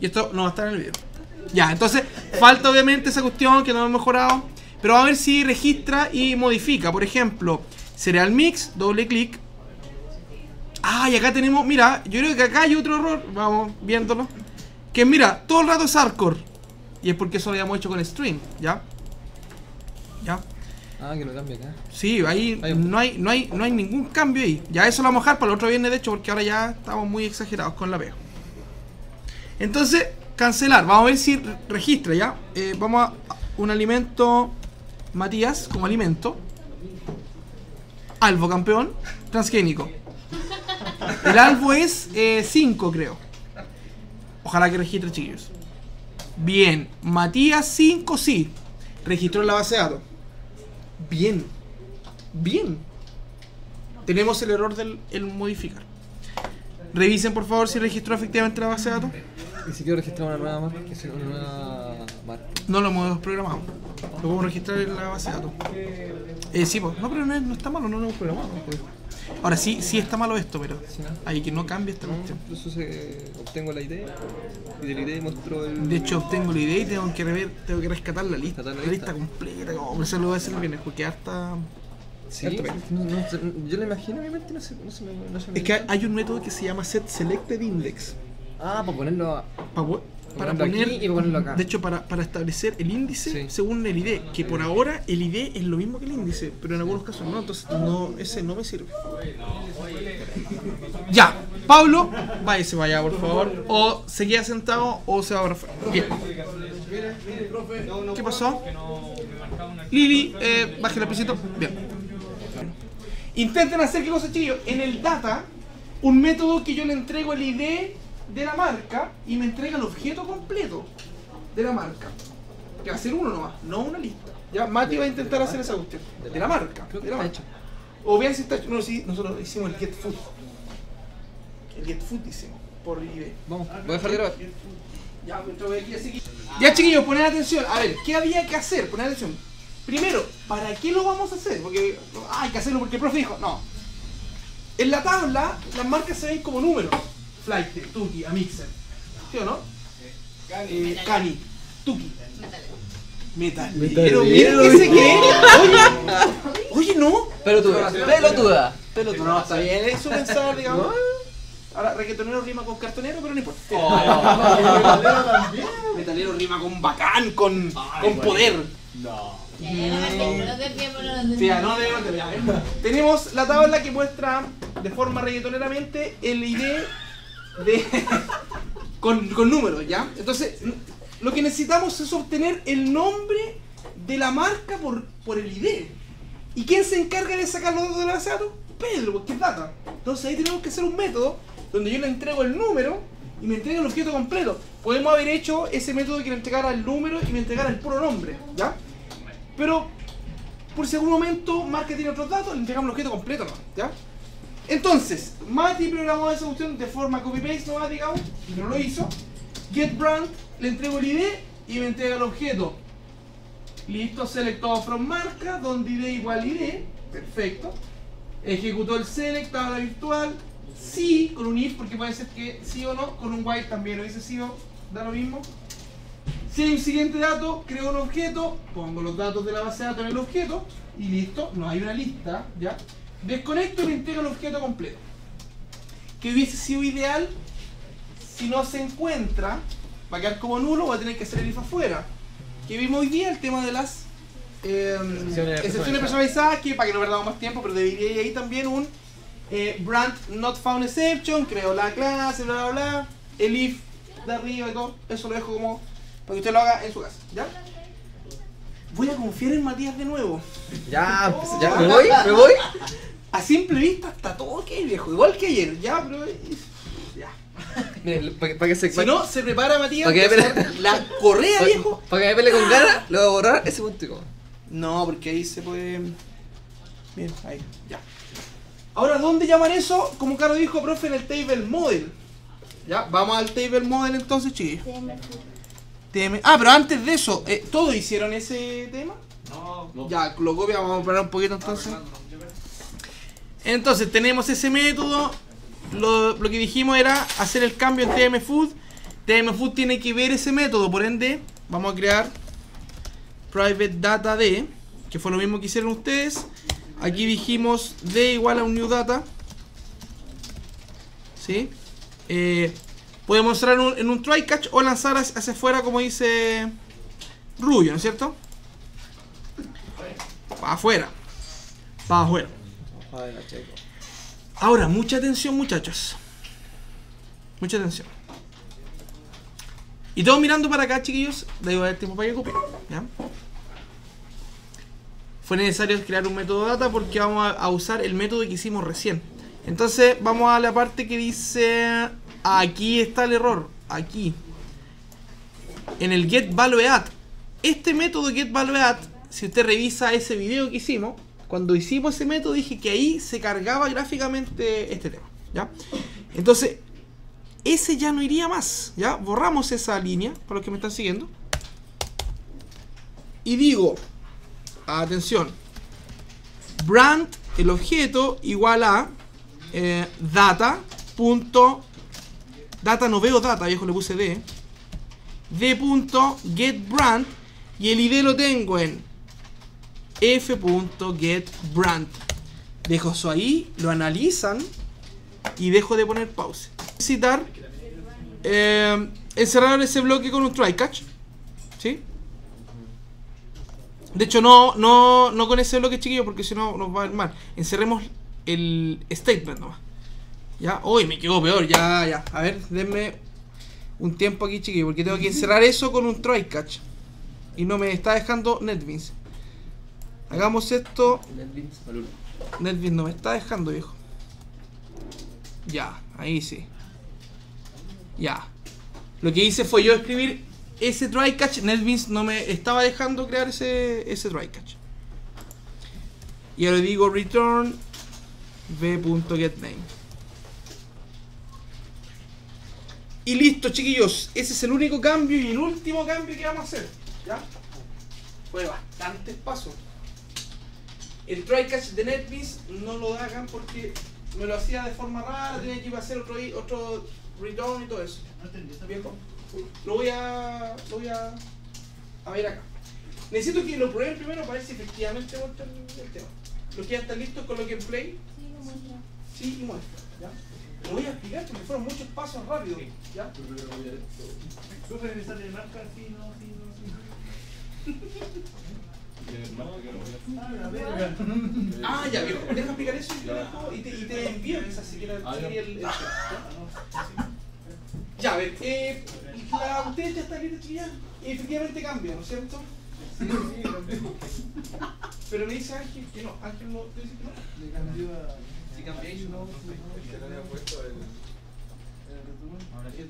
Y esto no va a estar en el video. Ya, entonces, falta obviamente esa cuestión que no hemos mejorado. Pero vamos a ver si registra y modifica. Por ejemplo, Cereal Mix, doble clic. Ah, y acá tenemos, mira, yo creo que acá hay otro error, vamos viéndolo. Que mira, todo el rato es hardcore. Y es porque eso lo habíamos hecho con string, ¿ya? ¿Ya? Ah, que lo cambia acá. Sí, ahí Hay un- no hay, no hay, no hay ningún cambio ahí. Ya eso lo vamos a dejar para el otro viernes, de hecho, porque ahora ya estamos muy exagerados con la pega. Entonces, cancelar. Vamos a ver si re- registra, ¿ya? Eh, vamos a un alimento Matías como alimento. Albo campeón, transgénico. El albo es 5, creo. Ojalá que registre, chiquillos. Bien, Matías 5, sí. Registró en la base de datos. Bien. Bien. Tenemos el error del el modificar. Revisen por favor si registró efectivamente la base de datos. Y si quiero registrar una nueva marca, una nueva marca. No lo hemos programado. Lo podemos registrar en la base de datos. Eh, sí, pues. No, pero no, no está malo, no lo hemos programado. Ahora sí, sí está malo esto, pero hay que no cambie esta cuestión. Se, obtengo la idea y de la idea muestro el. De hecho, obtengo la idea y tengo que rever, tengo que rescatar la lista. La lista lista. completa, como eso lo voy a hacer viernes, porque hasta. Sí, no, no yo lo imagino, obviamente, no sé, no se me, no se me Es que hay un método que se llama set selected index. Ah, para ponerlo. a- Pa- para ponerlo poner, aquí y ponerlo acá. de hecho, para, para establecer el índice Sí. según el ID, que por ahora el ID es lo mismo que el índice, pero en algunos casos no, entonces no, ese no me sirve. Ya, Pablo, váyase vaya por favor, o se queda sentado o se va para afuera. Bien. ¿Qué pasó? Lili, eh, baje el lapicito. Bien. Intenten hacer qué cosa, chiquillos. En el data, un método que yo le entrego el ID de la marca y me entrega el objeto completo de la marca. Que va a ser uno nomás, no una lista. Ya, Mati va a intentar hacer esa cuestión. De la marca. Creo que de la marca. O vean si está hecho. No, sí, nosotros hicimos el get food. El get food hicimos por el ID. Vamos, voy a dejar de grabar. Ya, pues, aquí así que- Ya chiquillos, poner atención. A ver, ¿qué había que hacer? Poner atención. Primero, ¿para qué lo vamos a hacer? Porque ah, hay que hacerlo porque el profe dijo, no. En la tabla, las marcas se ven como números. Flight, Tuki, Amixer. ¿Sí o no? Eh, Cani, Tuki. Metal. Pero miren que se cree. (laughs) Oye, oye, no. Pelotuda, pelotuda, pelotuda. No, está bien eso pensar, digamos. Ahora, reggaetonero rima con cartonero, pero no importa. (laughs) Metalero rima con bacán, con, con poder. Eh, no te Sí, ah, no, de- de- de- Tenemos la tabla que muestra de forma reggaetoneramente el ID (laughs) con, con números, ¿ya? Entonces, lo que necesitamos es obtener el nombre de la marca por, por el ID. ¿Y quién se encarga de sacar los datos de la base de datos? Pedro, porque es data. Entonces ahí tenemos que hacer un método donde yo le entrego el número y me entrega el objeto completo. Podemos haber hecho ese método que le entregara el número y me entregara el puro nombre, ¿ya? Pero por si algún momento Marca tiene otros datos, le entregamos el objeto completo, ¿no? ¿Ya? Entonces, Mati programó esa función de forma copy-paste, ¿no? Digamos, no lo hizo. GetBrand, le entrego el ID y me entrega el objeto. Listo, select all from marca, donde ID igual ID. Perfecto. Ejecutó el select, tabla virtual. Sí, con un if, porque puede ser que sí o no. Con un while también lo dice sí o da lo mismo. Si hay un siguiente dato, creo un objeto, pongo los datos de la base de datos en el objeto y listo, no hay una lista, ¿ya? Desconecto y me entrega el objeto completo. Que hubiese sido ideal si no se encuentra, va a quedar como nulo, va a tener que hacer el if afuera. Que vimos hoy día el tema de las eh, Excepciones excepciones personalizadas, que para que no perdamos más tiempo, pero debería ir ahí también un eh, brand not found exception, creo la clase, bla bla bla, el if de arriba y todo, eso lo dejo como para que usted lo haga en su casa, ¿ya? Voy a confiar en Matías de nuevo. Ya, pues, (laughs) ya, me voy, me voy. A simple vista está todo ok, viejo, igual que ayer, ya, pero ya. Para que se Si no, se prepara Matías para usar la correa, (laughs) viejo. Para que me pele con ganas, le voy a borrar ese coma. No, porque ahí se puede. Bien, ahí, ya. Ahora, ¿dónde llaman eso? Como Caro dijo, profe, en el table model. Ya, vamos al table model entonces, chiquillos. TM. Ah, pero antes de eso, eh, ¿todos hicieron ese tema? No, Ya, lo copia, vamos a parar un poquito entonces. Entonces, tenemos ese método. Lo, lo que dijimos era hacer el cambio en TM Food. TM Food tiene que ver ese método, por ende, vamos a crear private data D, que fue lo mismo que hicieron ustedes. Aquí dijimos D igual a un new data. ¿Sí? Eh, podemos entrar en un, try catch o lanzar hacia afuera, como dice Rubio, ¿no es cierto? Para afuera. Para afuera. Ahora, mucha atención, muchachos. Mucha atención. Y todos mirando para acá, chiquillos. De ahí va a haber tiempo para que copien. ¿Ya? fue necesario crear un método data porque vamos a, a usar el método que hicimos recién. Entonces vamos a la parte que dice aquí está el error, aquí en el get value at. Este método get value at, si usted revisa ese video que hicimos, cuando hicimos ese método dije que ahí se cargaba gráficamente este tema, ¿ya? Entonces, ese ya no iría más, ¿ya? Borramos esa línea, para los que me están siguiendo. Y digo, atención, brand, el objeto, igual a eh, data, punto, data no veo data, viejo le puse D, d y el ID lo tengo en f.getBrand. Dejo eso ahí, lo analizan y dejo de poner pause. Citar, eh, encerrar ese bloque con un try catch. ¿Sí? De hecho, no, no, no con ese bloque chiquillo porque si no nos va a ir mal. Encerremos el statement nomás. Ya, uy, me quedó peor, ya, ya. A ver, denme un tiempo aquí, chiquillo, porque tengo que encerrar eso con un try catch. Y no me está dejando NetBeans. Hagamos esto. NetBeans. NetBeans no me está dejando, viejo. Ya, ahí sí. Ya. Lo que hice fue yo escribir ese try catch. NetBeans no me estaba dejando crear ese, ese try catch. Y ahora digo return v.getName. Y listo, chiquillos. Ese es el único cambio y el último cambio que vamos a hacer. ¿Ya? Fue bastantes pasos. El try catch de NetBeans no lo hagan porque me lo hacía de forma rara, tenía que ir a hacer otro, otro return y todo eso. Viejo, lo voy a, lo voy a, a ver acá. Necesito que lo prueben primero para ver si efectivamente muestra el, el tema. Los que ya están listos, coloquen play, Sí, lo muestra. sí y muestra. ¿ya? Lo voy a explicar porque fueron muchos pasos rápidos. ¿ya? Profe, me sale marca, sí, no, sí, no, sí. (laughs) Ah. (laughs) Ah, ya, viejo, deja explicar eso y te, dejo- y te, y te envío quizás si quieres Ah, el, el- (laughs) ¿ya? A ver, eh, la, ustedes ya están listos, chiquillas, y efectivamente cambia, ¿no es cierto? Pero me dice Ángel que no, Ángel no, ¿tú dices que no? Le cambió a. Si cambiáis, no. Que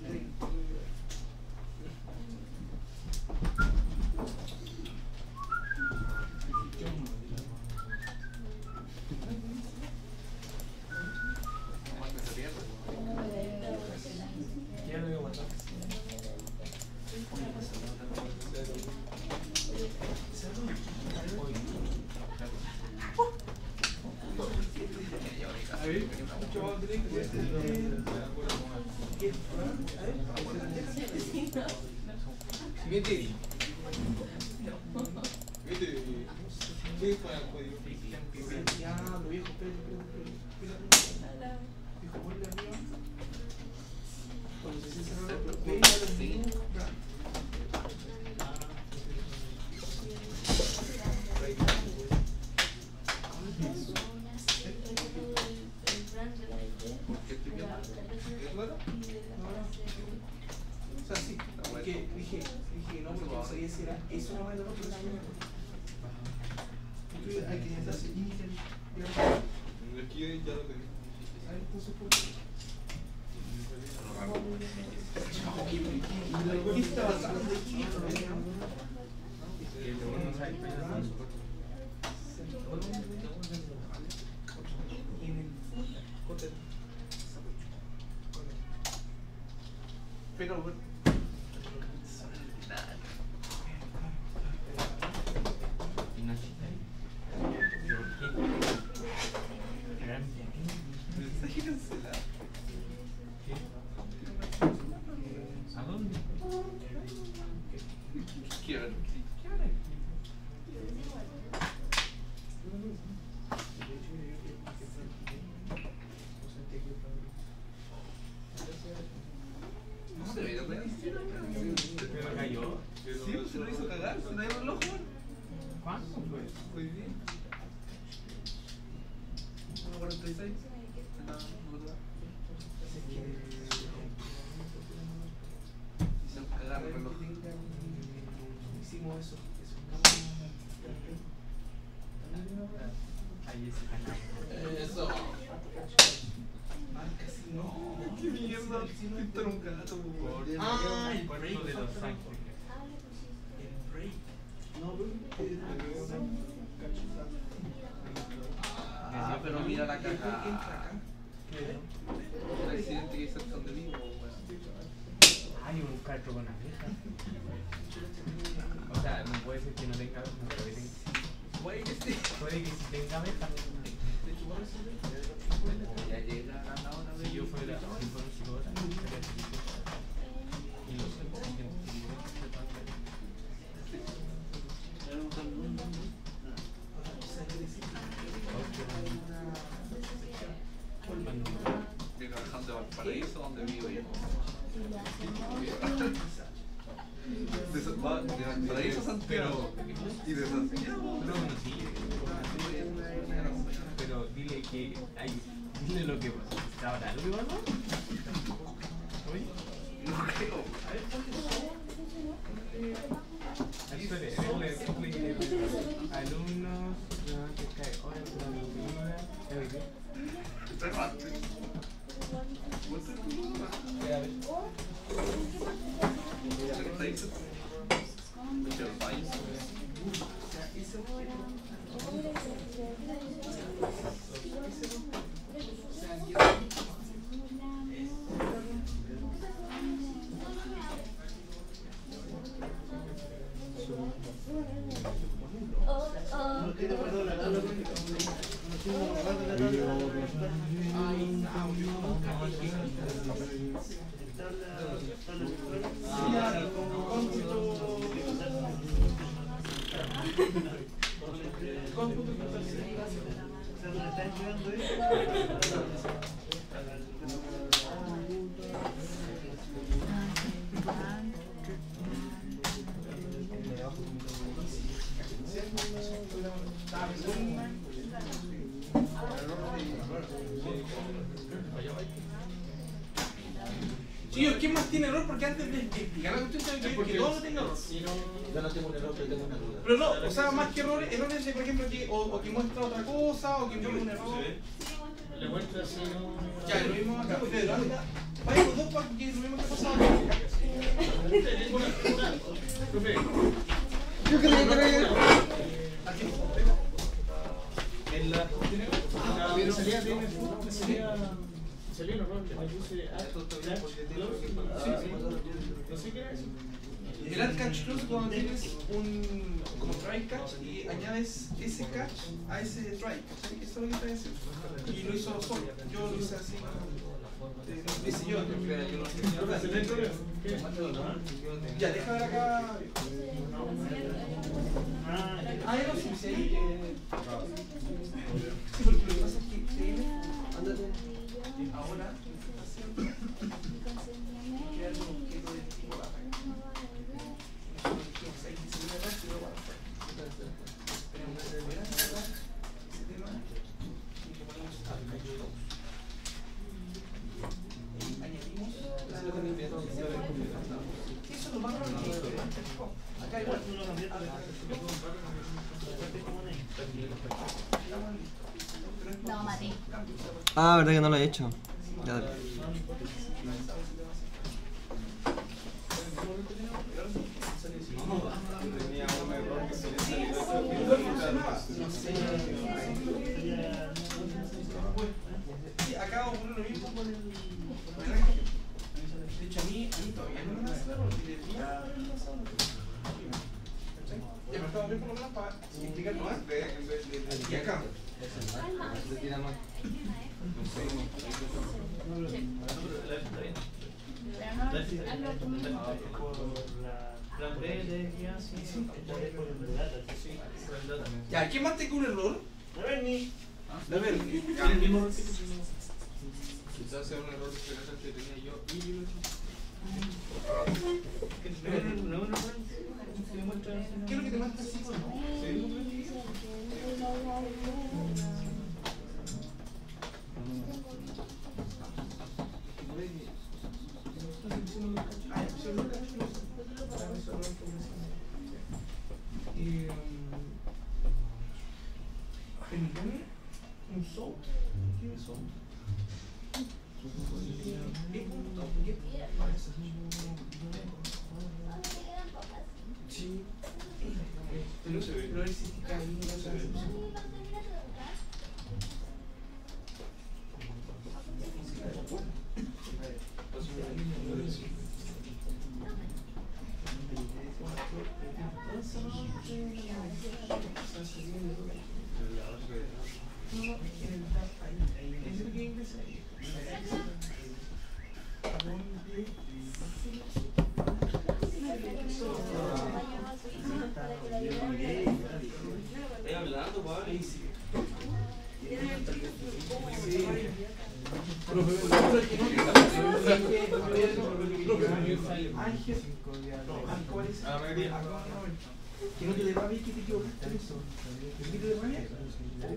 good input. De No. Pero dile que. Ay, dile lo que pasó. ¿Sabrá lo. No creo. Ya, deja ver acá. Ah, hay algo sincero que. Sí, porque lo que pasa es que. Ándate. Ahora. Ah, verdad que no lo he hecho. Aquí mantengo un error. La Berni. La Berni. Quizás sea un error que tenía yo y yo lo he. No, no, no.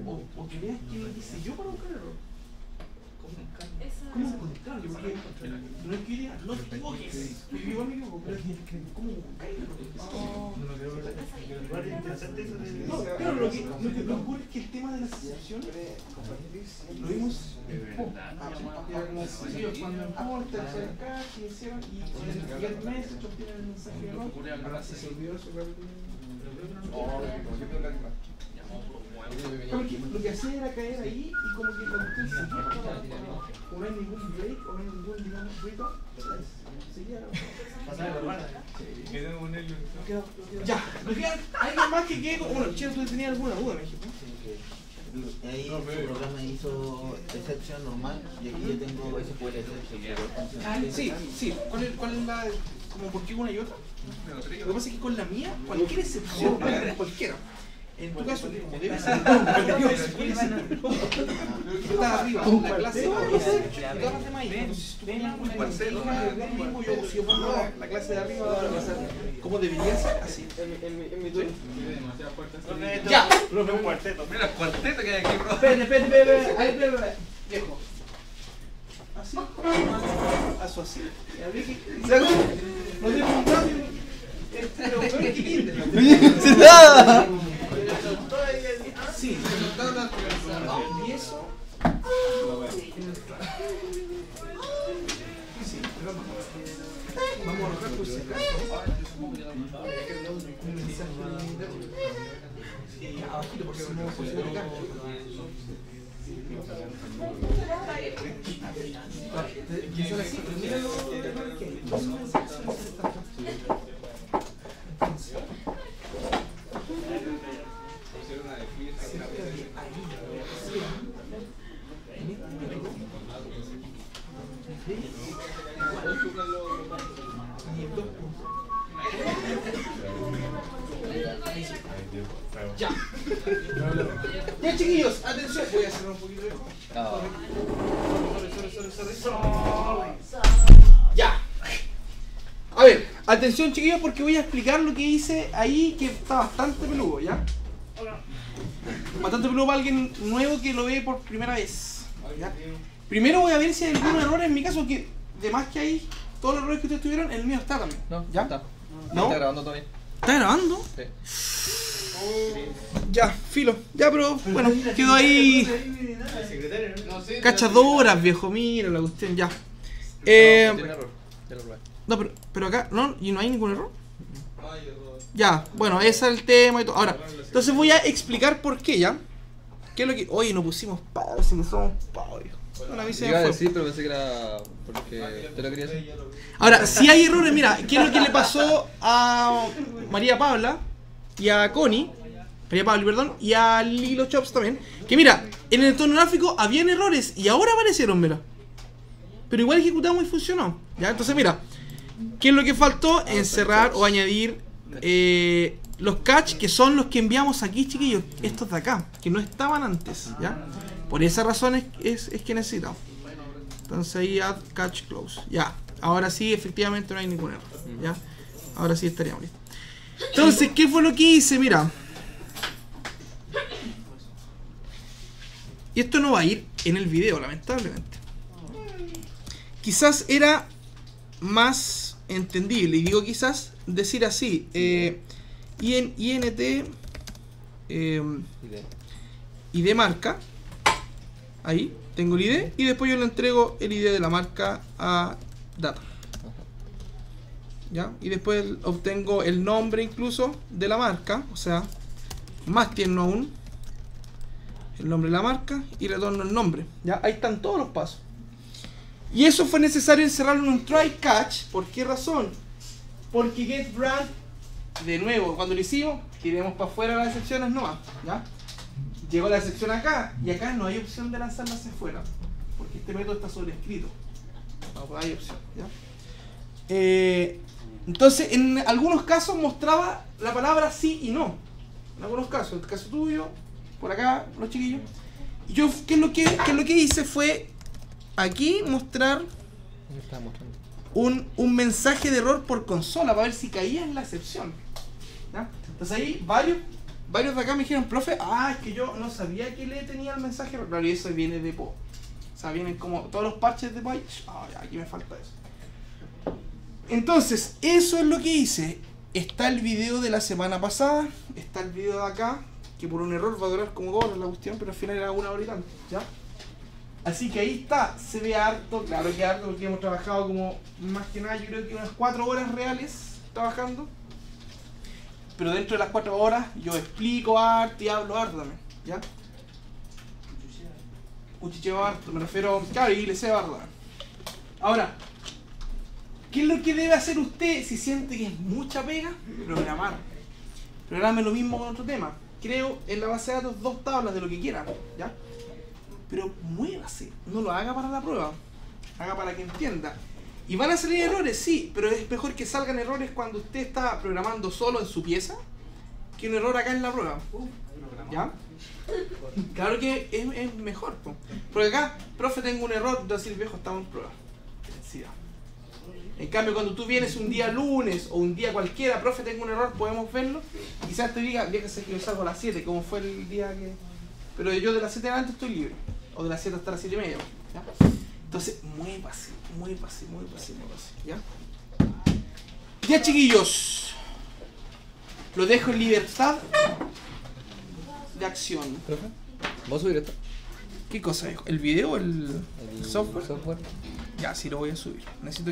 O, o que veas que dice yo para buscar error. ¿Cómo buscarlo? Porque no es que diga, no te equivoques. Yo igual me equivoco, pero que, ¿cómo buscar el error? No, claro, lo que, lo que me ocurre es que el tema de las excepciones lo vimos cuando empujan, te hacen acá, y hicieron, y en el primer mes, obtienen el mensaje de error. Se olvidó eso, porque lo que hacía era caer ahí y como que la cuestión seguía para abajo. O no hay ningún break, o no hay ningún, digamos, rito. Seguía. Que tengo un nervio. Ya, ¿no alguien más que quede con. Bueno, Chelo, tú tenías alguna duda, me dijiste. Ahí su programa hizo excepción normal y aquí yo tengo SQL exception. Sí, sí. ¿Cuál es, cuál es la. como por qué una y otra? Lo que pasa es que con la mía, cualquier excepción, cualquiera. En tu caso, como debe (laughs) ser, (laughs) arriba, la clase de arriba, demás. Entonces, tú pones una cualquiera del mismo, yo, si yo pongo la clase de arriba, como debería ser, así. En mi turno. Ya. Mira el cuarteto que hay aquí, bro. Espérate, espérate, espérate. Viejo. Así. Hazlo así. Ya. No te este, que quiten. Sí, y eso. Vamos a arrojar por si acaso. Un mensaje de- abajito porque no vamos a posible pegar. Que lo Ya chiquillos, atención. Voy a hacer un poquito de esto. Sorry, sorry, sorry, sorry, sorry. Ya. A ver, atención chiquillos porque voy a explicar lo que hice ahí que está bastante peludo, ¿ya? Bastante peludo para alguien nuevo que lo ve por primera vez. ¿ya? Primero voy a ver si hay algún error en mi caso que de más que hay, todos los errores que ustedes tuvieron, el mío está también. No, ¿Ya? está. ¿No? Está grabando todavía. ¿Está grabando? Sí. Ya, filo. Ya, pero bueno, quedó ahí. Dos horas, viejo. Mira la cuestión, ya. Eh, no, pero, pero acá, ¿no? ¿Y no hay ningún error? Ya, bueno, ese es el tema y todo. Ahora, entonces voy a explicar por qué, ¿ya? ¿Qué es lo que...? Oye, no pusimos pavo, si no somos pavo, viejo. Bueno, a mí se me Iba a fue. decir, pero pensé que era porque te lo quería decir. Ahora, si hay errores, mira, ¿qué es lo que le pasó a María Paula y a Connie? María Paula, perdón, y a Lilo Chops también. Que mira, en el entorno gráfico habían errores y ahora aparecieron, mira. Pero igual ejecutamos y funcionó. ¿ya? Entonces, mira, ¿qué es lo que faltó? Encerrar o añadir eh, los catch que son los que enviamos aquí, chiquillos. Estos de acá, que no estaban antes, ¿ya? Por esa razón es, es, es que necesitamos. Entonces ahí add catch close. Ya. Ahora sí, efectivamente no hay ningún error. Ya. Ahora sí estaríamos listos. Entonces, ¿qué fue lo que hice? Mira. Y esto no va a ir en el video, lamentablemente. Quizás era más entendible, y digo quizás, decir así. Eh, IN, INT eh, ID marca. Ahí, tengo el ID y después yo le entrego el ID de la marca a data. ¿Ya? Y después obtengo el nombre incluso de la marca, o sea, más tierno aún, el nombre de la marca y retorno el nombre, ¿ya? Ahí están todos los pasos. Y eso fue necesario encerrarlo en un try catch, ¿por qué razón? Porque getBrand, de nuevo, cuando lo hicimos, tiremos para afuera las excepciones nomás, ¿ya? Llegó la excepción acá, y acá no hay opción de lanzarla hacia afuera, porque este método está sobrescrito. No, hay opción. Eh, entonces, en algunos casos mostraba la palabra sí y no. En algunos casos, en el caso tuyo, por acá, los chiquillos. Y yo, ¿qué es lo que, qué es lo que hice? Fue aquí mostrar un, un mensaje de error por consola para ver si caía en la excepción. ¿ya? Entonces ahí varios, varios de acá me dijeron, profe, ah, es que yo no sabía que le tenía el mensaje, error". claro, y eso viene de Po. O sea, vienen como todos los parches de Po. Ah, aquí me falta eso. Entonces, eso es lo que hice. Está el video de la semana pasada, está el video de acá, que por un error va a durar como dos horas la cuestión, pero al final era una hora y tanto, ¿ya? Así que ahí está, se ve harto, claro que harto porque hemos trabajado como más que nada, yo creo que unas 4 horas reales trabajando. Pero dentro de las 4 horas yo explico harto y hablo harto también, ¿ya? Cuchicheo harto, me refiero, claro, y le sé también. Ahora, ¿qué es lo que debe hacer usted si siente que es mucha pega? Programar. Programe lo mismo con otro tema. Creo en la base de datos dos tablas de lo que quiera, ¿ya? pero muévase, no lo haga para la prueba, haga para que entienda. Y van a salir errores, sí, pero es mejor que salgan errores cuando usted está programando solo en su pieza que un error acá en la prueba. ¿Ya? (laughs) Claro que es, mejor, po. porque acá, profe, tengo un error, decir viejo, estamos en prueba. En cambio, cuando tú vienes un día lunes o un día cualquiera, profe, tengo un error, podemos verlo. Quizás te diga, sé que yo salgo a las 7, como fue el día que. Pero yo de las 7 adelante estoy libre. O de las 7 hasta las 7 y media. ¿ya? Entonces, muévase, muévase, muévase, muévase. ¿Ya? Ya, chiquillos. Lo dejo en libertad de acción. ¿Profe? ¿Vos subir esto? ¿Qué cosa? ¿El video o el, El software? software. Ya, sí lo voy a subir. Necesito